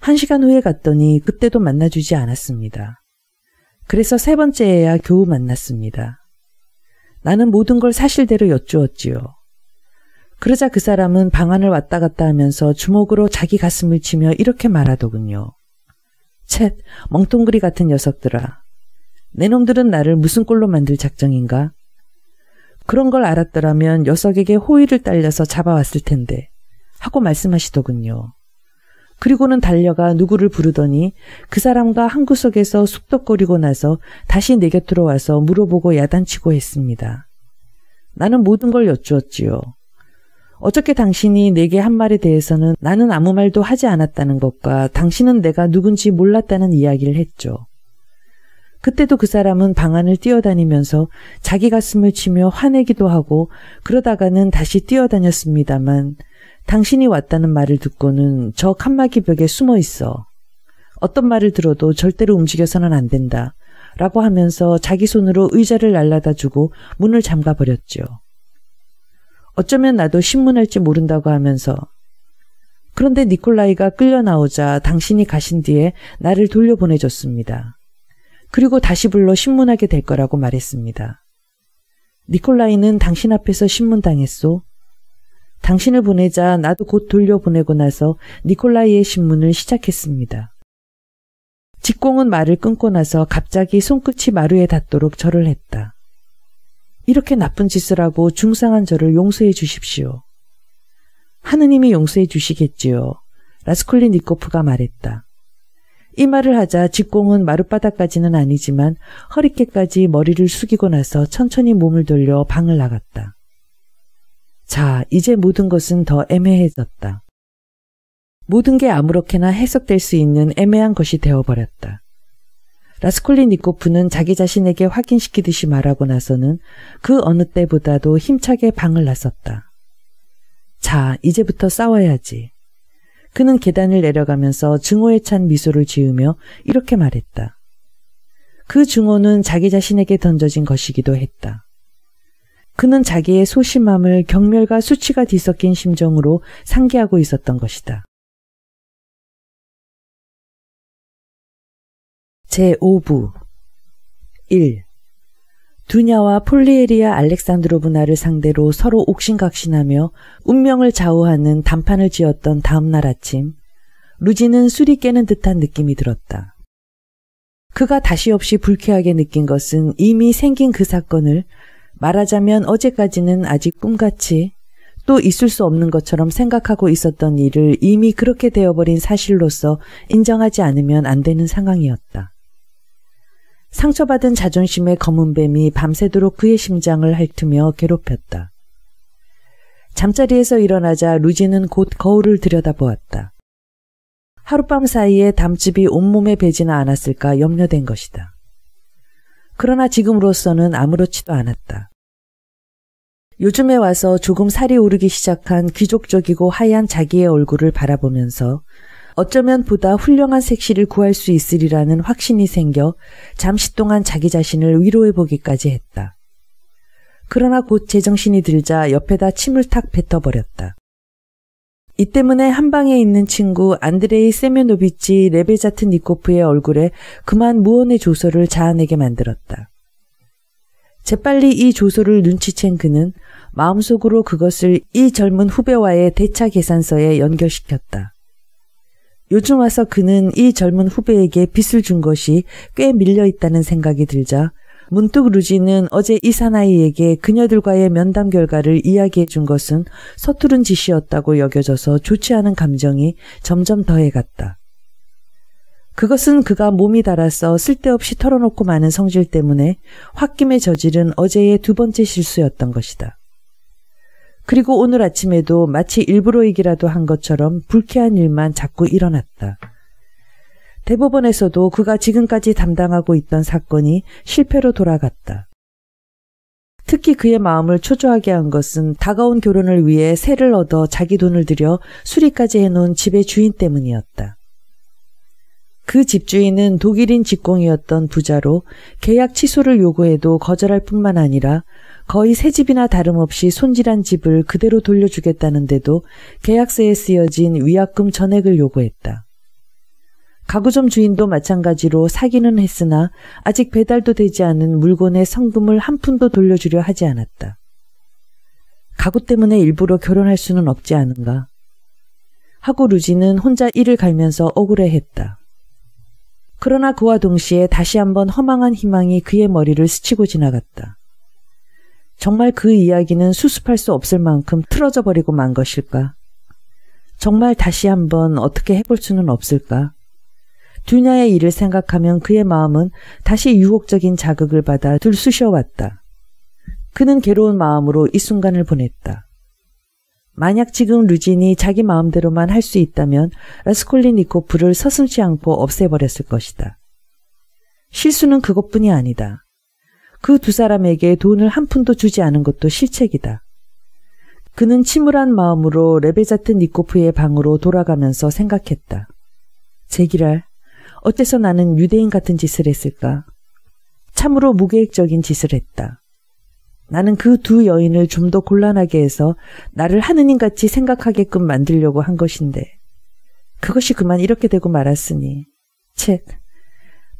Speaker 1: 한 시간 후에 갔더니 그때도 만나주지 않았습니다. 그래서 세 번째에야 겨우 만났습니다. 나는 모든 걸 사실대로 여쭈었지요. 그러자 그 사람은 방 안을 왔다 갔다 하면서 주먹으로 자기 가슴을 치며 이렇게 말하더군요. 쳇, 멍뚱그리 같은 녀석들아. 내 놈들은 나를 무슨 꼴로 만들 작정인가? 그런 걸 알았더라면 녀석에게 호의를 딸려서 잡아왔을 텐데. 하고 말씀하시더군요. 그리고는 달려가 누구를 부르더니 그 사람과 한 구석에서 숙덕거리고 나서 다시 내 곁으로 와서 물어보고 야단치고 했습니다. 나는 모든 걸 여쭈었지요. 어저께 당신이 내게 한 말에 대해서는 나는 아무 말도 하지 않았다는 것과 당신은 내가 누군지 몰랐다는 이야기를 했죠. 그때도 그 사람은 방 안을 뛰어다니면서 자기 가슴을 치며 화내기도 하고 그러다가는 다시 뛰어다녔습니다만 당신이 왔다는 말을 듣고는 저 칸막이 벽에 숨어 있어. 어떤 말을 들어도 절대로 움직여서는 안 된다. 라고 하면서 자기 손으로 의자를 날라다 주고 문을 잠가 버렸죠. 어쩌면 나도 신문할지 모른다고 하면서 그런데 니콜라이가 끌려 나오자 당신이 가신 뒤에 나를 돌려보내줬습니다. 그리고 다시 불러 신문하게 될 거라고 말했습니다. 니콜라이는 당신 앞에서 신문당했소. 당신을 보내자 나도 곧 돌려보내고 나서 니콜라이의 신문을 시작했습니다. 직공은 말을 끊고 나서 갑자기 손끝이 마루에 닿도록 절을 했다. 이렇게 나쁜 짓을 하고 중상한 저를 용서해 주십시오. 하느님이 용서해 주시겠지요. 라스콜리니코프가 말했다. 이 말을 하자 직공은 마룻바닥까지는 아니지만 허리깨까지 머리를 숙이고 나서 천천히 몸을 돌려 방을 나갔다. 자, 이제 모든 것은 더 애매해졌다. 모든 게 아무렇게나 해석될 수 있는 애매한 것이 되어버렸다. 라스콜리니코프는 자기 자신에게 확인시키듯이 말하고 나서는 그 어느 때보다도 힘차게 방을 나섰다. 자, 이제부터 싸워야지. 그는 계단을 내려가면서 증오에 찬 미소를 지으며 이렇게 말했다. 그 증오는 자기 자신에게 던져진 것이기도 했다. 그는 자기의 소심함을 경멸과 수치가 뒤섞인 심정으로 상기하고 있었던 것이다. 제5부 1. 두냐와 폴리에리아 알렉산드로브나를 상대로 서로 옥신각신하며 운명을 좌우하는 단판을 지었던 다음날 아침 루지는 술이 깨는 듯한 느낌이 들었다. 그가 다시 없이 불쾌하게 느낀 것은 이미 생긴 그 사건을 말하자면 어제까지는 아직 꿈같이 또 있을 수 없는 것처럼 생각하고 있었던 일을 이미 그렇게 되어버린 사실로서 인정하지 않으면 안 되는 상황이었다. 상처받은 자존심의 검은 뱀이 밤새도록 그의 심장을 핥으며 괴롭혔다. 잠자리에서 일어나자 루지는 곧 거울을 들여다보았다. 하룻밤 사이에 담즙이 온몸에 배지는 않았을까 염려된 것이다. 그러나 지금으로서는 아무렇지도 않았다. 요즘에 와서 조금 살이 오르기 시작한 귀족적이고 하얀 자기의 얼굴을 바라보면서 어쩌면 보다 훌륭한 색시를 구할 수 있으리라는 확신이 생겨 잠시 동안 자기 자신을 위로해 보기까지 했다. 그러나 곧 제정신이 들자 옆에다 침을 탁 뱉어버렸다. 이 때문에 한 방에 있는 친구 안드레이 세메노비치 레베자트 니코프의 얼굴에 그만 무언의 조소를 자아내게 만들었다. 재빨리 이 조소를 눈치챈 그는 마음속으로 그것을 이 젊은 후배와의 대차 계산서에 연결시켰다. 요즘 와서 그는 이 젊은 후배에게 빚을 준 것이 꽤 밀려 있다는 생각이 들자 문득 루지는 어제 이 사나이에게 그녀들과의 면담 결과를 이야기해 준 것은 서투른 짓이었다고 여겨져서 좋지 않은 감정이 점점 더해갔다. 그것은 그가 몸이 달아서 쓸데없이 털어놓고 마는 성질 때문에 홧김에 저지른 어제의 두 번째 실수였던 것이다. 그리고 오늘 아침에도 마치 일부러이기라도 한 것처럼 불쾌한 일만 자꾸 일어났다. 대법원에서도 그가 지금까지 담당하고 있던 사건이 실패로 돌아갔다. 특히 그의 마음을 초조하게 한 것은 다가온 결혼을 위해 새를 얻어 자기 돈을 들여 수리까지 해놓은 집의 주인 때문이었다. 그 집주인은 독일인 직공이었던 부자로 계약 취소를 요구해도 거절할 뿐만 아니라 거의 새 집이나 다름없이 손질한 집을 그대로 돌려주겠다는데도 계약서에 쓰여진 위약금 전액을 요구했다. 가구점 주인도 마찬가지로 사기는 했으나 아직 배달도 되지 않은 물건의 성금을 한 푼도 돌려주려 하지 않았다. 가구 때문에 일부러 결혼할 수는 없지 않은가. 하고 루지는 혼자 이를 갈면서 억울해했다. 그러나 그와 동시에 다시 한번 허망한 희망이 그의 머리를 스치고 지나갔다. 정말 그 이야기는 수습할 수 없을 만큼 틀어져 버리고 만 것일까? 정말 다시 한번 어떻게 해볼 수는 없을까? 두냐의 일을 생각하면 그의 마음은 다시 유혹적인 자극을 받아 들쑤셔왔다. 그는 괴로운 마음으로 이 순간을 보냈다. 만약 지금 루진이 자기 마음대로만 할 수 있다면 라스콜리니코프를 서슴지 않고 없애버렸을 것이다. 실수는 그것뿐이 아니다. 그 두 사람에게 돈을 한 푼도 주지 않은 것도 실책이다. 그는 침울한 마음으로 레베자트 니코프의 방으로 돌아가면서 생각했다. 제기랄, 어째서 나는 유대인 같은 짓을 했을까? 참으로 무계획적인 짓을 했다. 나는 그 두 여인을 좀 더 곤란하게 해서 나를 하느님 같이 생각하게끔 만들려고 한 것인데 그것이 그만 이렇게 되고 말았으니 쳇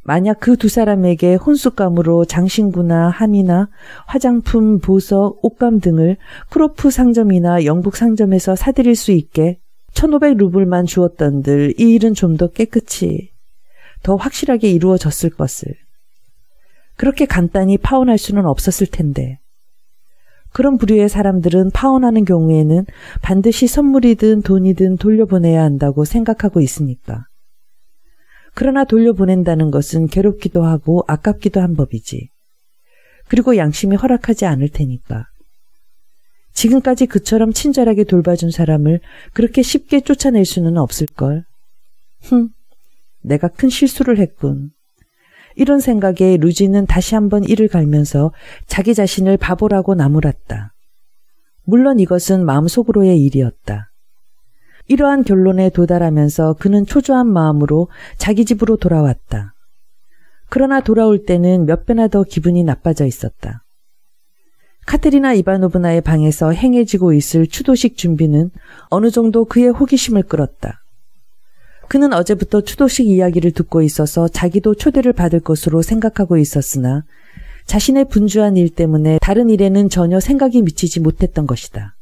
Speaker 1: 만약 그 두 사람에게 혼숫감으로 장신구나 함이나 화장품, 보석, 옷감 등을 크로프 상점이나 영국 상점에서 사들일 수 있게 1500 루블만 주었던들 이 일은 좀 더 깨끗이 더 확실하게 이루어졌을 것을 그렇게 간단히 파혼할 수는 없었을 텐데 그런 부류의 사람들은 파혼하는 경우에는 반드시 선물이든 돈이든 돌려보내야 한다고 생각하고 있으니까. 그러나 돌려보낸다는 것은 괴롭기도 하고 아깝기도 한 법이지. 그리고 양심이 허락하지 않을 테니까. 지금까지 그처럼 친절하게 돌봐준 사람을 그렇게 쉽게 쫓아낼 수는 없을걸. 흠, 내가 큰 실수를 했군. 이런 생각에 루지는 다시 한번 이를 갈면서 자기 자신을 바보라고 나무랐다. 물론 이것은 마음속으로의 일이었다. 이러한 결론에 도달하면서 그는 초조한 마음으로 자기 집으로 돌아왔다. 그러나 돌아올 때는 몇 배나 더 기분이 나빠져 있었다. 카테리나 이바노브나의 방에서 행해지고 있을 추도식 준비는 어느 정도 그의 호기심을 끌었다. 그는 어제부터 추도식 이야기를 듣고 있어서 자기도 초대를 받을 것으로 생각하고 있었으나 자신의 분주한 일 때문에 다른 일에는 전혀 생각이 미치지 못했던 것이다.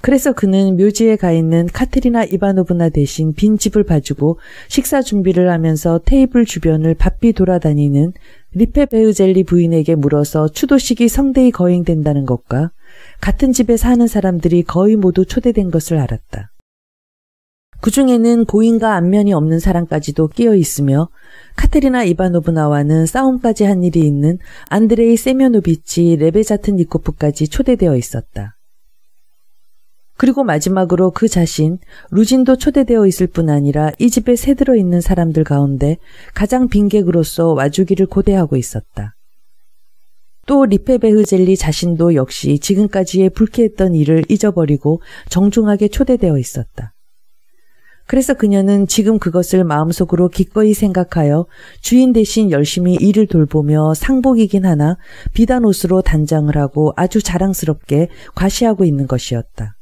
Speaker 1: 그래서 그는 묘지에 가 있는 카테리나 이바노브나 대신 빈 집을 봐주고 식사 준비를 하면서 테이블 주변을 바삐 돌아다니는 리페 베우젤리 부인에게 물어서 추도식이 성대히 거행된다는 것과 같은 집에 사는 사람들이 거의 모두 초대된 것을 알았다. 그 중에는 고인과 안면이 없는 사람까지도 끼어 있으며 카테리나 이바노브나와는 싸움까지 한 일이 있는 안드레이 세메노비치 레베자트 니코프까지 초대되어 있었다. 그리고 마지막으로 그 자신 루진도 초대되어 있을 뿐 아니라 이 집에 세들어 있는 사람들 가운데 가장 빈객으로서 와주기를 고대하고 있었다. 또 리페베흐젤리 자신도 역시 지금까지의 불쾌했던 일을 잊어버리고 정중하게 초대되어 있었다. 그래서 그녀는 지금 그것을 마음속으로 기꺼이 생각하여 주인 대신 열심히 일을 돌보며 상복이긴 하나 비단 옷으로 단장을 하고 아주 자랑스럽게 과시하고 있는 것이었다.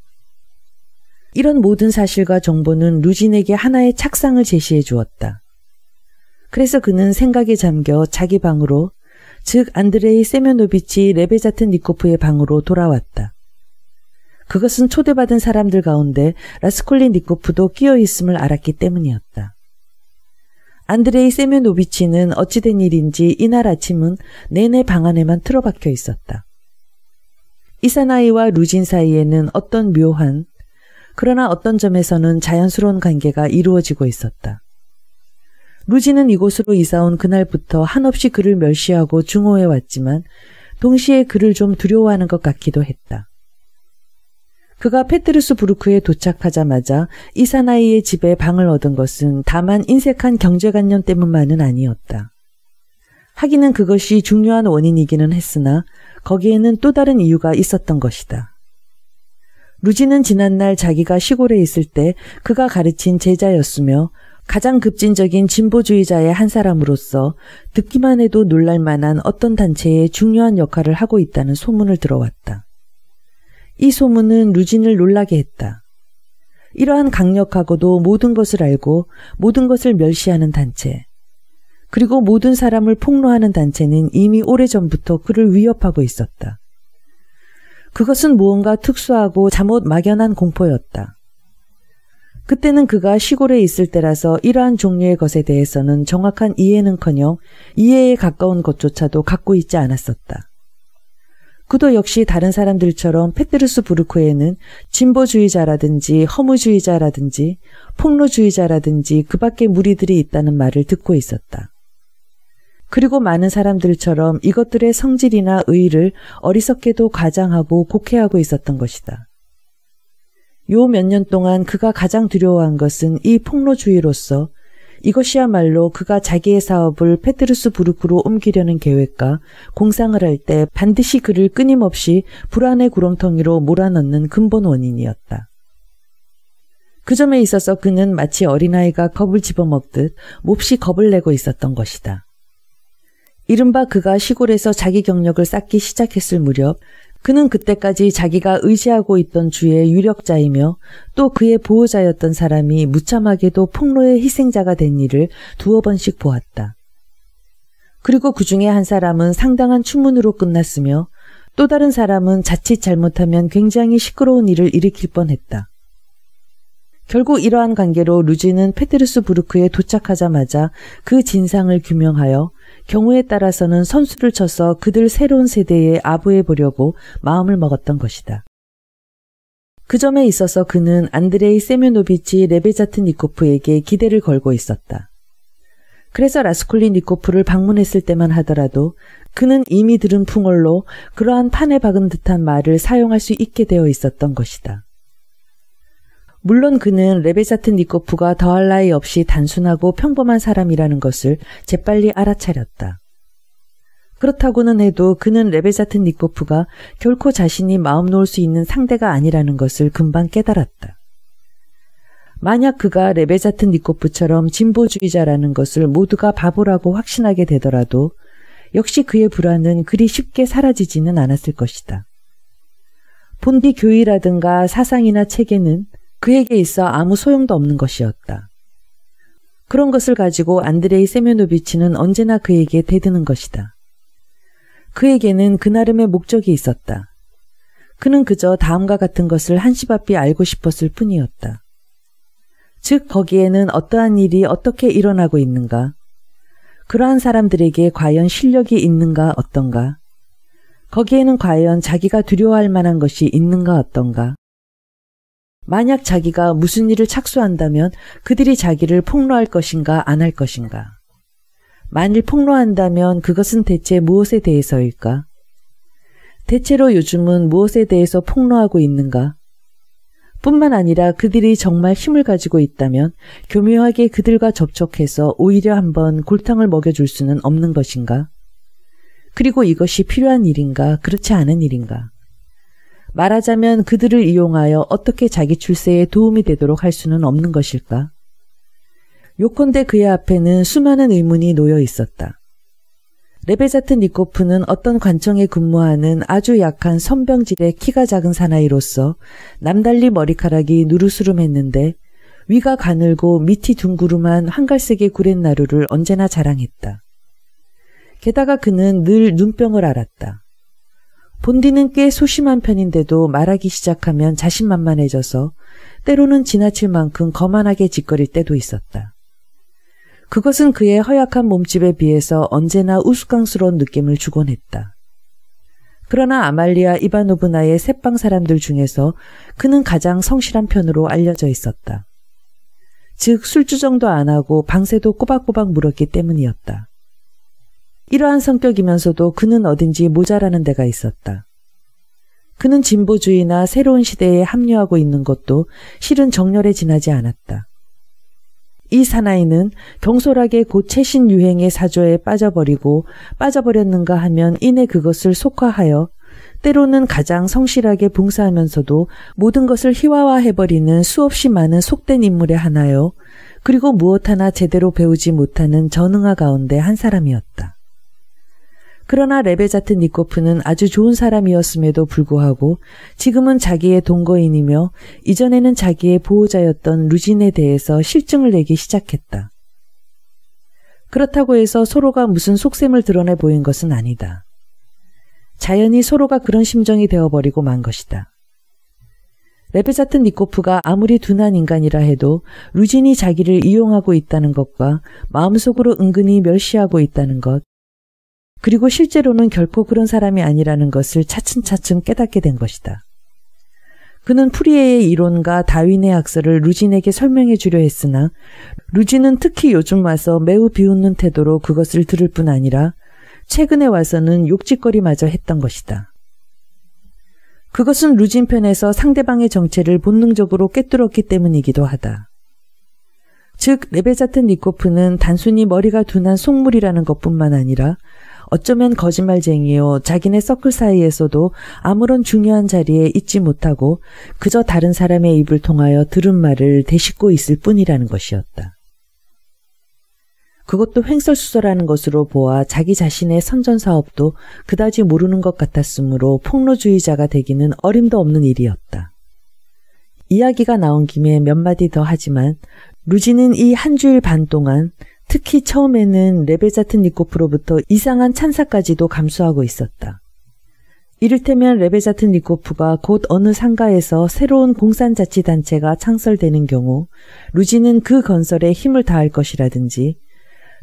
Speaker 1: 이런 모든 사실과 정보는 루진에게 하나의 착상을 제시해 주었다. 그래서 그는 생각에 잠겨 자기 방으로 즉 안드레이 세면노비치 레베자트 니코프의 방으로 돌아왔다. 그것은 초대받은 사람들 가운데 라스콜린 니코프도 끼어 있음을 알았기 때문이었다. 안드레이 세메노비치는 어찌된 일인지 이날 아침은 내내 방 안에만 틀어박혀 있었다. 이사나이와 루진 사이에는 어떤 묘한 그러나 어떤 점에서는 자연스러운 관계가 이루어지고 있었다. 루진은 이곳으로 이사온 그날부터 한없이 그를 멸시하고 중호해 왔지만 동시에 그를 좀 두려워하는 것 같기도 했다. 그가 페트르스 부르크에 도착하자마자 이사나이의 집에 방을 얻은 것은 다만 인색한 경제관념 때문만은 아니었다. 하기는 그것이 중요한 원인이기는 했으나 거기에는 또 다른 이유가 있었던 것이다. 루지는 지난날 자기가 시골에 있을 때 그가 가르친 제자였으며 가장 급진적인 진보주의자의 한 사람으로서 듣기만 해도 놀랄 만한 어떤 단체의 중요한 역할을 하고 있다는 소문을 들어왔다. 이 소문은 루진을 놀라게 했다. 이러한 강력하고도 모든 것을 알고 모든 것을 멸시하는 단체, 그리고 모든 사람을 폭로하는 단체는 이미 오래전부터 그를 위협하고 있었다. 그것은 무언가 특수하고 잠옷 막연한 공포였다. 그때는 그가 시골에 있을 때라서 이러한 종류의 것에 대해서는 정확한 이해는커녕 이해에 가까운 것조차도 갖고 있지 않았었다. 그도 역시 다른 사람들처럼 페트르스 부르크에는 진보주의자라든지 허무주의자라든지 폭로주의자라든지 그 밖의 무리들이 있다는 말을 듣고 있었다. 그리고 많은 사람들처럼 이것들의 성질이나 의의를 어리석게도 과장하고 곡해하고 있었던 것이다. 요 몇 년 동안 그가 가장 두려워한 것은 이 폭로주의로서 이것이야말로 그가 자기의 사업을 페트르스 부르크로 옮기려는 계획과 공상을 할 때 반드시 그를 끊임없이 불안의 구렁텅이로 몰아넣는 근본 원인이었다. 그 점에 있어서 그는 마치 어린아이가 겁을 집어먹듯 몹시 겁을 내고 있었던 것이다. 이른바 그가 시골에서 자기 경력을 쌓기 시작했을 무렵 그는 그때까지 자기가 의지하고 있던 주의 유력자이며 또 그의 보호자였던 사람이 무참하게도 폭로의 희생자가 된 일을 두어 번씩 보았다. 그리고 그 중에 한 사람은 상당한 추문으로 끝났으며 또 다른 사람은 자칫 잘못하면 굉장히 시끄러운 일을 일으킬 뻔했다. 결국 이러한 관계로 루지는 페테르스 부르크에 도착하자마자 그 진상을 규명하여 경우에 따라서는 선수를 쳐서 그들 새로운 세대에 아부해 보려고 마음을 먹었던 것이다. 그 점에 있어서 그는 안드레이 세메노비치 레베자트 니코프에게 기대를 걸고 있었다. 그래서 라스콜리니코프를 방문했을 때만 하더라도 그는 이미 들은 풍월로 그러한 판에 박은 듯한 말을 사용할 수 있게 되어 있었던 것이다. 물론 그는 레베자트 니코프가 더할 나위 없이 단순하고 평범한 사람이라는 것을 재빨리 알아차렸다. 그렇다고는 해도 그는 레베자트 니코프가 결코 자신이 마음 놓을 수 있는 상대가 아니라는 것을 금방 깨달았다. 만약 그가 레베자트 니코프처럼 진보주의자라는 것을 모두가 바보라고 확신하게 되더라도 역시 그의 불안은 그리 쉽게 사라지지는 않았을 것이다. 본디 교의라든가 사상이나 체계는 그에게 있어 아무 소용도 없는 것이었다. 그런 것을 가지고 안드레이 세메노비치는 언제나 그에게 대드는 것이다. 그에게는 그 나름의 목적이 있었다. 그는 그저 다음과 같은 것을 한시바삐 알고 싶었을 뿐이었다. 즉, 거기에는 어떠한 일이 어떻게 일어나고 있는가, 그러한 사람들에게 과연 실력이 있는가 어떤가, 거기에는 과연 자기가 두려워할 만한 것이 있는가 어떤가, 만약 자기가 무슨 일을 착수한다면 그들이 자기를 폭로할 것인가 안 할 것인가? 만일 폭로한다면 그것은 대체 무엇에 대해서일까? 대체로 요즘은 무엇에 대해서 폭로하고 있는가? 뿐만 아니라 그들이 정말 힘을 가지고 있다면 교묘하게 그들과 접촉해서 오히려 한번 골탕을 먹여줄 수는 없는 것인가? 그리고 이것이 필요한 일인가, 그렇지 않은 일인가? 말하자면 그들을 이용하여 어떻게 자기 출세에 도움이 되도록 할 수는 없는 것일까? 요컨대 그의 앞에는 수많은 의문이 놓여 있었다. 레베자트 니코프는 어떤 관청에 근무하는 아주 약한 선병질의 키가 작은 사나이로서 남달리 머리카락이 누르스름했는데 위가 가늘고 밑이 둥그름한 한갈색의 구렛나루를 언제나 자랑했다. 게다가 그는 늘 눈병을 앓았다. 본디는 꽤 소심한 편인데도 말하기 시작하면 자신만만해져서 때로는 지나칠 만큼 거만하게 짓거릴 때도 있었다. 그것은 그의 허약한 몸집에 비해서 언제나 우스꽝스러운 느낌을 주곤 했다. 그러나 아말리아 이바노브나의 새빵 사람들 중에서 그는 가장 성실한 편으로 알려져 있었다. 즉 술주정도 안 하고 방새도 꼬박꼬박 물었기 때문이었다. 이러한 성격이면서도 그는 어딘지 모자라는 데가 있었다. 그는 진보주의나 새로운 시대에 합류하고 있는 것도 실은 정렬에 지나지 않았다. 이 사나이는 경솔하게 곧 최신 유행의 사조에 빠져버리고 빠져버렸는가 하면 이내 그것을 속화하여 때로는 가장 성실하게 봉사하면서도 모든 것을 희화화해버리는 수없이 많은 속된 인물의 하나요. 그리고 무엇 하나 제대로 배우지 못하는 전응아 가운데 한 사람이었다. 그러나 레베자트 니코프는 아주 좋은 사람이었음에도 불구하고 지금은 자기의 동거인이며 이전에는 자기의 보호자였던 루진에 대해서 실증을 내기 시작했다. 그렇다고 해서 서로가 무슨 속셈을 드러내 보인 것은 아니다. 자연히 서로가 그런 심정이 되어버리고 만 것이다. 레베자트 니코프가 아무리 둔한 인간이라 해도 루진이 자기를 이용하고 있다는 것과 마음속으로 은근히 멸시하고 있다는 것, 그리고 실제로는 결코 그런 사람이 아니라는 것을 차츰차츰 깨닫게 된 것이다. 그는 푸리에의 이론과 다윈의 학설을 루진에게 설명해 주려 했으나 루진은 특히 요즘 와서 매우 비웃는 태도로 그것을 들을 뿐 아니라 최근에 와서는 욕짓거리마저 했던 것이다. 그것은 루진 편에서 상대방의 정체를 본능적으로 꿰뚫었기 때문이기도 하다. 즉 레베자트 니코프는 단순히 머리가 둔한 속물이라는 것뿐만 아니라 어쩌면 거짓말쟁이요. 자기네 서클 사이에서도 아무런 중요한 자리에 있지 못하고 그저 다른 사람의 입을 통하여 들은 말을 대싣고 있을 뿐이라는 것이었다. 그것도 횡설수설하는 것으로 보아 자기 자신의 선전 사업도 그다지 모르는 것 같았으므로 폭로주의자가 되기는 어림도 없는 일이었다. 이야기가 나온 김에 몇 마디 더 하지만 루진은 이 한 주일 반 동안 특히 처음에는 레베자트 니코프로부터 이상한 찬사까지도 감수하고 있었다. 이를테면 레베자트 니코프가 곧 어느 상가에서 새로운 공산자치단체가 창설되는 경우 루진은 그 건설에 힘을 다할 것이라든지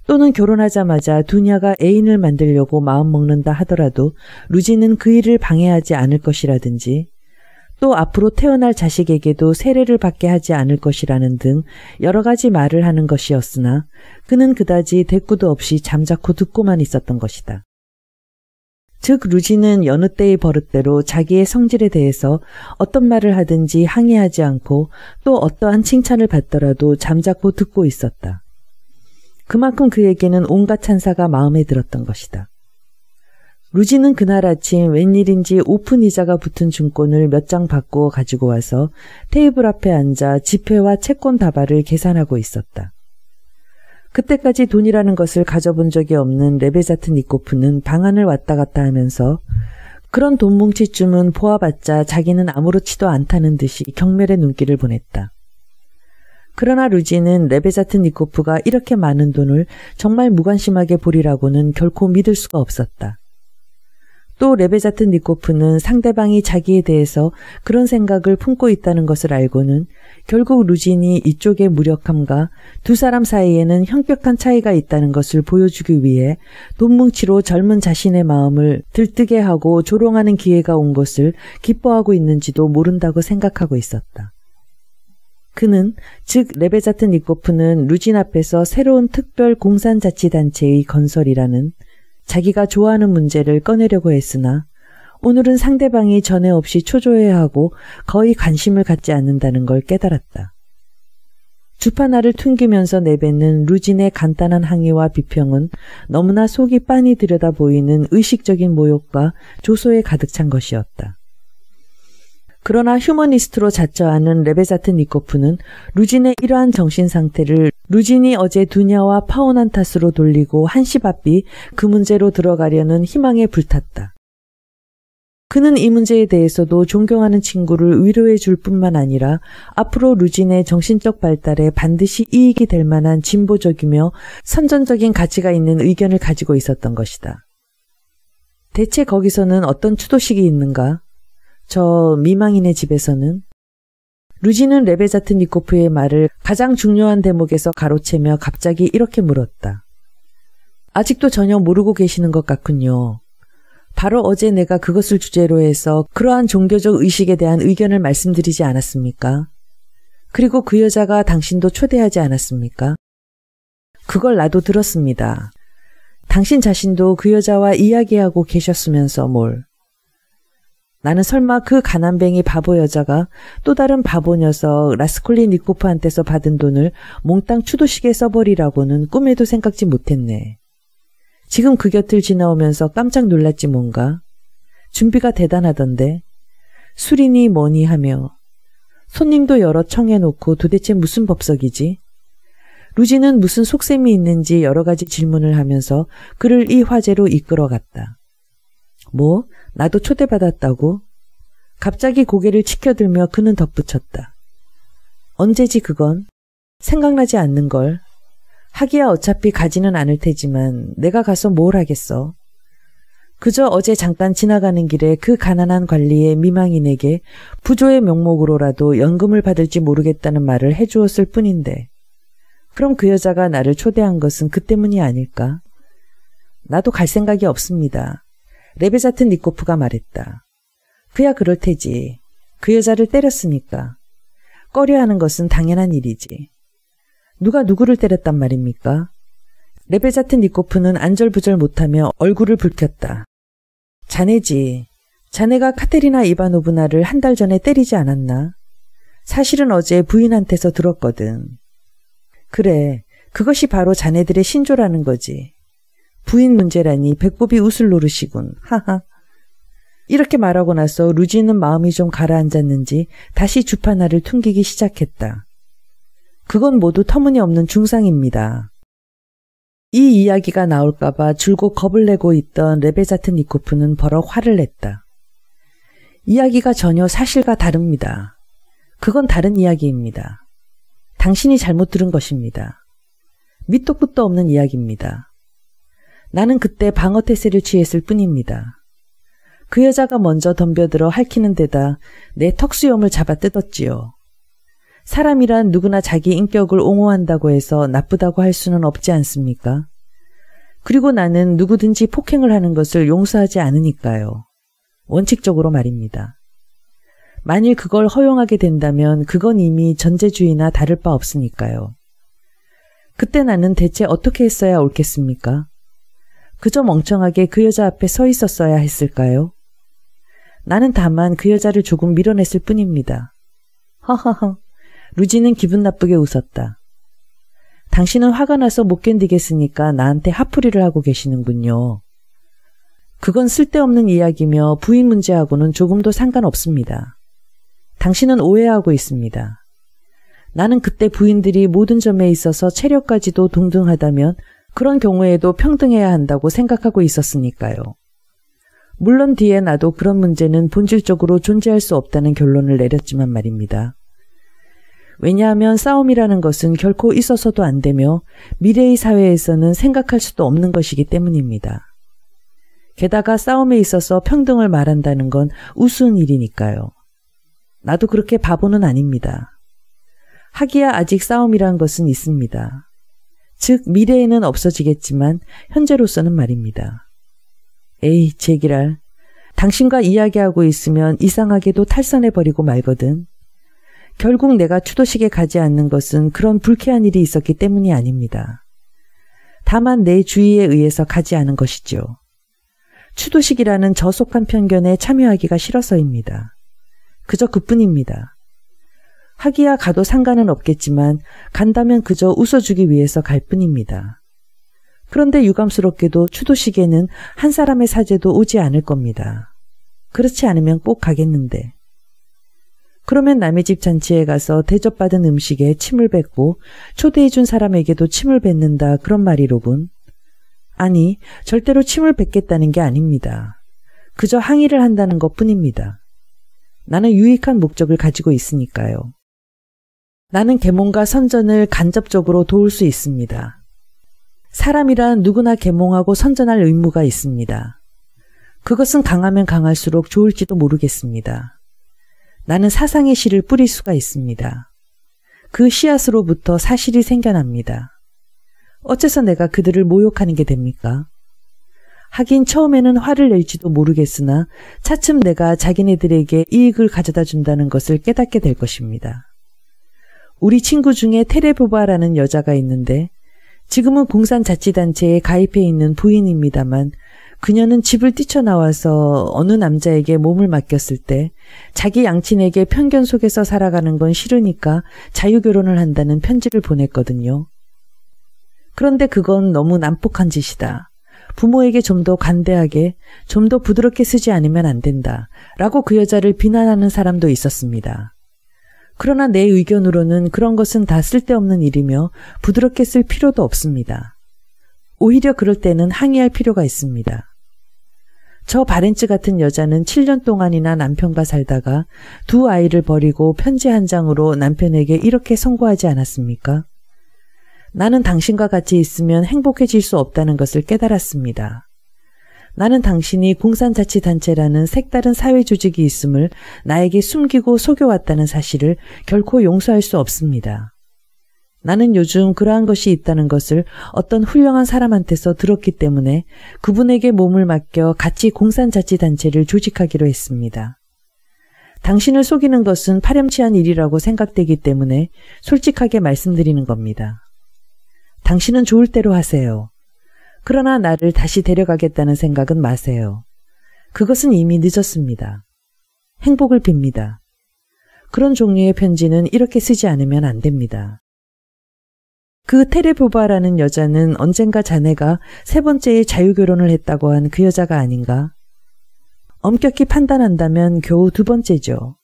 Speaker 1: 또는 결혼하자마자 두냐가 애인을 만들려고 마음먹는다 하더라도 루지는 그 일을 방해하지 않을 것이라든지 또 앞으로 태어날 자식에게도 세례를 받게 하지 않을 것이라는 등 여러 가지 말을 하는 것이었으나 그는 그다지 대꾸도 없이 잠자코 듣고만 있었던 것이다. 즉 루지는 여느 때의 버릇대로 자기의 성질에 대해서 어떤 말을 하든지 항의하지 않고 또 어떠한 칭찬을 받더라도 잠자코 듣고 있었다. 그만큼 그에게는 온갖 찬사가 마음에 들었던 것이다. 루진은 그날 아침 웬일인지 오 푼 이자가 붙은 증권을 몇장 바꾸어 가지고 와서 테이블 앞에 앉아 지폐와 채권 다발을 계산하고 있었다. 그때까지 돈이라는 것을 가져본 적이 없는 레베자트 니코프는 방안을 왔다 갔다 하면서 그런 돈 뭉치쯤은 보아봤자 자기는 아무렇지도 않다는 듯이 경멸의 눈길을 보냈다. 그러나 루진은 레베자트니코프가 이렇게 많은 돈을 정말 무관심하게 보리라고는 결코 믿을 수가 없었다. 또 레베자트니코프는 상대방이 자기에 대해서 그런 생각을 품고 있다는 것을 알고는 결국 루진이 이쪽의 무력함과 두 사람 사이에는 현격한 차이가 있다는 것을 보여주기 위해 돈뭉치로 젊은 자신의 마음을 들뜨게 하고 조롱하는 기회가 온 것을 기뻐하고 있는지도 모른다고 생각하고 있었다. 그는 즉 레베자트 니코프는 루진 앞에서 새로운 특별 공산자치단체의 건설이라는 자기가 좋아하는 문제를 꺼내려고 했으나 오늘은 상대방이 전에 없이 초조해하고 거의 관심을 갖지 않는다는 걸 깨달았다. 주파나를 퉁기면서 내뱉는 루진의 간단한 항의와 비평은 너무나 속이 빤히 들여다 보이는 의식적인 모욕과 조소에 가득 찬 것이었다. 그러나 휴머니스트로 자처하는 레베자트 니코프는 루진의 이러한 정신 상태를 루진이 어제 두냐와 파혼한 탓으로 돌리고 한시바삐 그 문제로 들어가려는 희망에 불탔다. 그는 이 문제에 대해서도 존경하는 친구를 위로해 줄 뿐만 아니라 앞으로 루진의 정신적 발달에 반드시 이익이 될 만한 진보적이며 선전적인 가치가 있는 의견을 가지고 있었던 것이다. 대체 거기서는 어떤 추도식이 있는가? 저 미망인의 집에서는 루지는 레베자트 니코프의 말을 가장 중요한 대목에서 가로채며 갑자기 이렇게 물었다. 아직도 전혀 모르고 계시는 것 같군요. 바로 어제 내가 그것을 주제로 해서 그러한 종교적 의식에 대한 의견을 말씀드리지 않았습니까? 그리고 그 여자가 당신도 초대하지 않았습니까? 그걸 나도 들었습니다. 당신 자신도 그 여자와 이야기하고 계셨으면서 뭘. 나는 설마 그 가난뱅이 바보 여자가 또 다른 바보 녀석 라스콜리 니코프한테서 받은 돈을 몽땅 추도식에 써버리라고는 꿈에도 생각지 못했네. 지금 그 곁을 지나오면서 깜짝 놀랐지 뭔가. 준비가 대단하던데. 술이니 뭐니 하며 손님도 여러 청해놓고 도대체 무슨 법석이지? 루지는 무슨 속셈이 있는지 여러 가지 질문을 하면서 그를 이 화제로 이끌어갔다. 뭐? 나도 초대받았다고? 갑자기 고개를 치켜들며 그는 덧붙였다. 언제지 그건? 생각나지 않는 걸. 하기야 어차피 가지는 않을 테지만 내가 가서 뭘 하겠어. 그저 어제 잠깐 지나가는 길에 그 가난한 관리의 미망인에게 부조의 명목으로라도 연금을 받을지 모르겠다는 말을 해주었을 뿐인데 그럼 그 여자가 나를 초대한 것은 그 때문이 아닐까? 나도 갈 생각이 없습니다. 레베자트니코프가 말했다. 그야 그럴 테지. 그 여자를 때렸으니까. 꺼려하는 것은 당연한 일이지. 누가 누구를 때렸단 말입니까? 레베자트니코프는 안절부절 못하며 얼굴을 붉혔다. 자네지. 자네가 카테리나 이바노브나를 한 달 전에 때리지 않았나? 사실은 어제 부인한테서 들었거든. 그래, 그것이 바로 자네들의 신조라는 거지. 부인 문제라니 백법이 웃을 노릇이군. 하하. 이렇게 말하고 나서 루지는 마음이 좀 가라앉았는지 다시 주파나를 퉁기기 시작했다. 그건 모두 터무니없는 중상입니다. 이 이야기가 나올까봐 줄곧 겁을 내고 있던 레베자트 니코프는 버럭 화를 냈다. 이야기가 전혀 사실과 다릅니다. 그건 다른 이야기입니다. 당신이 잘못 들은 것입니다. 밑도 끝도 없는 이야기입니다. 나는 그때 방어 태세를 취했을 뿐입니다. 그 여자가 먼저 덤벼들어 할퀴는 데다 내 턱수염을 잡아 뜯었지요. 사람이란 누구나 자기 인격을 옹호한다고 해서 나쁘다고 할 수는 없지 않습니까? 그리고 나는 누구든지 폭행을 하는 것을 용서하지 않으니까요. 원칙적으로 말입니다. 만일 그걸 허용하게 된다면 그건 이미 전제주의나 다를 바 없으니까요. 그때 나는 대체 어떻게 했어야 옳겠습니까? 그저 멍청하게 그 여자 앞에 서 있었어야 했을까요? 나는 다만 그 여자를 조금 밀어냈을 뿐입니다. 허허허. 루지는 기분 나쁘게 웃었다. 당신은 화가 나서 못 견디겠으니까 나한테 하풀이를 하고 계시는군요. 그건 쓸데없는 이야기며 부인 문제하고는 조금도 상관없습니다. 당신은 오해하고 있습니다. 나는 그때 부인들이 모든 점에 있어서 체력까지도 동등하다면 그런 경우에도 평등해야 한다고 생각하고 있었으니까요. 물론 뒤에 나도 그런 문제는 본질적으로 존재할 수 없다는 결론을 내렸지만 말입니다. 왜냐하면 싸움이라는 것은 결코 있어서도 안 되며 미래의 사회에서는 생각할 수도 없는 것이기 때문입니다. 게다가 싸움에 있어서 평등을 말한다는 건 우스운 일이니까요. 나도 그렇게 바보는 아닙니다. 하기야 아직 싸움이란 것은 있습니다. 즉, 미래에는 없어지겠지만, 현재로서는 말입니다. 에이, 제기랄. 당신과 이야기하고 있으면 이상하게도 탈선해버리고 말거든. 결국 내가 추도식에 가지 않는 것은 그런 불쾌한 일이 있었기 때문이 아닙니다. 다만 내 주의에 의해서 가지 않은 것이죠. 추도식이라는 저속한 편견에 참여하기가 싫어서입니다. 그저 그뿐입니다. 하기야 가도 상관은 없겠지만 간다면 그저 웃어주기 위해서 갈 뿐입니다. 그런데 유감스럽게도 추도식에는 한 사람의 사제도 오지 않을 겁니다. 그렇지 않으면 꼭 가겠는데. 그러면 남의 집 잔치에 가서 대접받은 음식에 침을 뱉고 초대해준 사람에게도 침을 뱉는다 그런 말이로군. 아니, 절대로 침을 뱉겠다는 게 아닙니다. 그저 항의를 한다는 것 뿐입니다. 나는 유익한 목적을 가지고 있으니까요. 나는 계몽과 선전을 간접적으로 도울 수 있습니다. 사람이란 누구나 계몽하고 선전할 의무가 있습니다. 그것은 강하면 강할수록 좋을지도 모르겠습니다. 나는 사상의 씨를 뿌릴 수가 있습니다. 그 씨앗으로부터 사실이 생겨납니다. 어째서 내가 그들을 모욕하는 게 됩니까? 하긴 처음에는 화를 낼지도 모르겠으나 차츰 내가 자기네들에게 이익을 가져다 준다는 것을 깨닫게 될 것입니다. 우리 친구 중에 테레보바라는 여자가 있는데 지금은 공산자치단체에 가입해 있는 부인입니다만 그녀는 집을 뛰쳐나와서 어느 남자에게 몸을 맡겼을 때 자기 양친에게 편견 속에서 살아가는 건 싫으니까 자유결혼을 한다는 편지를 보냈거든요. 그런데 그건 너무 난폭한 짓이다. 부모에게 좀더 관대하게, 좀 더 부드럽게 쓰지 않으면 안 된다. 라고 그 여자를 비난하는 사람도 있었습니다. 그러나 내 의견으로는 그런 것은 다 쓸데없는 일이며 부드럽게 쓸 필요도 없습니다. 오히려 그럴 때는 항의할 필요가 있습니다. 저 바렌츠 같은 여자는 7년 동안이나 남편과 살다가 두 아이를 버리고 편지 한 장으로 남편에게 이렇게 선고하지 않았습니까? 나는 당신과 같이 있으면 행복해질 수 없다는 것을 깨달았습니다. 나는 당신이 공산자치단체라는 색다른 사회조직이 있음을 나에게 숨기고 속여왔다는 사실을 결코 용서할 수 없습니다. 나는 요즘 그러한 것이 있다는 것을 어떤 훌륭한 사람한테서 들었기 때문에 그분에게 몸을 맡겨 같이 공산자치단체를 조직하기로 했습니다. 당신을 속이는 것은 파렴치한 일이라고 생각되기 때문에 솔직하게 말씀드리는 겁니다. 당신은 좋을 대로 하세요. 그러나 나를 다시 데려가겠다는 생각은 마세요. 그것은 이미 늦었습니다. 행복을 빕니다. 그런 종류의 편지는 이렇게 쓰지 않으면 안 됩니다. 그 테레보바라는 여자는 언젠가 자네가 세 번째의 자유결혼을 했다고 한 그 여자가 아닌가? 엄격히 판단한다면 겨우 두 번째죠.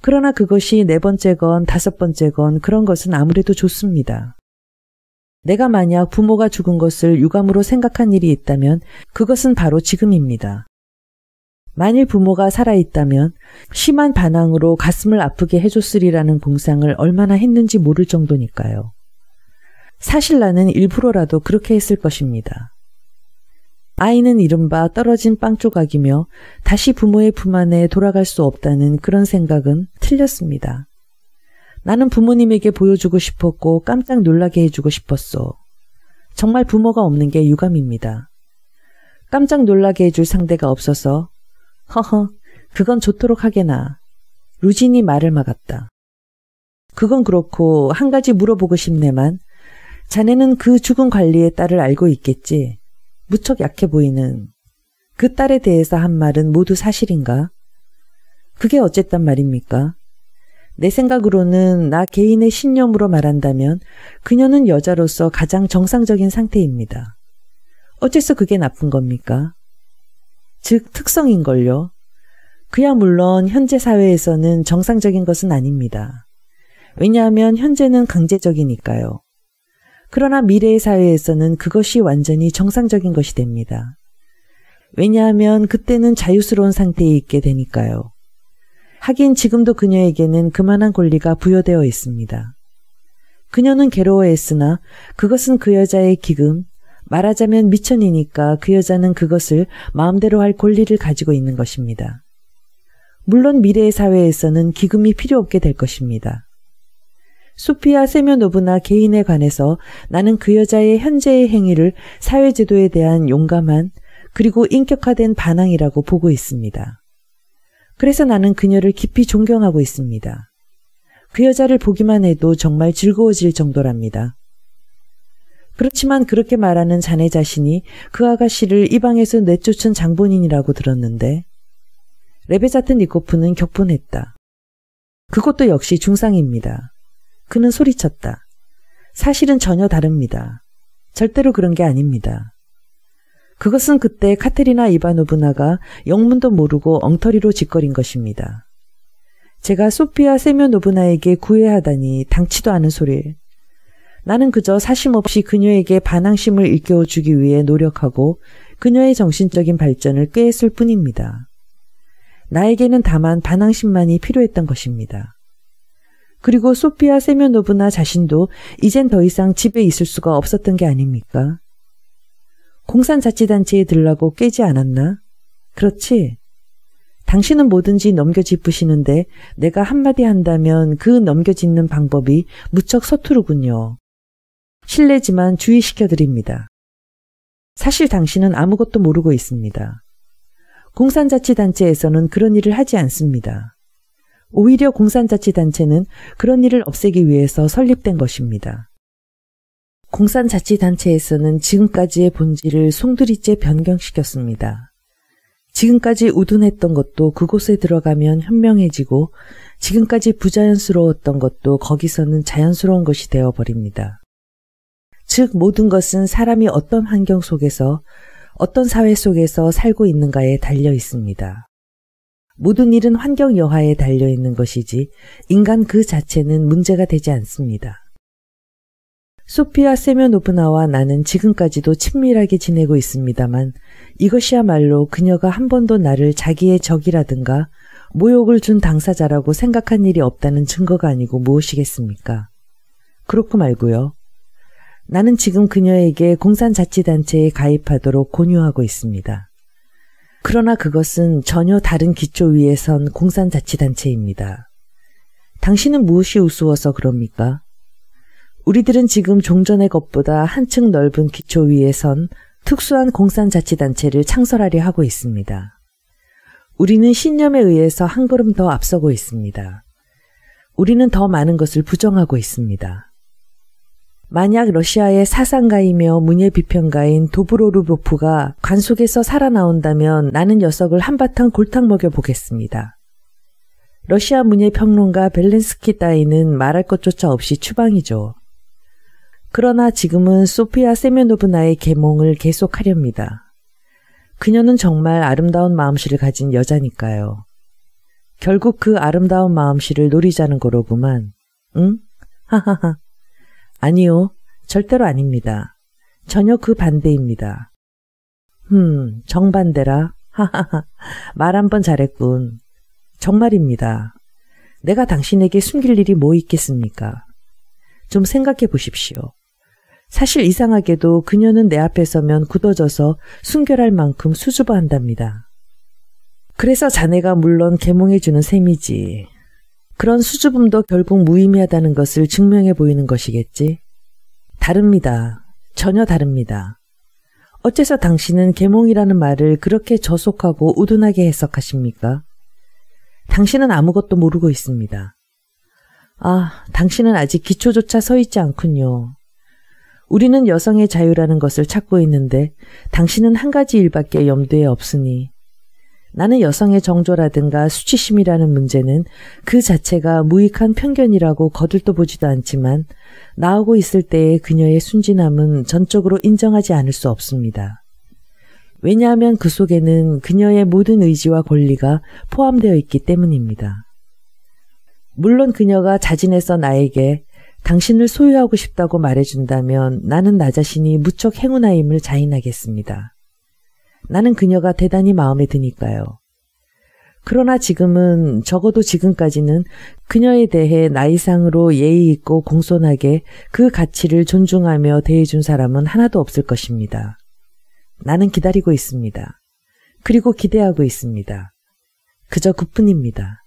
Speaker 1: 그러나 그것이 네 번째건 다섯 번째건 그런 것은 아무래도 좋습니다. 내가 만약 부모가 죽은 것을 유감으로 생각한 일이 있다면 그것은 바로 지금입니다. 만일 부모가 살아있다면 심한 반항으로 가슴을 아프게 해줬으리라는 공상을 얼마나 했는지 모를 정도니까요. 사실 나는 일부러라도 그렇게 했을 것입니다. 아이는 이른바 떨어진 빵 조각이며 다시 부모의 품 안에 돌아갈 수 없다는 그런 생각은 틀렸습니다. 나는 부모님에게 보여주고 싶었고 깜짝 놀라게 해주고 싶었어. 정말 부모가 없는 게 유감입니다. 깜짝 놀라게 해줄 상대가 없어서 허허 그건 좋도록 하게나 루진이 말을 막았다. 그건 그렇고 한 가지 물어보고 싶네만 자네는 그 죽은 관리의 딸을 알고 있겠지. 무척 약해 보이는 그 딸에 대해서 한 말은 모두 사실인가? 그게 어쨌단 말입니까? 내 생각으로는 나 개인의 신념으로 말한다면 그녀는 여자로서 가장 정상적인 상태입니다. 어째서 그게 나쁜 겁니까? 즉, 특성인걸요. 그야 물론 현재 사회에서는 정상적인 것은 아닙니다. 왜냐하면 현재는 강제적이니까요. 그러나 미래의 사회에서는 그것이 완전히 정상적인 것이 됩니다. 왜냐하면 그때는 자유스러운 상태에 있게 되니까요. 하긴 지금도 그녀에게는 그만한 권리가 부여되어 있습니다. 그녀는 괴로워했으나 그것은 그 여자의 기금, 말하자면 미천이니까 그 여자는 그것을 마음대로 할 권리를 가지고 있는 것입니다. 물론 미래의 사회에서는 기금이 필요 없게 될 것입니다. 소피아 세면노브나 개인에 관해서 나는 그 여자의 현재의 행위를 사회제도에 대한 용감한 그리고 인격화된 반항이라고 보고 있습니다. 그래서 나는 그녀를 깊이 존경하고 있습니다. 그 여자를 보기만 해도 정말 즐거워질 정도랍니다. 그렇지만 그렇게 말하는 자네 자신이 그 아가씨를 이 방에서 내쫓은 장본인이라고 들었는데 레베자트 니코프는 격분했다. 그것도 역시 중상입니다. 그는 소리쳤다. 사실은 전혀 다릅니다. 절대로 그런 게 아닙니다. 그것은 그때 카테리나 이바노브나가 영문도 모르고 엉터리로 짓거린 것입니다. 제가 소피아 세면노브나에게 구애하다니 당치도 않은 소리. 나는 그저 사심 없이 그녀에게 반항심을 일깨워주기 위해 노력하고 그녀의 정신적인 발전을 꾀했을 뿐입니다. 나에게는 다만 반항심만이 필요했던 것입니다. 그리고 소피아 세면노브나 자신도 이젠 더 이상 집에 있을 수가 없었던 게 아닙니까? 공산자치단체에 들라고 깨지 않았나? 그렇지. 당신은 뭐든지 넘겨짚으시는데 내가 한마디 한다면 그 넘겨짚는 방법이 무척 서투르군요. 실례지만 주의시켜드립니다. 사실 당신은 아무것도 모르고 있습니다. 공산자치단체에서는 그런 일을 하지 않습니다. 오히려 공산자치단체는 그런 일을 없애기 위해서 설립된 것입니다. 공산자치단체에서는 지금까지의 본질을 송두리째 변경시켰습니다. 지금까지 우둔했던 것도 그곳에 들어가면 현명해지고 지금까지 부자연스러웠던 것도 거기서는 자연스러운 것이 되어버립니다. 즉 모든 것은 사람이 어떤 환경 속에서 어떤 사회 속에서 살고 있는가에 달려 있습니다. 모든 일은 환경 여하에 달려 있는 것이지 인간 그 자체는 문제가 되지 않습니다. 소피아 세면오브나와 나는 지금까지도 친밀하게 지내고 있습니다만 이것이야말로 그녀가 한 번도 나를 자기의 적이라든가 모욕을 준 당사자라고 생각한 일이 없다는 증거가 아니고 무엇이겠습니까? 그렇고 말고요. 나는 지금 그녀에게 공산자치단체에 가입하도록 권유하고 있습니다. 그러나 그것은 전혀 다른 기초 위에 선 공산자치단체입니다. 당신은 무엇이 우스워서 그럽니까? 우리들은 지금 종전의 것보다 한층 넓은 기초 위에 선 특수한 공산자치단체를 창설하려 하고 있습니다. 우리는 신념에 의해서 한 걸음 더 앞서고 있습니다. 우리는 더 많은 것을 부정하고 있습니다. 만약 러시아의 사상가이며 문예 비평가인 도브로르보프가 관 속에서 살아나온다면 나는 녀석을 한바탕 골탕 먹여 보겠습니다. 러시아 문예 평론가 벨렌스키 따위는 말할 것조차 없이 추방이죠. 그러나 지금은 소피아 세메노브나의 계몽을 계속하렵니다. 그녀는 정말 아름다운 마음씨를 가진 여자니까요. 결국 그 아름다운 마음씨를 노리자는 거로구만. 응? 하하하. 아니요, 절대로 아닙니다. 전혀 그 반대입니다. 흠, 정반대라. 하하하. 말 한 번 잘했군. 정말입니다. 내가 당신에게 숨길 일이 뭐 있겠습니까? 좀 생각해 보십시오. 사실 이상하게도 그녀는 내 앞에 서면 굳어져서 순결할 만큼 수줍어한답니다. 그래서 자네가 물론 개몽해주는 셈이지. 그런 수줍음도 결국 무의미하다는 것을 증명해 보이는 것이겠지? 다릅니다. 전혀 다릅니다. 어째서 당신은 계몽이라는 말을 그렇게 저속하고 우둔하게 해석하십니까? 당신은 아무것도 모르고 있습니다. 아, 당신은 아직 기초조차 서 있지 않군요. 우리는 여성의 자유라는 것을 찾고 있는데 당신은 한 가지 일밖에 염두에 없으니 나는 여성의 정조라든가 수치심이라는 문제는 그 자체가 무익한 편견이라고 거들떠 보지도 않지만 나오고 있을 때의 그녀의 순진함은 전적으로 인정하지 않을 수 없습니다. 왜냐하면 그 속에는 그녀의 모든 의지와 권리가 포함되어 있기 때문입니다. 물론 그녀가 자진해서 나에게 당신을 소유하고 싶다고 말해준다면 나는 나 자신이 무척 행운아임을 자인하겠습니다. 나는 그녀가 대단히 마음에 드니까요. 그러나 지금은 적어도 지금까지는 그녀에 대해 나이상으로 예의 있고 공손하게 그 가치를 존중하며 대해준 사람은 하나도 없을 것입니다. 나는 기다리고 있습니다. 그리고 기대하고 있습니다. 그저 그뿐입니다.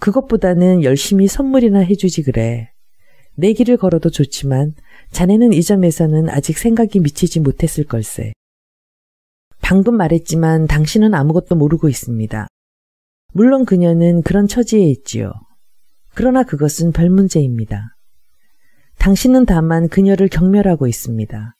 Speaker 1: 그것보다는 열심히 선물이나 해주지 그래. 내 길을 걸어도 좋지만 자네는 이 점에서는 아직 생각이 미치지 못했을 걸세. 방금 말했지만 당신은 아무것도 모르고 있습니다. 물론 그녀는 그런 처지에 있지요. 그러나 그것은 별 문제입니다. 당신은 다만 그녀를 경멸하고 있습니다.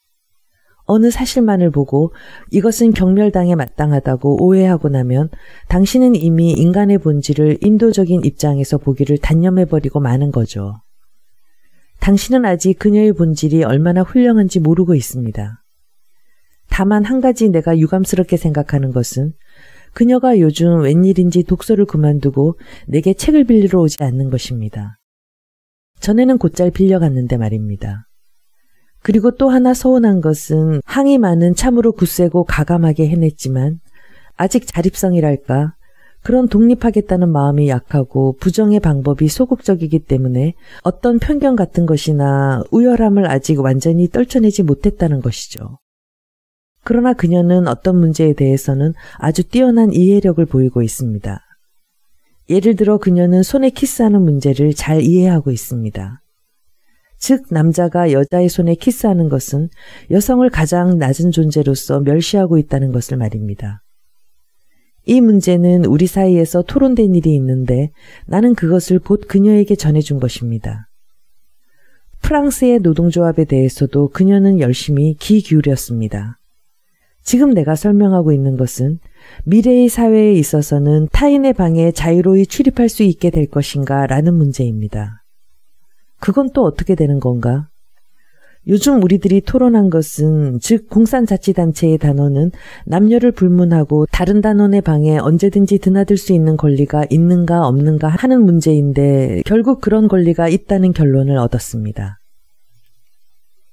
Speaker 1: 어느 사실만을 보고 이것은 경멸당에 마땅하다고 오해하고 나면 당신은 이미 인간의 본질을 인도적인 입장에서 보기를 단념해버리고 마는 거죠. 당신은 아직 그녀의 본질이 얼마나 훌륭한지 모르고 있습니다. 다만 한 가지 내가 유감스럽게 생각하는 것은 그녀가 요즘 웬일인지 독서를 그만두고 내게 책을 빌리러 오지 않는 것입니다. 전에는 곧잘 빌려갔는데 말입니다. 그리고 또 하나 서운한 것은 항이 많은 참으로 굳세고 가감하게 해냈지만 아직 자립성이랄까 그런 독립하겠다는 마음이 약하고 부정의 방법이 소극적이기 때문에 어떤 편견 같은 것이나 우열함을 아직 완전히 떨쳐내지 못했다는 것이죠. 그러나 그녀는 어떤 문제에 대해서는 아주 뛰어난 이해력을 보이고 있습니다. 예를 들어 그녀는 손에 키스하는 문제를 잘 이해하고 있습니다. 즉, 남자가 여자의 손에 키스하는 것은 여성을 가장 낮은 존재로서 멸시하고 있다는 것을 말입니다. 이 문제는 우리 사이에서 토론된 일이 있는데 나는 그것을 곧 그녀에게 전해준 것입니다. 프랑스의 노동조합에 대해서도 그녀는 열심히 귀 기울였습니다. 지금 내가 설명하고 있는 것은 미래의 사회에 있어서는 타인의 방에 자유로이 출입할 수 있게 될 것인가 라는 문제입니다. 그건 또 어떻게 되는 건가? 요즘 우리들이 토론한 것은 즉 공산자치단체의 단원은 남녀를 불문하고 다른 단원의 방에 언제든지 드나들 수 있는 권리가 있는가 없는가 하는 문제인데 결국 그런 권리가 있다는 결론을 얻었습니다.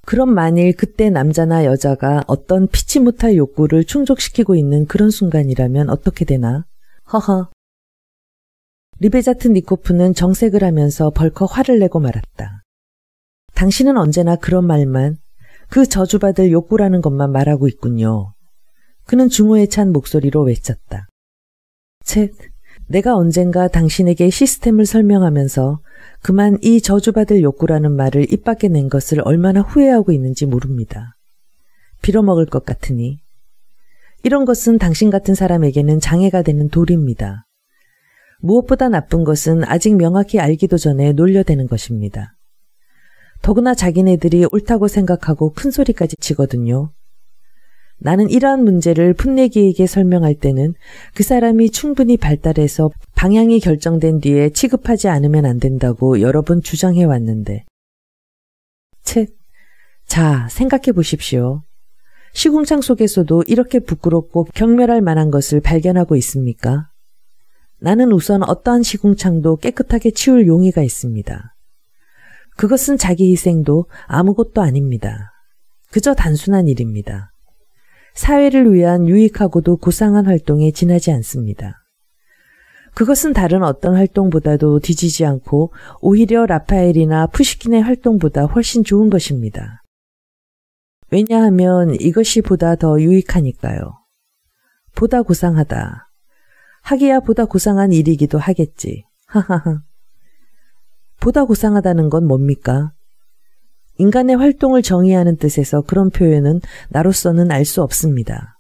Speaker 1: 그럼 만일 그때 남자나 여자가 어떤 피치 못할 욕구를 충족시키고 있는 그런 순간이라면 어떻게 되나? 허허. 레베자트니코프는 정색을 하면서 벌컥 화를 내고 말았다. 당신은 언제나 그런 말만 그 저주받을 욕구라는 것만 말하고 있군요. 그는 증오에 찬 목소리로 외쳤다. 쳇, 내가 언젠가 당신에게 시스템을 설명하면서 그만 이 저주받을 욕구라는 말을 입 밖에 낸 것을 얼마나 후회하고 있는지 모릅니다. 빌어먹을 것 같으니. 이런 것은 당신 같은 사람에게는 장애가 되는 돌입니다. 무엇보다 나쁜 것은 아직 명확히 알기도 전에 놀려대는 것입니다. 더구나 자기네들이 옳다고 생각하고 큰 소리까지 치거든요. 나는 이러한 문제를 풋내기에게 설명할 때는 그 사람이 충분히 발달해서 방향이 결정된 뒤에 취급하지 않으면 안 된다고 여러 번 주장해 왔는데. 채, 자, 생각해 보십시오. 시궁창 속에서도 이렇게 부끄럽고 경멸할 만한 것을 발견하고 있습니까? 나는 우선 어떠한 시궁창도 깨끗하게 치울 용의가 있습니다. 그것은 자기 희생도 아무것도 아닙니다. 그저 단순한 일입니다. 사회를 위한 유익하고도 고상한 활동에 지나지 않습니다. 그것은 다른 어떤 활동보다도 뒤지지 않고 오히려 라파엘이나 푸시킨의 활동보다 훨씬 좋은 것입니다. 왜냐하면 이것이 보다 더 유익하니까요. 보다 고상하다. 하기야 보다 고상한 일이기도 하겠지. 하하하. 보다 고상하다는 건 뭡니까? 인간의 활동을 정의하는 뜻에서 그런 표현은 나로서는 알 수 없습니다.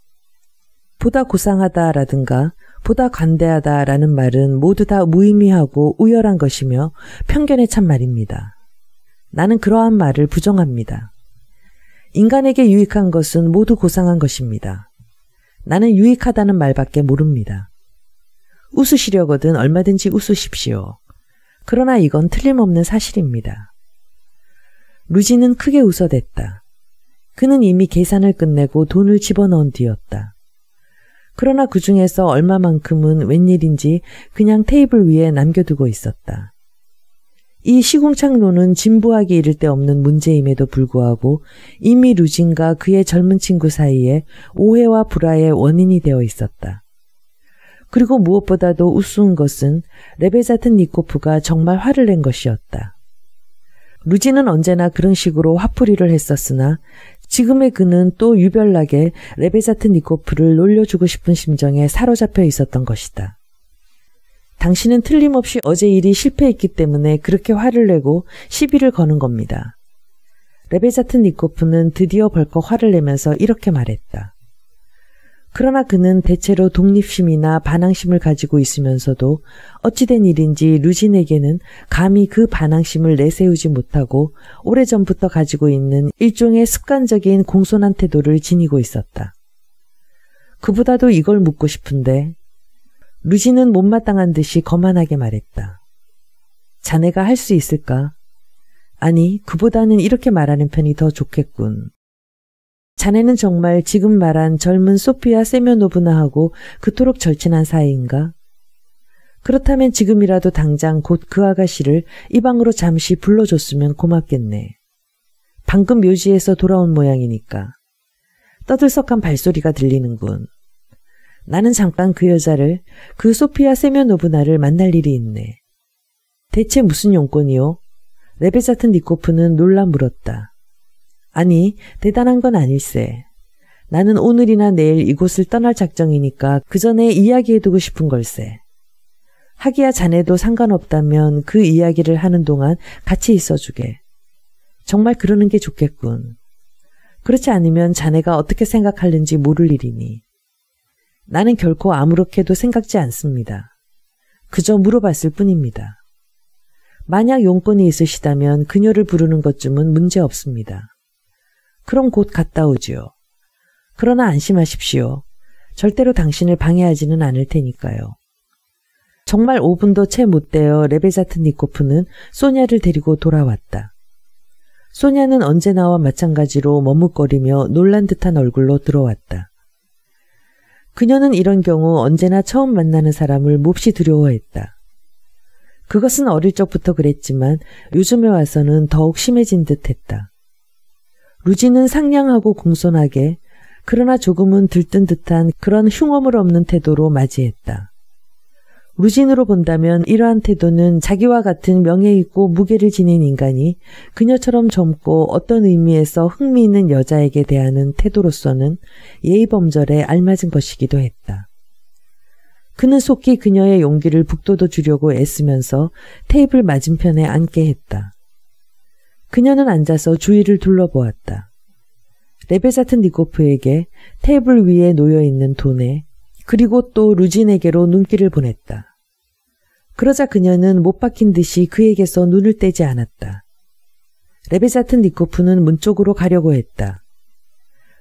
Speaker 1: 보다 고상하다라든가 보다 관대하다라는 말은 모두 다 무의미하고 우열한 것이며 편견에 찬 말입니다. 나는 그러한 말을 부정합니다. 인간에게 유익한 것은 모두 고상한 것입니다. 나는 유익하다는 말밖에 모릅니다. 웃으시려거든 얼마든지 웃으십시오. 그러나 이건 틀림없는 사실입니다. 루지는 크게 웃어댔다. 그는 이미 계산을 끝내고 돈을 집어넣은 뒤였다. 그러나 그 중에서 얼마만큼은 웬일인지 그냥 테이블 위에 남겨두고 있었다. 이 시궁창로는 진부하기 이를 데 없는 문제임에도 불구하고 이미 루진과 그의 젊은 친구 사이에 오해와 불화의 원인이 되어 있었다. 그리고 무엇보다도 우스운 것은 레베자튼 니코프가 정말 화를 낸 것이었다. 루지는 언제나 그런 식으로 화풀이를 했었으나 지금의 그는 또 유별나게 레베자트니코프를 놀려주고 싶은 심정에 사로잡혀 있었던 것이다. 당신은 틀림없이 어제 일이 실패했기 때문에 그렇게 화를 내고 시비를 거는 겁니다. 레베자트니코프는 드디어 벌컥 화를 내면서 이렇게 말했다. 그러나 그는 대체로 독립심이나 반항심을 가지고 있으면서도 어찌된 일인지 루진에게는 감히 그 반항심을 내세우지 못하고 오래전부터 가지고 있는 일종의 습관적인 공손한 태도를 지니고 있었다. 그보다도 이걸 묻고 싶은데 루지는 못마땅한 듯이 거만하게 말했다. 자네가 할 수 있을까? 아니, 그보다는 이렇게 말하는 편이 더 좋겠군. 자네는 정말 지금 말한 젊은 소피아 세면노브나하고 그토록 절친한 사이인가? 그렇다면 지금이라도 당장 곧 그 아가씨를 이 방으로 잠시 불러줬으면 고맙겠네. 방금 묘지에서 돌아온 모양이니까. 떠들썩한 발소리가 들리는군. 나는 잠깐 그 여자를 그 소피아 세면노브나를 만날 일이 있네. 대체 무슨 용건이요? 레베자튼 니코프는 놀라 물었다. 아니, 대단한 건 아닐세. 나는 오늘이나 내일 이곳을 떠날 작정이니까 그 전에 이야기해두고 싶은 걸세. 하기야 자네도 상관없다면 그 이야기를 하는 동안 같이 있어주게. 정말 그러는 게 좋겠군. 그렇지 않으면 자네가 어떻게 생각하는지 모를 일이니. 나는 결코 아무렇게도 생각지 않습니다. 그저 물어봤을 뿐입니다. 만약 용건이 있으시다면 그녀를 부르는 것쯤은 문제 없습니다. 그럼 곧 갔다 오지요. 그러나 안심하십시오. 절대로 당신을 방해하지는 않을 테니까요. 정말 5분도 채 못 되어 레베자트 니코프는 소냐를 데리고 돌아왔다. 소냐는 언제나와 마찬가지로 머뭇거리며 놀란 듯한 얼굴로 들어왔다. 그녀는 이런 경우 언제나 처음 만나는 사람을 몹시 두려워했다. 그것은 어릴 적부터 그랬지만 요즘에 와서는 더욱 심해진 듯 했다. 루지는 상냥하고 공손하게 그러나 조금은 들뜬 듯한 그런 흉엄을 없는 태도로 맞이했다. 루진으로 본다면 이러한 태도는 자기와 같은 명예 있고 무게를 지닌 인간이 그녀처럼 젊고 어떤 의미에서 흥미있는 여자에게 대하는 태도로서는 예의범절에 알맞은 것이기도 했다. 그는 속히 그녀의 용기를 북돋워 주려고 애쓰면서 테이블 맞은편에 앉게 했다. 그녀는 앉아서 주위를 둘러보았다. 레베자트니코프에게 테이블 위에 놓여 있는 돈에 그리고 또 루진에게로 눈길을 보냈다. 그러자 그녀는 못 박힌 듯이 그에게서 눈을 떼지 않았다. 레베자트니코프는 문 쪽으로 가려고 했다.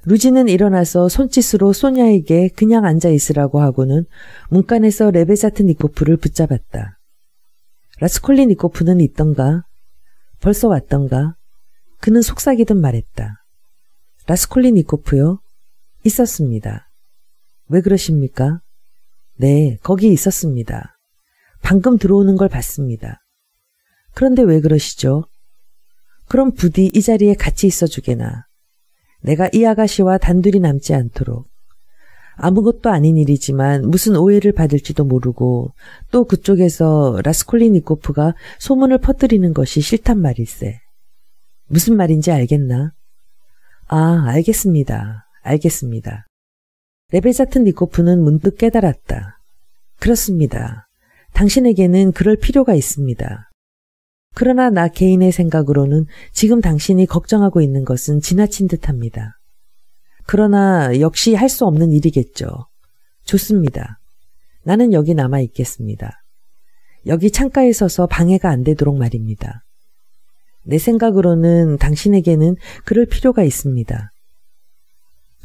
Speaker 1: 루진은 일어나서 손짓으로 소냐에게 그냥 앉아 있으라고 하고는 문간에서 레베자트니코프를 붙잡았다. 라스콜리 니코프는 있던가? 벌써 왔던가? 그는 속삭이듯 말했다. 라스콜리 니코프요? 있었습니다. 왜 그러십니까? 네, 거기 있었습니다. 방금 들어오는 걸 봤습니다. 그런데 왜 그러시죠? 그럼 부디 이 자리에 같이 있어 주게나. 내가 이 아가씨와 단둘이 남지 않도록. 아무것도 아닌 일이지만 무슨 오해를 받을지도 모르고 또 그쪽에서 라스콜리니코프가 소문을 퍼뜨리는 것이 싫단 말일세. 무슨 말인지 알겠나? 아, 알겠습니다. 알겠습니다. 레베자트 니코프는 문득 깨달았다. 그렇습니다. 당신에게는 그럴 필요가 있습니다. 그러나 나 개인의 생각으로는 지금 당신이 걱정하고 있는 것은 지나친 듯 합니다. 그러나 역시 할 수 없는 일이겠죠. 좋습니다. 나는 여기 남아 있겠습니다. 여기 창가에 서서 방해가 안 되도록 말입니다. 내 생각으로는 당신에게는 그럴 필요가 있습니다.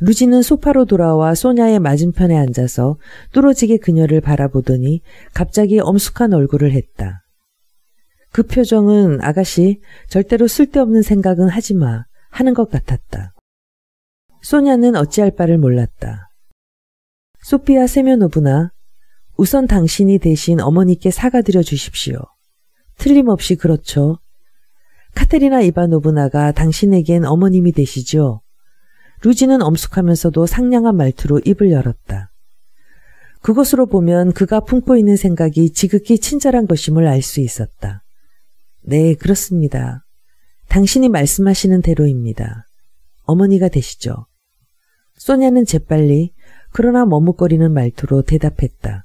Speaker 1: 루지는 소파로 돌아와 소냐의 맞은편에 앉아서 뚫어지게 그녀를 바라보더니 갑자기 엄숙한 얼굴을 했다. 그 표정은 아가씨 절대로 쓸데없는 생각은 하지 마 하는 것 같았다. 소냐는 어찌할 바를 몰랐다. 소피아 세면오브나 우선 당신이 대신 어머니께 사과드려 주십시오. 틀림없이 그렇죠. 카테리나 이바노브나가 당신에겐 어머님이 되시죠. 루지는 엄숙하면서도 상냥한 말투로 입을 열었다. 그것으로 보면 그가 품고 있는 생각이 지극히 친절한 것임을 알 수 있었다. 네, 그렇습니다. 당신이 말씀하시는 대로입니다. 어머니가 되시죠. 소냐는 재빨리 그러나 머뭇거리는 말투로 대답했다.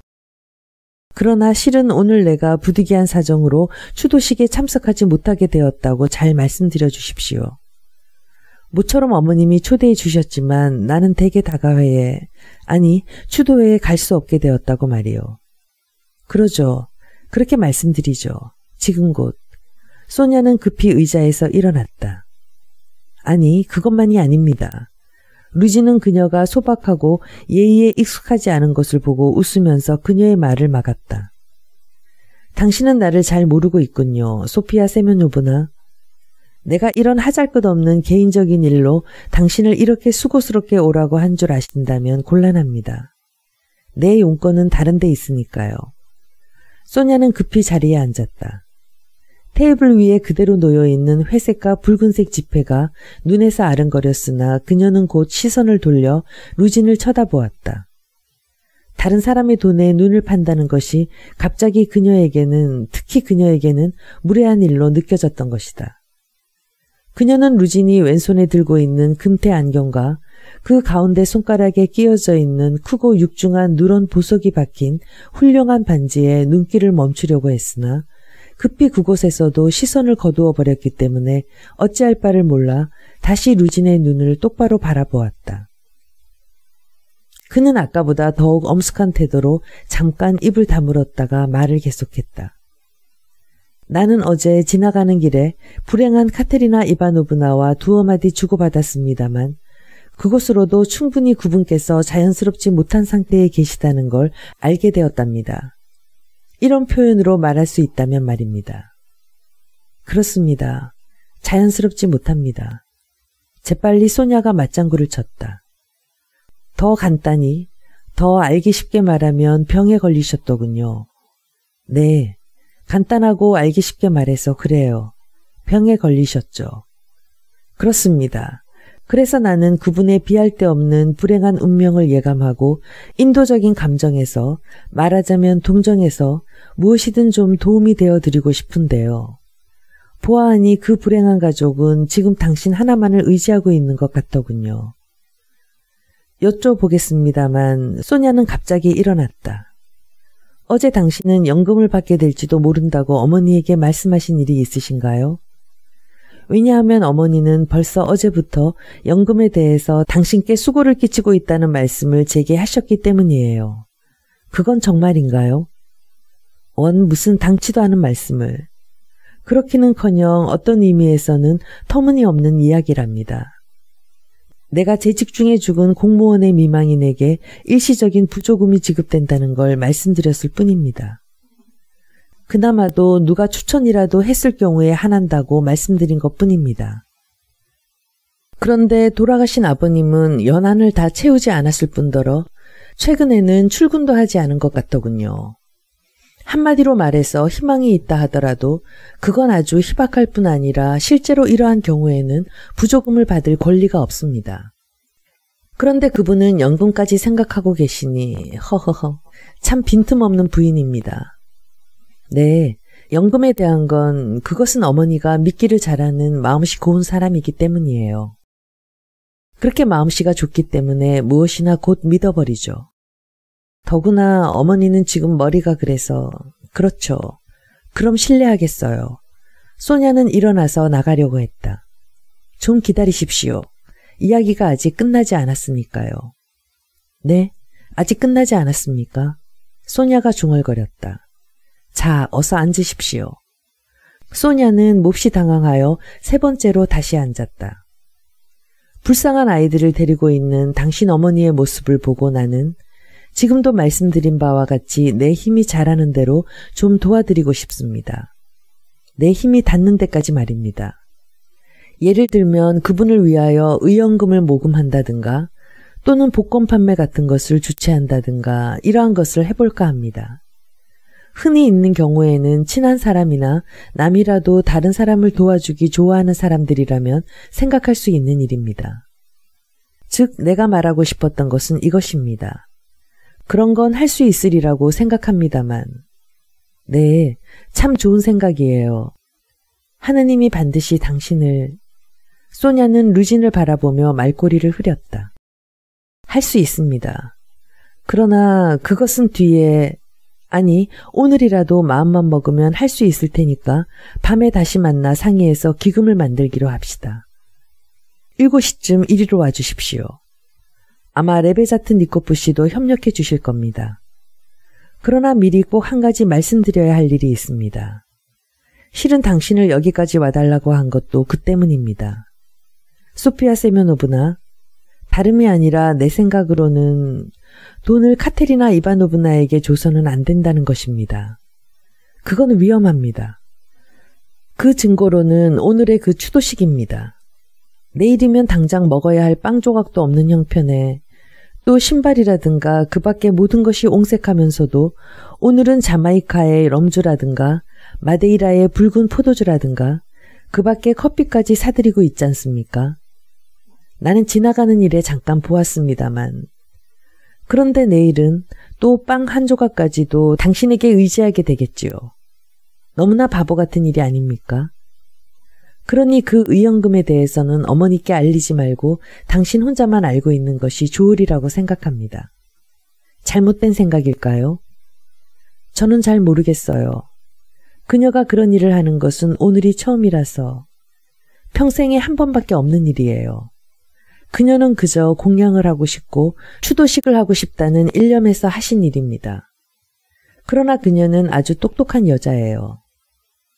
Speaker 1: 그러나 실은 오늘 내가 부득이한 사정으로 추도식에 참석하지 못하게 되었다고 잘 말씀드려 주십시오. 모처럼 어머님이 초대해 주셨지만 나는 대개 다가회에, 아니, 추도회에 갈 수 없게 되었다고 말이요. 그러죠. 그렇게 말씀드리죠. 지금 곧. 소냐는 급히 의자에서 일어났다. 아니, 그것만이 아닙니다. 루지는 그녀가 소박하고 예의에 익숙하지 않은 것을 보고 웃으면서 그녀의 말을 막았다. 당신은 나를 잘 모르고 있군요. 소피아 세면요브나. 내가 이런 하잘것없는 개인적인 일로 당신을 이렇게 수고스럽게 오라고 한 줄 아신다면 곤란합니다. 내 용건은 다른 데 있으니까요. 소냐는 급히 자리에 앉았다. 테이블 위에 그대로 놓여 있는 회색과 붉은색 지폐가 눈에서 아른거렸으나 그녀는 곧 시선을 돌려 루진을 쳐다보았다. 다른 사람의 돈에 눈을 판다는 것이 갑자기 그녀에게는, 특히 그녀에게는 무례한 일로 느껴졌던 것이다. 그녀는 루진이 왼손에 들고 있는 금태 안경과 그 가운데 손가락에 끼어져 있는 크고 육중한 누런 보석이 박힌 훌륭한 반지에 눈길을 멈추려고 했으나 급히 그곳에서도 시선을 거두어 버렸기 때문에 어찌할 바를 몰라 다시 루진의 눈을 똑바로 바라보았다. 그는 아까보다 더욱 엄숙한 태도로 잠깐 입을 다물었다가 말을 계속했다. 나는 어제 지나가는 길에 불행한 카테리나 이바노브나와 두어 마디 주고받았습니다만 그곳으로도 충분히 그분께서 자연스럽지 못한 상태에 계시다는 걸 알게 되었답니다. 이런 표현으로 말할 수 있다면 말입니다. 그렇습니다. 자연스럽지 못합니다. 재빨리 소냐가 맞장구를 쳤다. 더 간단히, 더 알기 쉽게 말하면 병에 걸리셨더군요. 네, 간단하고 알기 쉽게 말해서 그래요. 병에 걸리셨죠. 그렇습니다. 그래서 나는 그분의 비할 데 없는 불행한 운명을 예감하고 인도적인 감정에서 말하자면 동정에서 무엇이든 좀 도움이 되어 드리고 싶은데요. 보아하니 그 불행한 가족은 지금 당신 하나만을 의지하고 있는 것 같더군요. 여쭤보겠습니다만 소냐는 갑자기 일어났다. 어제 당신은 연금을 받게 될지도 모른다고 어머니에게 말씀하신 일이 있으신가요? 왜냐하면 어머니는 벌써 어제부터 연금에 대해서 당신께 수고를 끼치고 있다는 말씀을 제게 하셨기 때문이에요. 그건 정말인가요? 원 무슨 당치도 않은 말씀을. 그렇기는커녕 어떤 의미에서는 터무니없는 이야기랍니다. 내가 재직 중에 죽은 공무원의 미망인에게 일시적인 부조금이 지급된다는 걸 말씀드렸을 뿐입니다. 그나마도 누가 추천이라도 했을 경우에 한한다고 말씀드린 것 뿐입니다. 그런데 돌아가신 아버님은 연한을 다 채우지 않았을 뿐더러 최근에는 출근도 하지 않은 것 같더군요. 한마디로 말해서 희망이 있다 하더라도 그건 아주 희박할 뿐 아니라 실제로 이러한 경우에는 부조금을 받을 권리가 없습니다. 그런데 그분은 연금까지 생각하고 계시니 허허허 참 빈틈없는 부인입니다. 네, 연금에 대한 건 그것은 어머니가 믿기를 잘하는 마음씨 고운 사람이기 때문이에요. 그렇게 마음씨가 좋기 때문에 무엇이나 곧 믿어버리죠. 더구나 어머니는 지금 머리가 그래서 그렇죠. 그럼 실례하겠어요. 소냐는 일어나서 나가려고 했다. 좀 기다리십시오. 이야기가 아직 끝나지 않았으니까요. 네, 아직 끝나지 않았습니까? 소냐가 중얼거렸다. 자, 어서 앉으십시오. 소냐는 몹시 당황하여 세 번째로 다시 앉았다. 불쌍한 아이들을 데리고 있는 당신 어머니의 모습을 보고 나는 지금도 말씀드린 바와 같이 내 힘이 자라는 대로 좀 도와드리고 싶습니다. 내 힘이 닿는 데까지 말입니다. 예를 들면 그분을 위하여 의연금을 모금한다든가 또는 복권 판매 같은 것을 주최한다든가 이러한 것을 해볼까 합니다. 흔히 있는 경우에는 친한 사람이나 남이라도 다른 사람을 도와주기 좋아하는 사람들이라면 생각할 수 있는 일입니다. 즉, 내가 말하고 싶었던 것은 이것입니다. 그런 건 할 수 있으리라고 생각합니다만. 네, 참 좋은 생각이에요. 하느님이 반드시 당신을 소냐는 루진을 바라보며 말꼬리를 흐렸다. 할 수 있습니다. 그러나 그것은 뒤에 아니 오늘이라도 마음만 먹으면 할 수 있을 테니까 밤에 다시 만나 상의해서 기금을 만들기로 합시다. 7시쯤 이리로 와 주십시오. 아마 레베자트 니코프 씨도 협력해 주실 겁니다. 그러나 미리 꼭 한 가지 말씀드려야 할 일이 있습니다. 실은 당신을 여기까지 와달라고 한 것도 그 때문입니다. 소피아 세면노브나 다름이 아니라 내 생각으로는 돈을 카테리나 이바노브나에게 줘서는 안 된다는 것입니다. 그건 위험합니다. 그 증거로는 오늘의 그 추도식입니다. 내일이면 당장 먹어야 할 빵 조각도 없는 형편에 또 신발이라든가 그 밖에 모든 것이 옹색하면서도 오늘은 자마이카의 럼주라든가 마데이라의 붉은 포도주라든가 그 밖에 커피까지 사드리고 있지 않습니까? 나는 지나가는 일에 잠깐 보았습니다만. 그런데 내일은 또 빵 한 조각까지도 당신에게 의지하게 되겠지요. 너무나 바보 같은 일이 아닙니까? 그러니 그 의연금에 대해서는 어머니께 알리지 말고 당신 혼자만 알고 있는 것이 좋으리라고 생각합니다. 잘못된 생각일까요? 저는 잘 모르겠어요. 그녀가 그런 일을 하는 것은 오늘이 처음이라서 평생에 한 번밖에 없는 일이에요. 그녀는 그저 공양을 하고 싶고 추도식을 하고 싶다는 일념에서 하신 일입니다. 그러나 그녀는 아주 똑똑한 여자예요.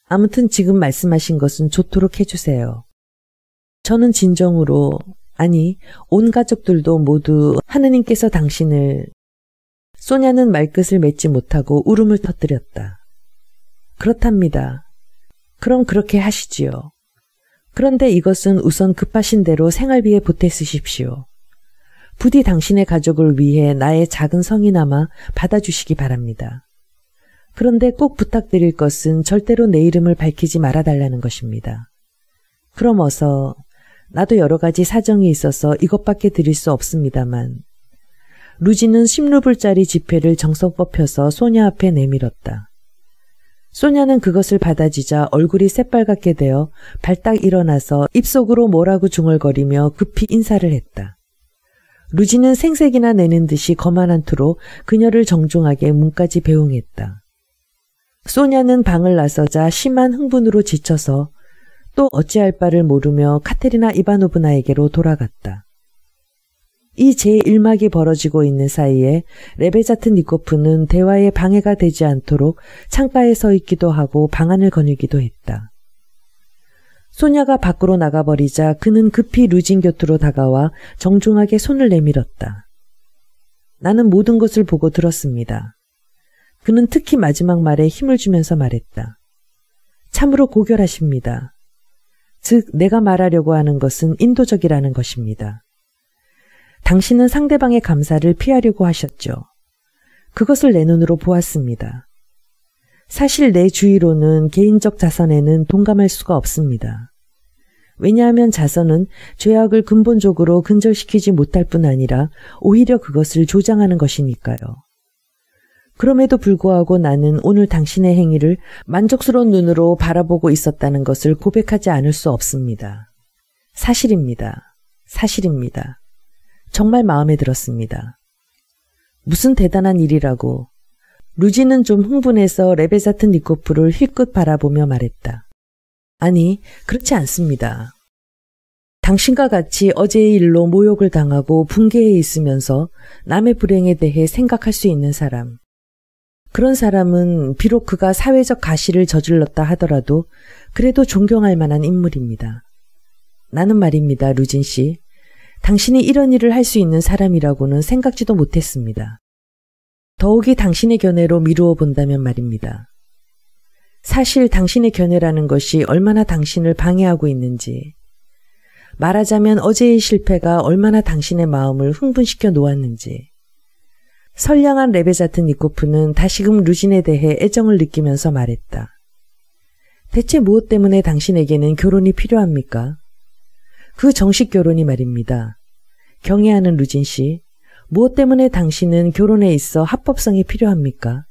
Speaker 1: 아무튼 지금 말씀하신 것은 좋도록 해주세요. 저는 진정으로, 아니, 온 가족들도 모두 하느님께서 당신을, 소냐는 말끝을 맺지 못하고 울음을 터뜨렸다. 그렇답니다. 그럼 그렇게 하시지요. 그런데 이것은 우선 급하신 대로 생활비에 보태 쓰십시오. 부디 당신의 가족을 위해 나의 작은 성이나마 받아주시기 바랍니다. 그런데 꼭 부탁드릴 것은 절대로 내 이름을 밝히지 말아달라는 것입니다. 그럼 어서 나도 여러 가지 사정이 있어서 이것밖에 드릴 수 없습니다만 루지는 10루블짜리 지폐를 정성껏 펴서 소녀 앞에 내밀었다. 소녀는 그것을 받아지자 얼굴이 새빨갛게 되어 발딱 일어나서 입속으로 뭐라고 중얼거리며 급히 인사를 했다. 루진은 생색이나 내는 듯이 거만한 투로 그녀를 정중하게 문까지 배웅했다. 소냐는 방을 나서자 심한 흥분으로 지쳐서 또 어찌할 바를 모르며 카테리나 이바노브나에게로 돌아갔다. 이 제1막이 벌어지고 있는 사이에 레베자트니코프는 대화에 방해가 되지 않도록 창가에 서 있기도 하고 방안을 거닐기도 했다. 소냐가 밖으로 나가버리자 그는 급히 루진 곁으로 다가와 정중하게 손을 내밀었다. 나는 모든 것을 보고 들었습니다. 그는 특히 마지막 말에 힘을 주면서 말했다. 참으로 고결하십니다. 즉, 내가 말하려고 하는 것은 인도적이라는 것입니다. 당신은 상대방의 감사를 피하려고 하셨죠. 그것을 내 눈으로 보았습니다. 사실 내 주위로는 개인적 자선에는 동감할 수가 없습니다. 왜냐하면 자선은 죄악을 근본적으로 근절시키지 못할 뿐 아니라 오히려 그것을 조장하는 것이니까요. 그럼에도 불구하고 나는 오늘 당신의 행위를 만족스러운 눈으로 바라보고 있었다는 것을 고백하지 않을 수 없습니다. 사실입니다. 사실입니다. 정말 마음에 들었습니다. 무슨 대단한 일이라고. 루지는 좀 흥분해서 레베자트 니코프를 힐끗 바라보며 말했다. 아니, 그렇지 않습니다. 당신과 같이 어제의 일로 모욕을 당하고 붕괴해 있으면서 남의 불행에 대해 생각할 수 있는 사람. 그런 사람은 비록 그가 사회적 가시를 저질렀다 하더라도 그래도 존경할 만한 인물입니다. 나는 말입니다, 루진 씨. 당신이 이런 일을 할 수 있는 사람이라고는 생각지도 못했습니다. 더욱이 당신의 견해로 미루어 본다면 말입니다. 사실 당신의 견해라는 것이 얼마나 당신을 방해하고 있는지, 말하자면 어제의 실패가 얼마나 당신의 마음을 흥분시켜 놓았는지, 선량한 레베자트 니코프는 다시금 루진에 대해 애정을 느끼면서 말했다. 대체 무엇 때문에 당신에게는 결혼이 필요합니까? 그 정식 결혼이 말입니다. 경애하는 루진 씨, 무엇 때문에 당신은 결혼에 있어 합법성이 필요합니까?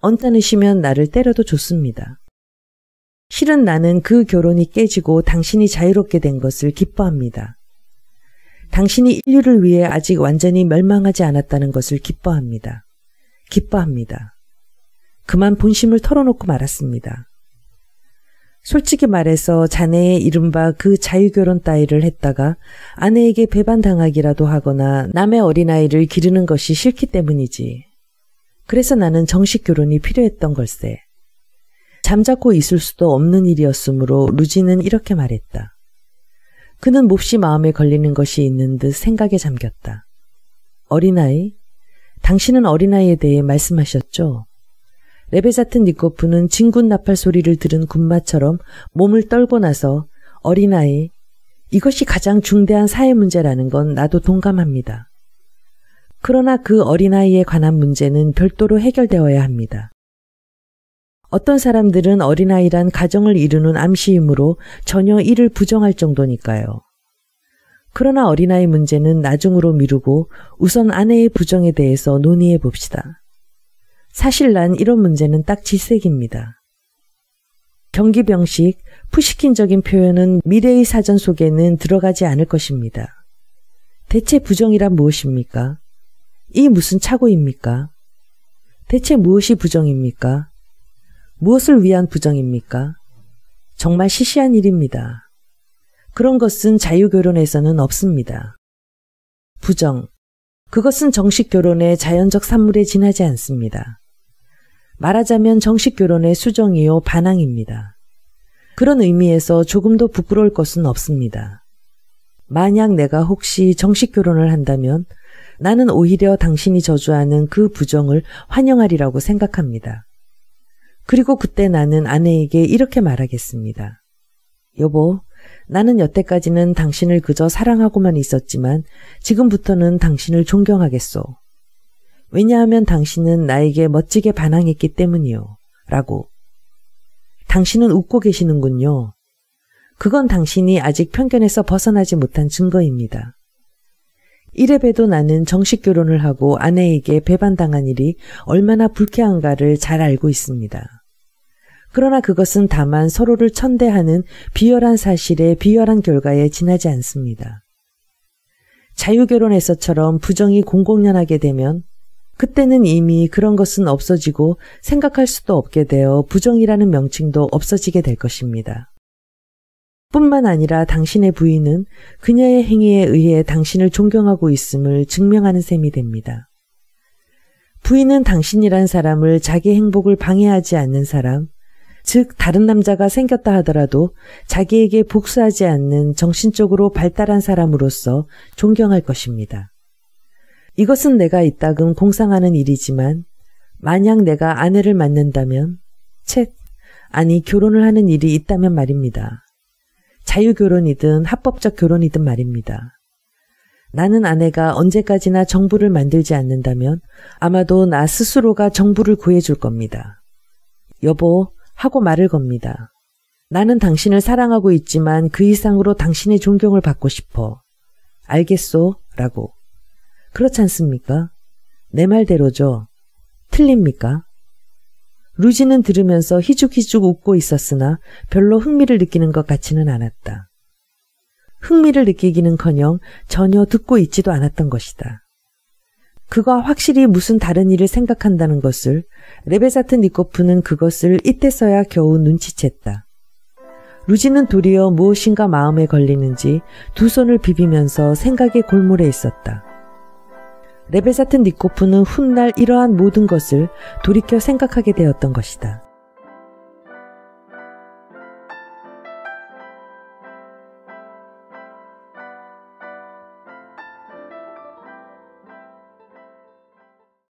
Speaker 1: 언짢으시면 나를 때려도 좋습니다. 실은 나는 그 결혼이 깨지고 당신이 자유롭게 된 것을 기뻐합니다. 당신이 인류를 위해 아직 완전히 멸망하지 않았다는 것을 기뻐합니다. 기뻐합니다. 그만 본심을 털어놓고 말았습니다. 솔직히 말해서 자네의 이른바 그 자유결혼 따위를 했다가 아내에게 배반당하기라도 하거나 남의 어린아이를 기르는 것이 싫기 때문이지. 그래서 나는 정식 결혼이 필요했던 걸세. 잠자코 있을 수도 없는 일이었으므로 루지는 이렇게 말했다. 그는 몹시 마음에 걸리는 것이 있는 듯 생각에 잠겼다. 어린아이? 당신은 어린아이에 대해 말씀하셨죠? 레베자트 니코프는 진군 나팔 소리를 들은 군마처럼 몸을 떨고 나서 어린아이, 이것이 가장 중대한 사회 문제라는 건 나도 동감합니다. 그러나 그 어린아이에 관한 문제는 별도로 해결되어야 합니다. 어떤 사람들은 어린아이란 가정을 이루는 암시이므로 전혀 이를 부정할 정도니까요. 그러나 어린아이 문제는 나중으로 미루고 우선 아내의 부정에 대해서 논의해 봅시다. 사실 난 이런 문제는 딱 질색입니다. 경기병식, 푸시킨적인 표현은 미래의 사전 속에는 들어가지 않을 것입니다. 대체 부정이란 무엇입니까? 이 무슨 착오입니까? 대체 무엇이 부정입니까? 무엇을 위한 부정입니까? 정말 시시한 일입니다. 그런 것은 자유결혼에서는 없습니다. 부정. 그것은 정식 결혼의 자연적 산물에 지나지 않습니다. 말하자면 정식 결혼의 수정이요 반항입니다. 그런 의미에서 조금도 부끄러울 것은 없습니다. 만약 내가 혹시 정식 결혼을 한다면 나는 오히려 당신이 저주하는 그 부정을 환영하리라고 생각합니다. 그리고 그때 나는 아내에게 이렇게 말하겠습니다. 여보, 나는 여태까지는 당신을 그저 사랑하고만 있었지만 지금부터는 당신을 존경하겠소. 왜냐하면 당신은 나에게 멋지게 반항했기 때문이요. 라고. 당신은 웃고 계시는군요. 그건 당신이 아직 편견에서 벗어나지 못한 증거입니다. 이래봬도 나는 정식 결혼을 하고 아내에게 배반당한 일이 얼마나 불쾌한가를 잘 알고 있습니다. 그러나 그것은 다만 서로를 천대하는 비열한 사실의 비열한 결과에 지나지 않습니다. 자유결혼에서처럼 부정이 공공연하게 되면 그때는 이미 그런 것은 없어지고 생각할 수도 없게 되어 부정이라는 명칭도 없어지게 될 것입니다. 뿐만 아니라 당신의 부인은 그녀의 행위에 의해 당신을 존경하고 있음을 증명하는 셈이 됩니다. 부인은 당신이란 사람을 자기 행복을 방해하지 않는 사람, 즉 다른 남자가 생겼다 하더라도 자기에게 복수하지 않는 정신적으로 발달한 사람으로서 존경할 것입니다. 이것은 내가 이따금 공상하는 일이지만 만약 내가 아내를 만난다면 책 아니 결혼을 하는 일이 있다면 말입니다. 자유결혼이든 합법적 결혼이든 말입니다. 나는 아내가 언제까지나 정부를 만들지 않는다면 아마도 나 스스로가 정부를 구해줄 겁니다. 여보, 하고 말을 겁니다. 나는 당신을 사랑하고 있지만 그 이상으로 당신의 존경을 받고 싶어. 알겠소? 라고. 그렇지 않습니까? 내 말대로죠. 틀립니까? 루지는 들으면서 희죽희죽 웃고 있었으나 별로 흥미를 느끼는 것 같지는 않았다. 흥미를 느끼기는커녕 전혀 듣고 있지도 않았던 것이다. 그가 확실히 무슨 다른 일을 생각한다는 것을 레베사트 니코프는 그것을 이때서야 겨우 눈치챘다. 루지는 도리어 무엇인가 마음에 걸리는지 두 손을 비비면서 생각의 골몰에 있었다. 레베사트 니코프는 훗날 이러한 모든 것을 돌이켜 생각하게 되었던 것이다.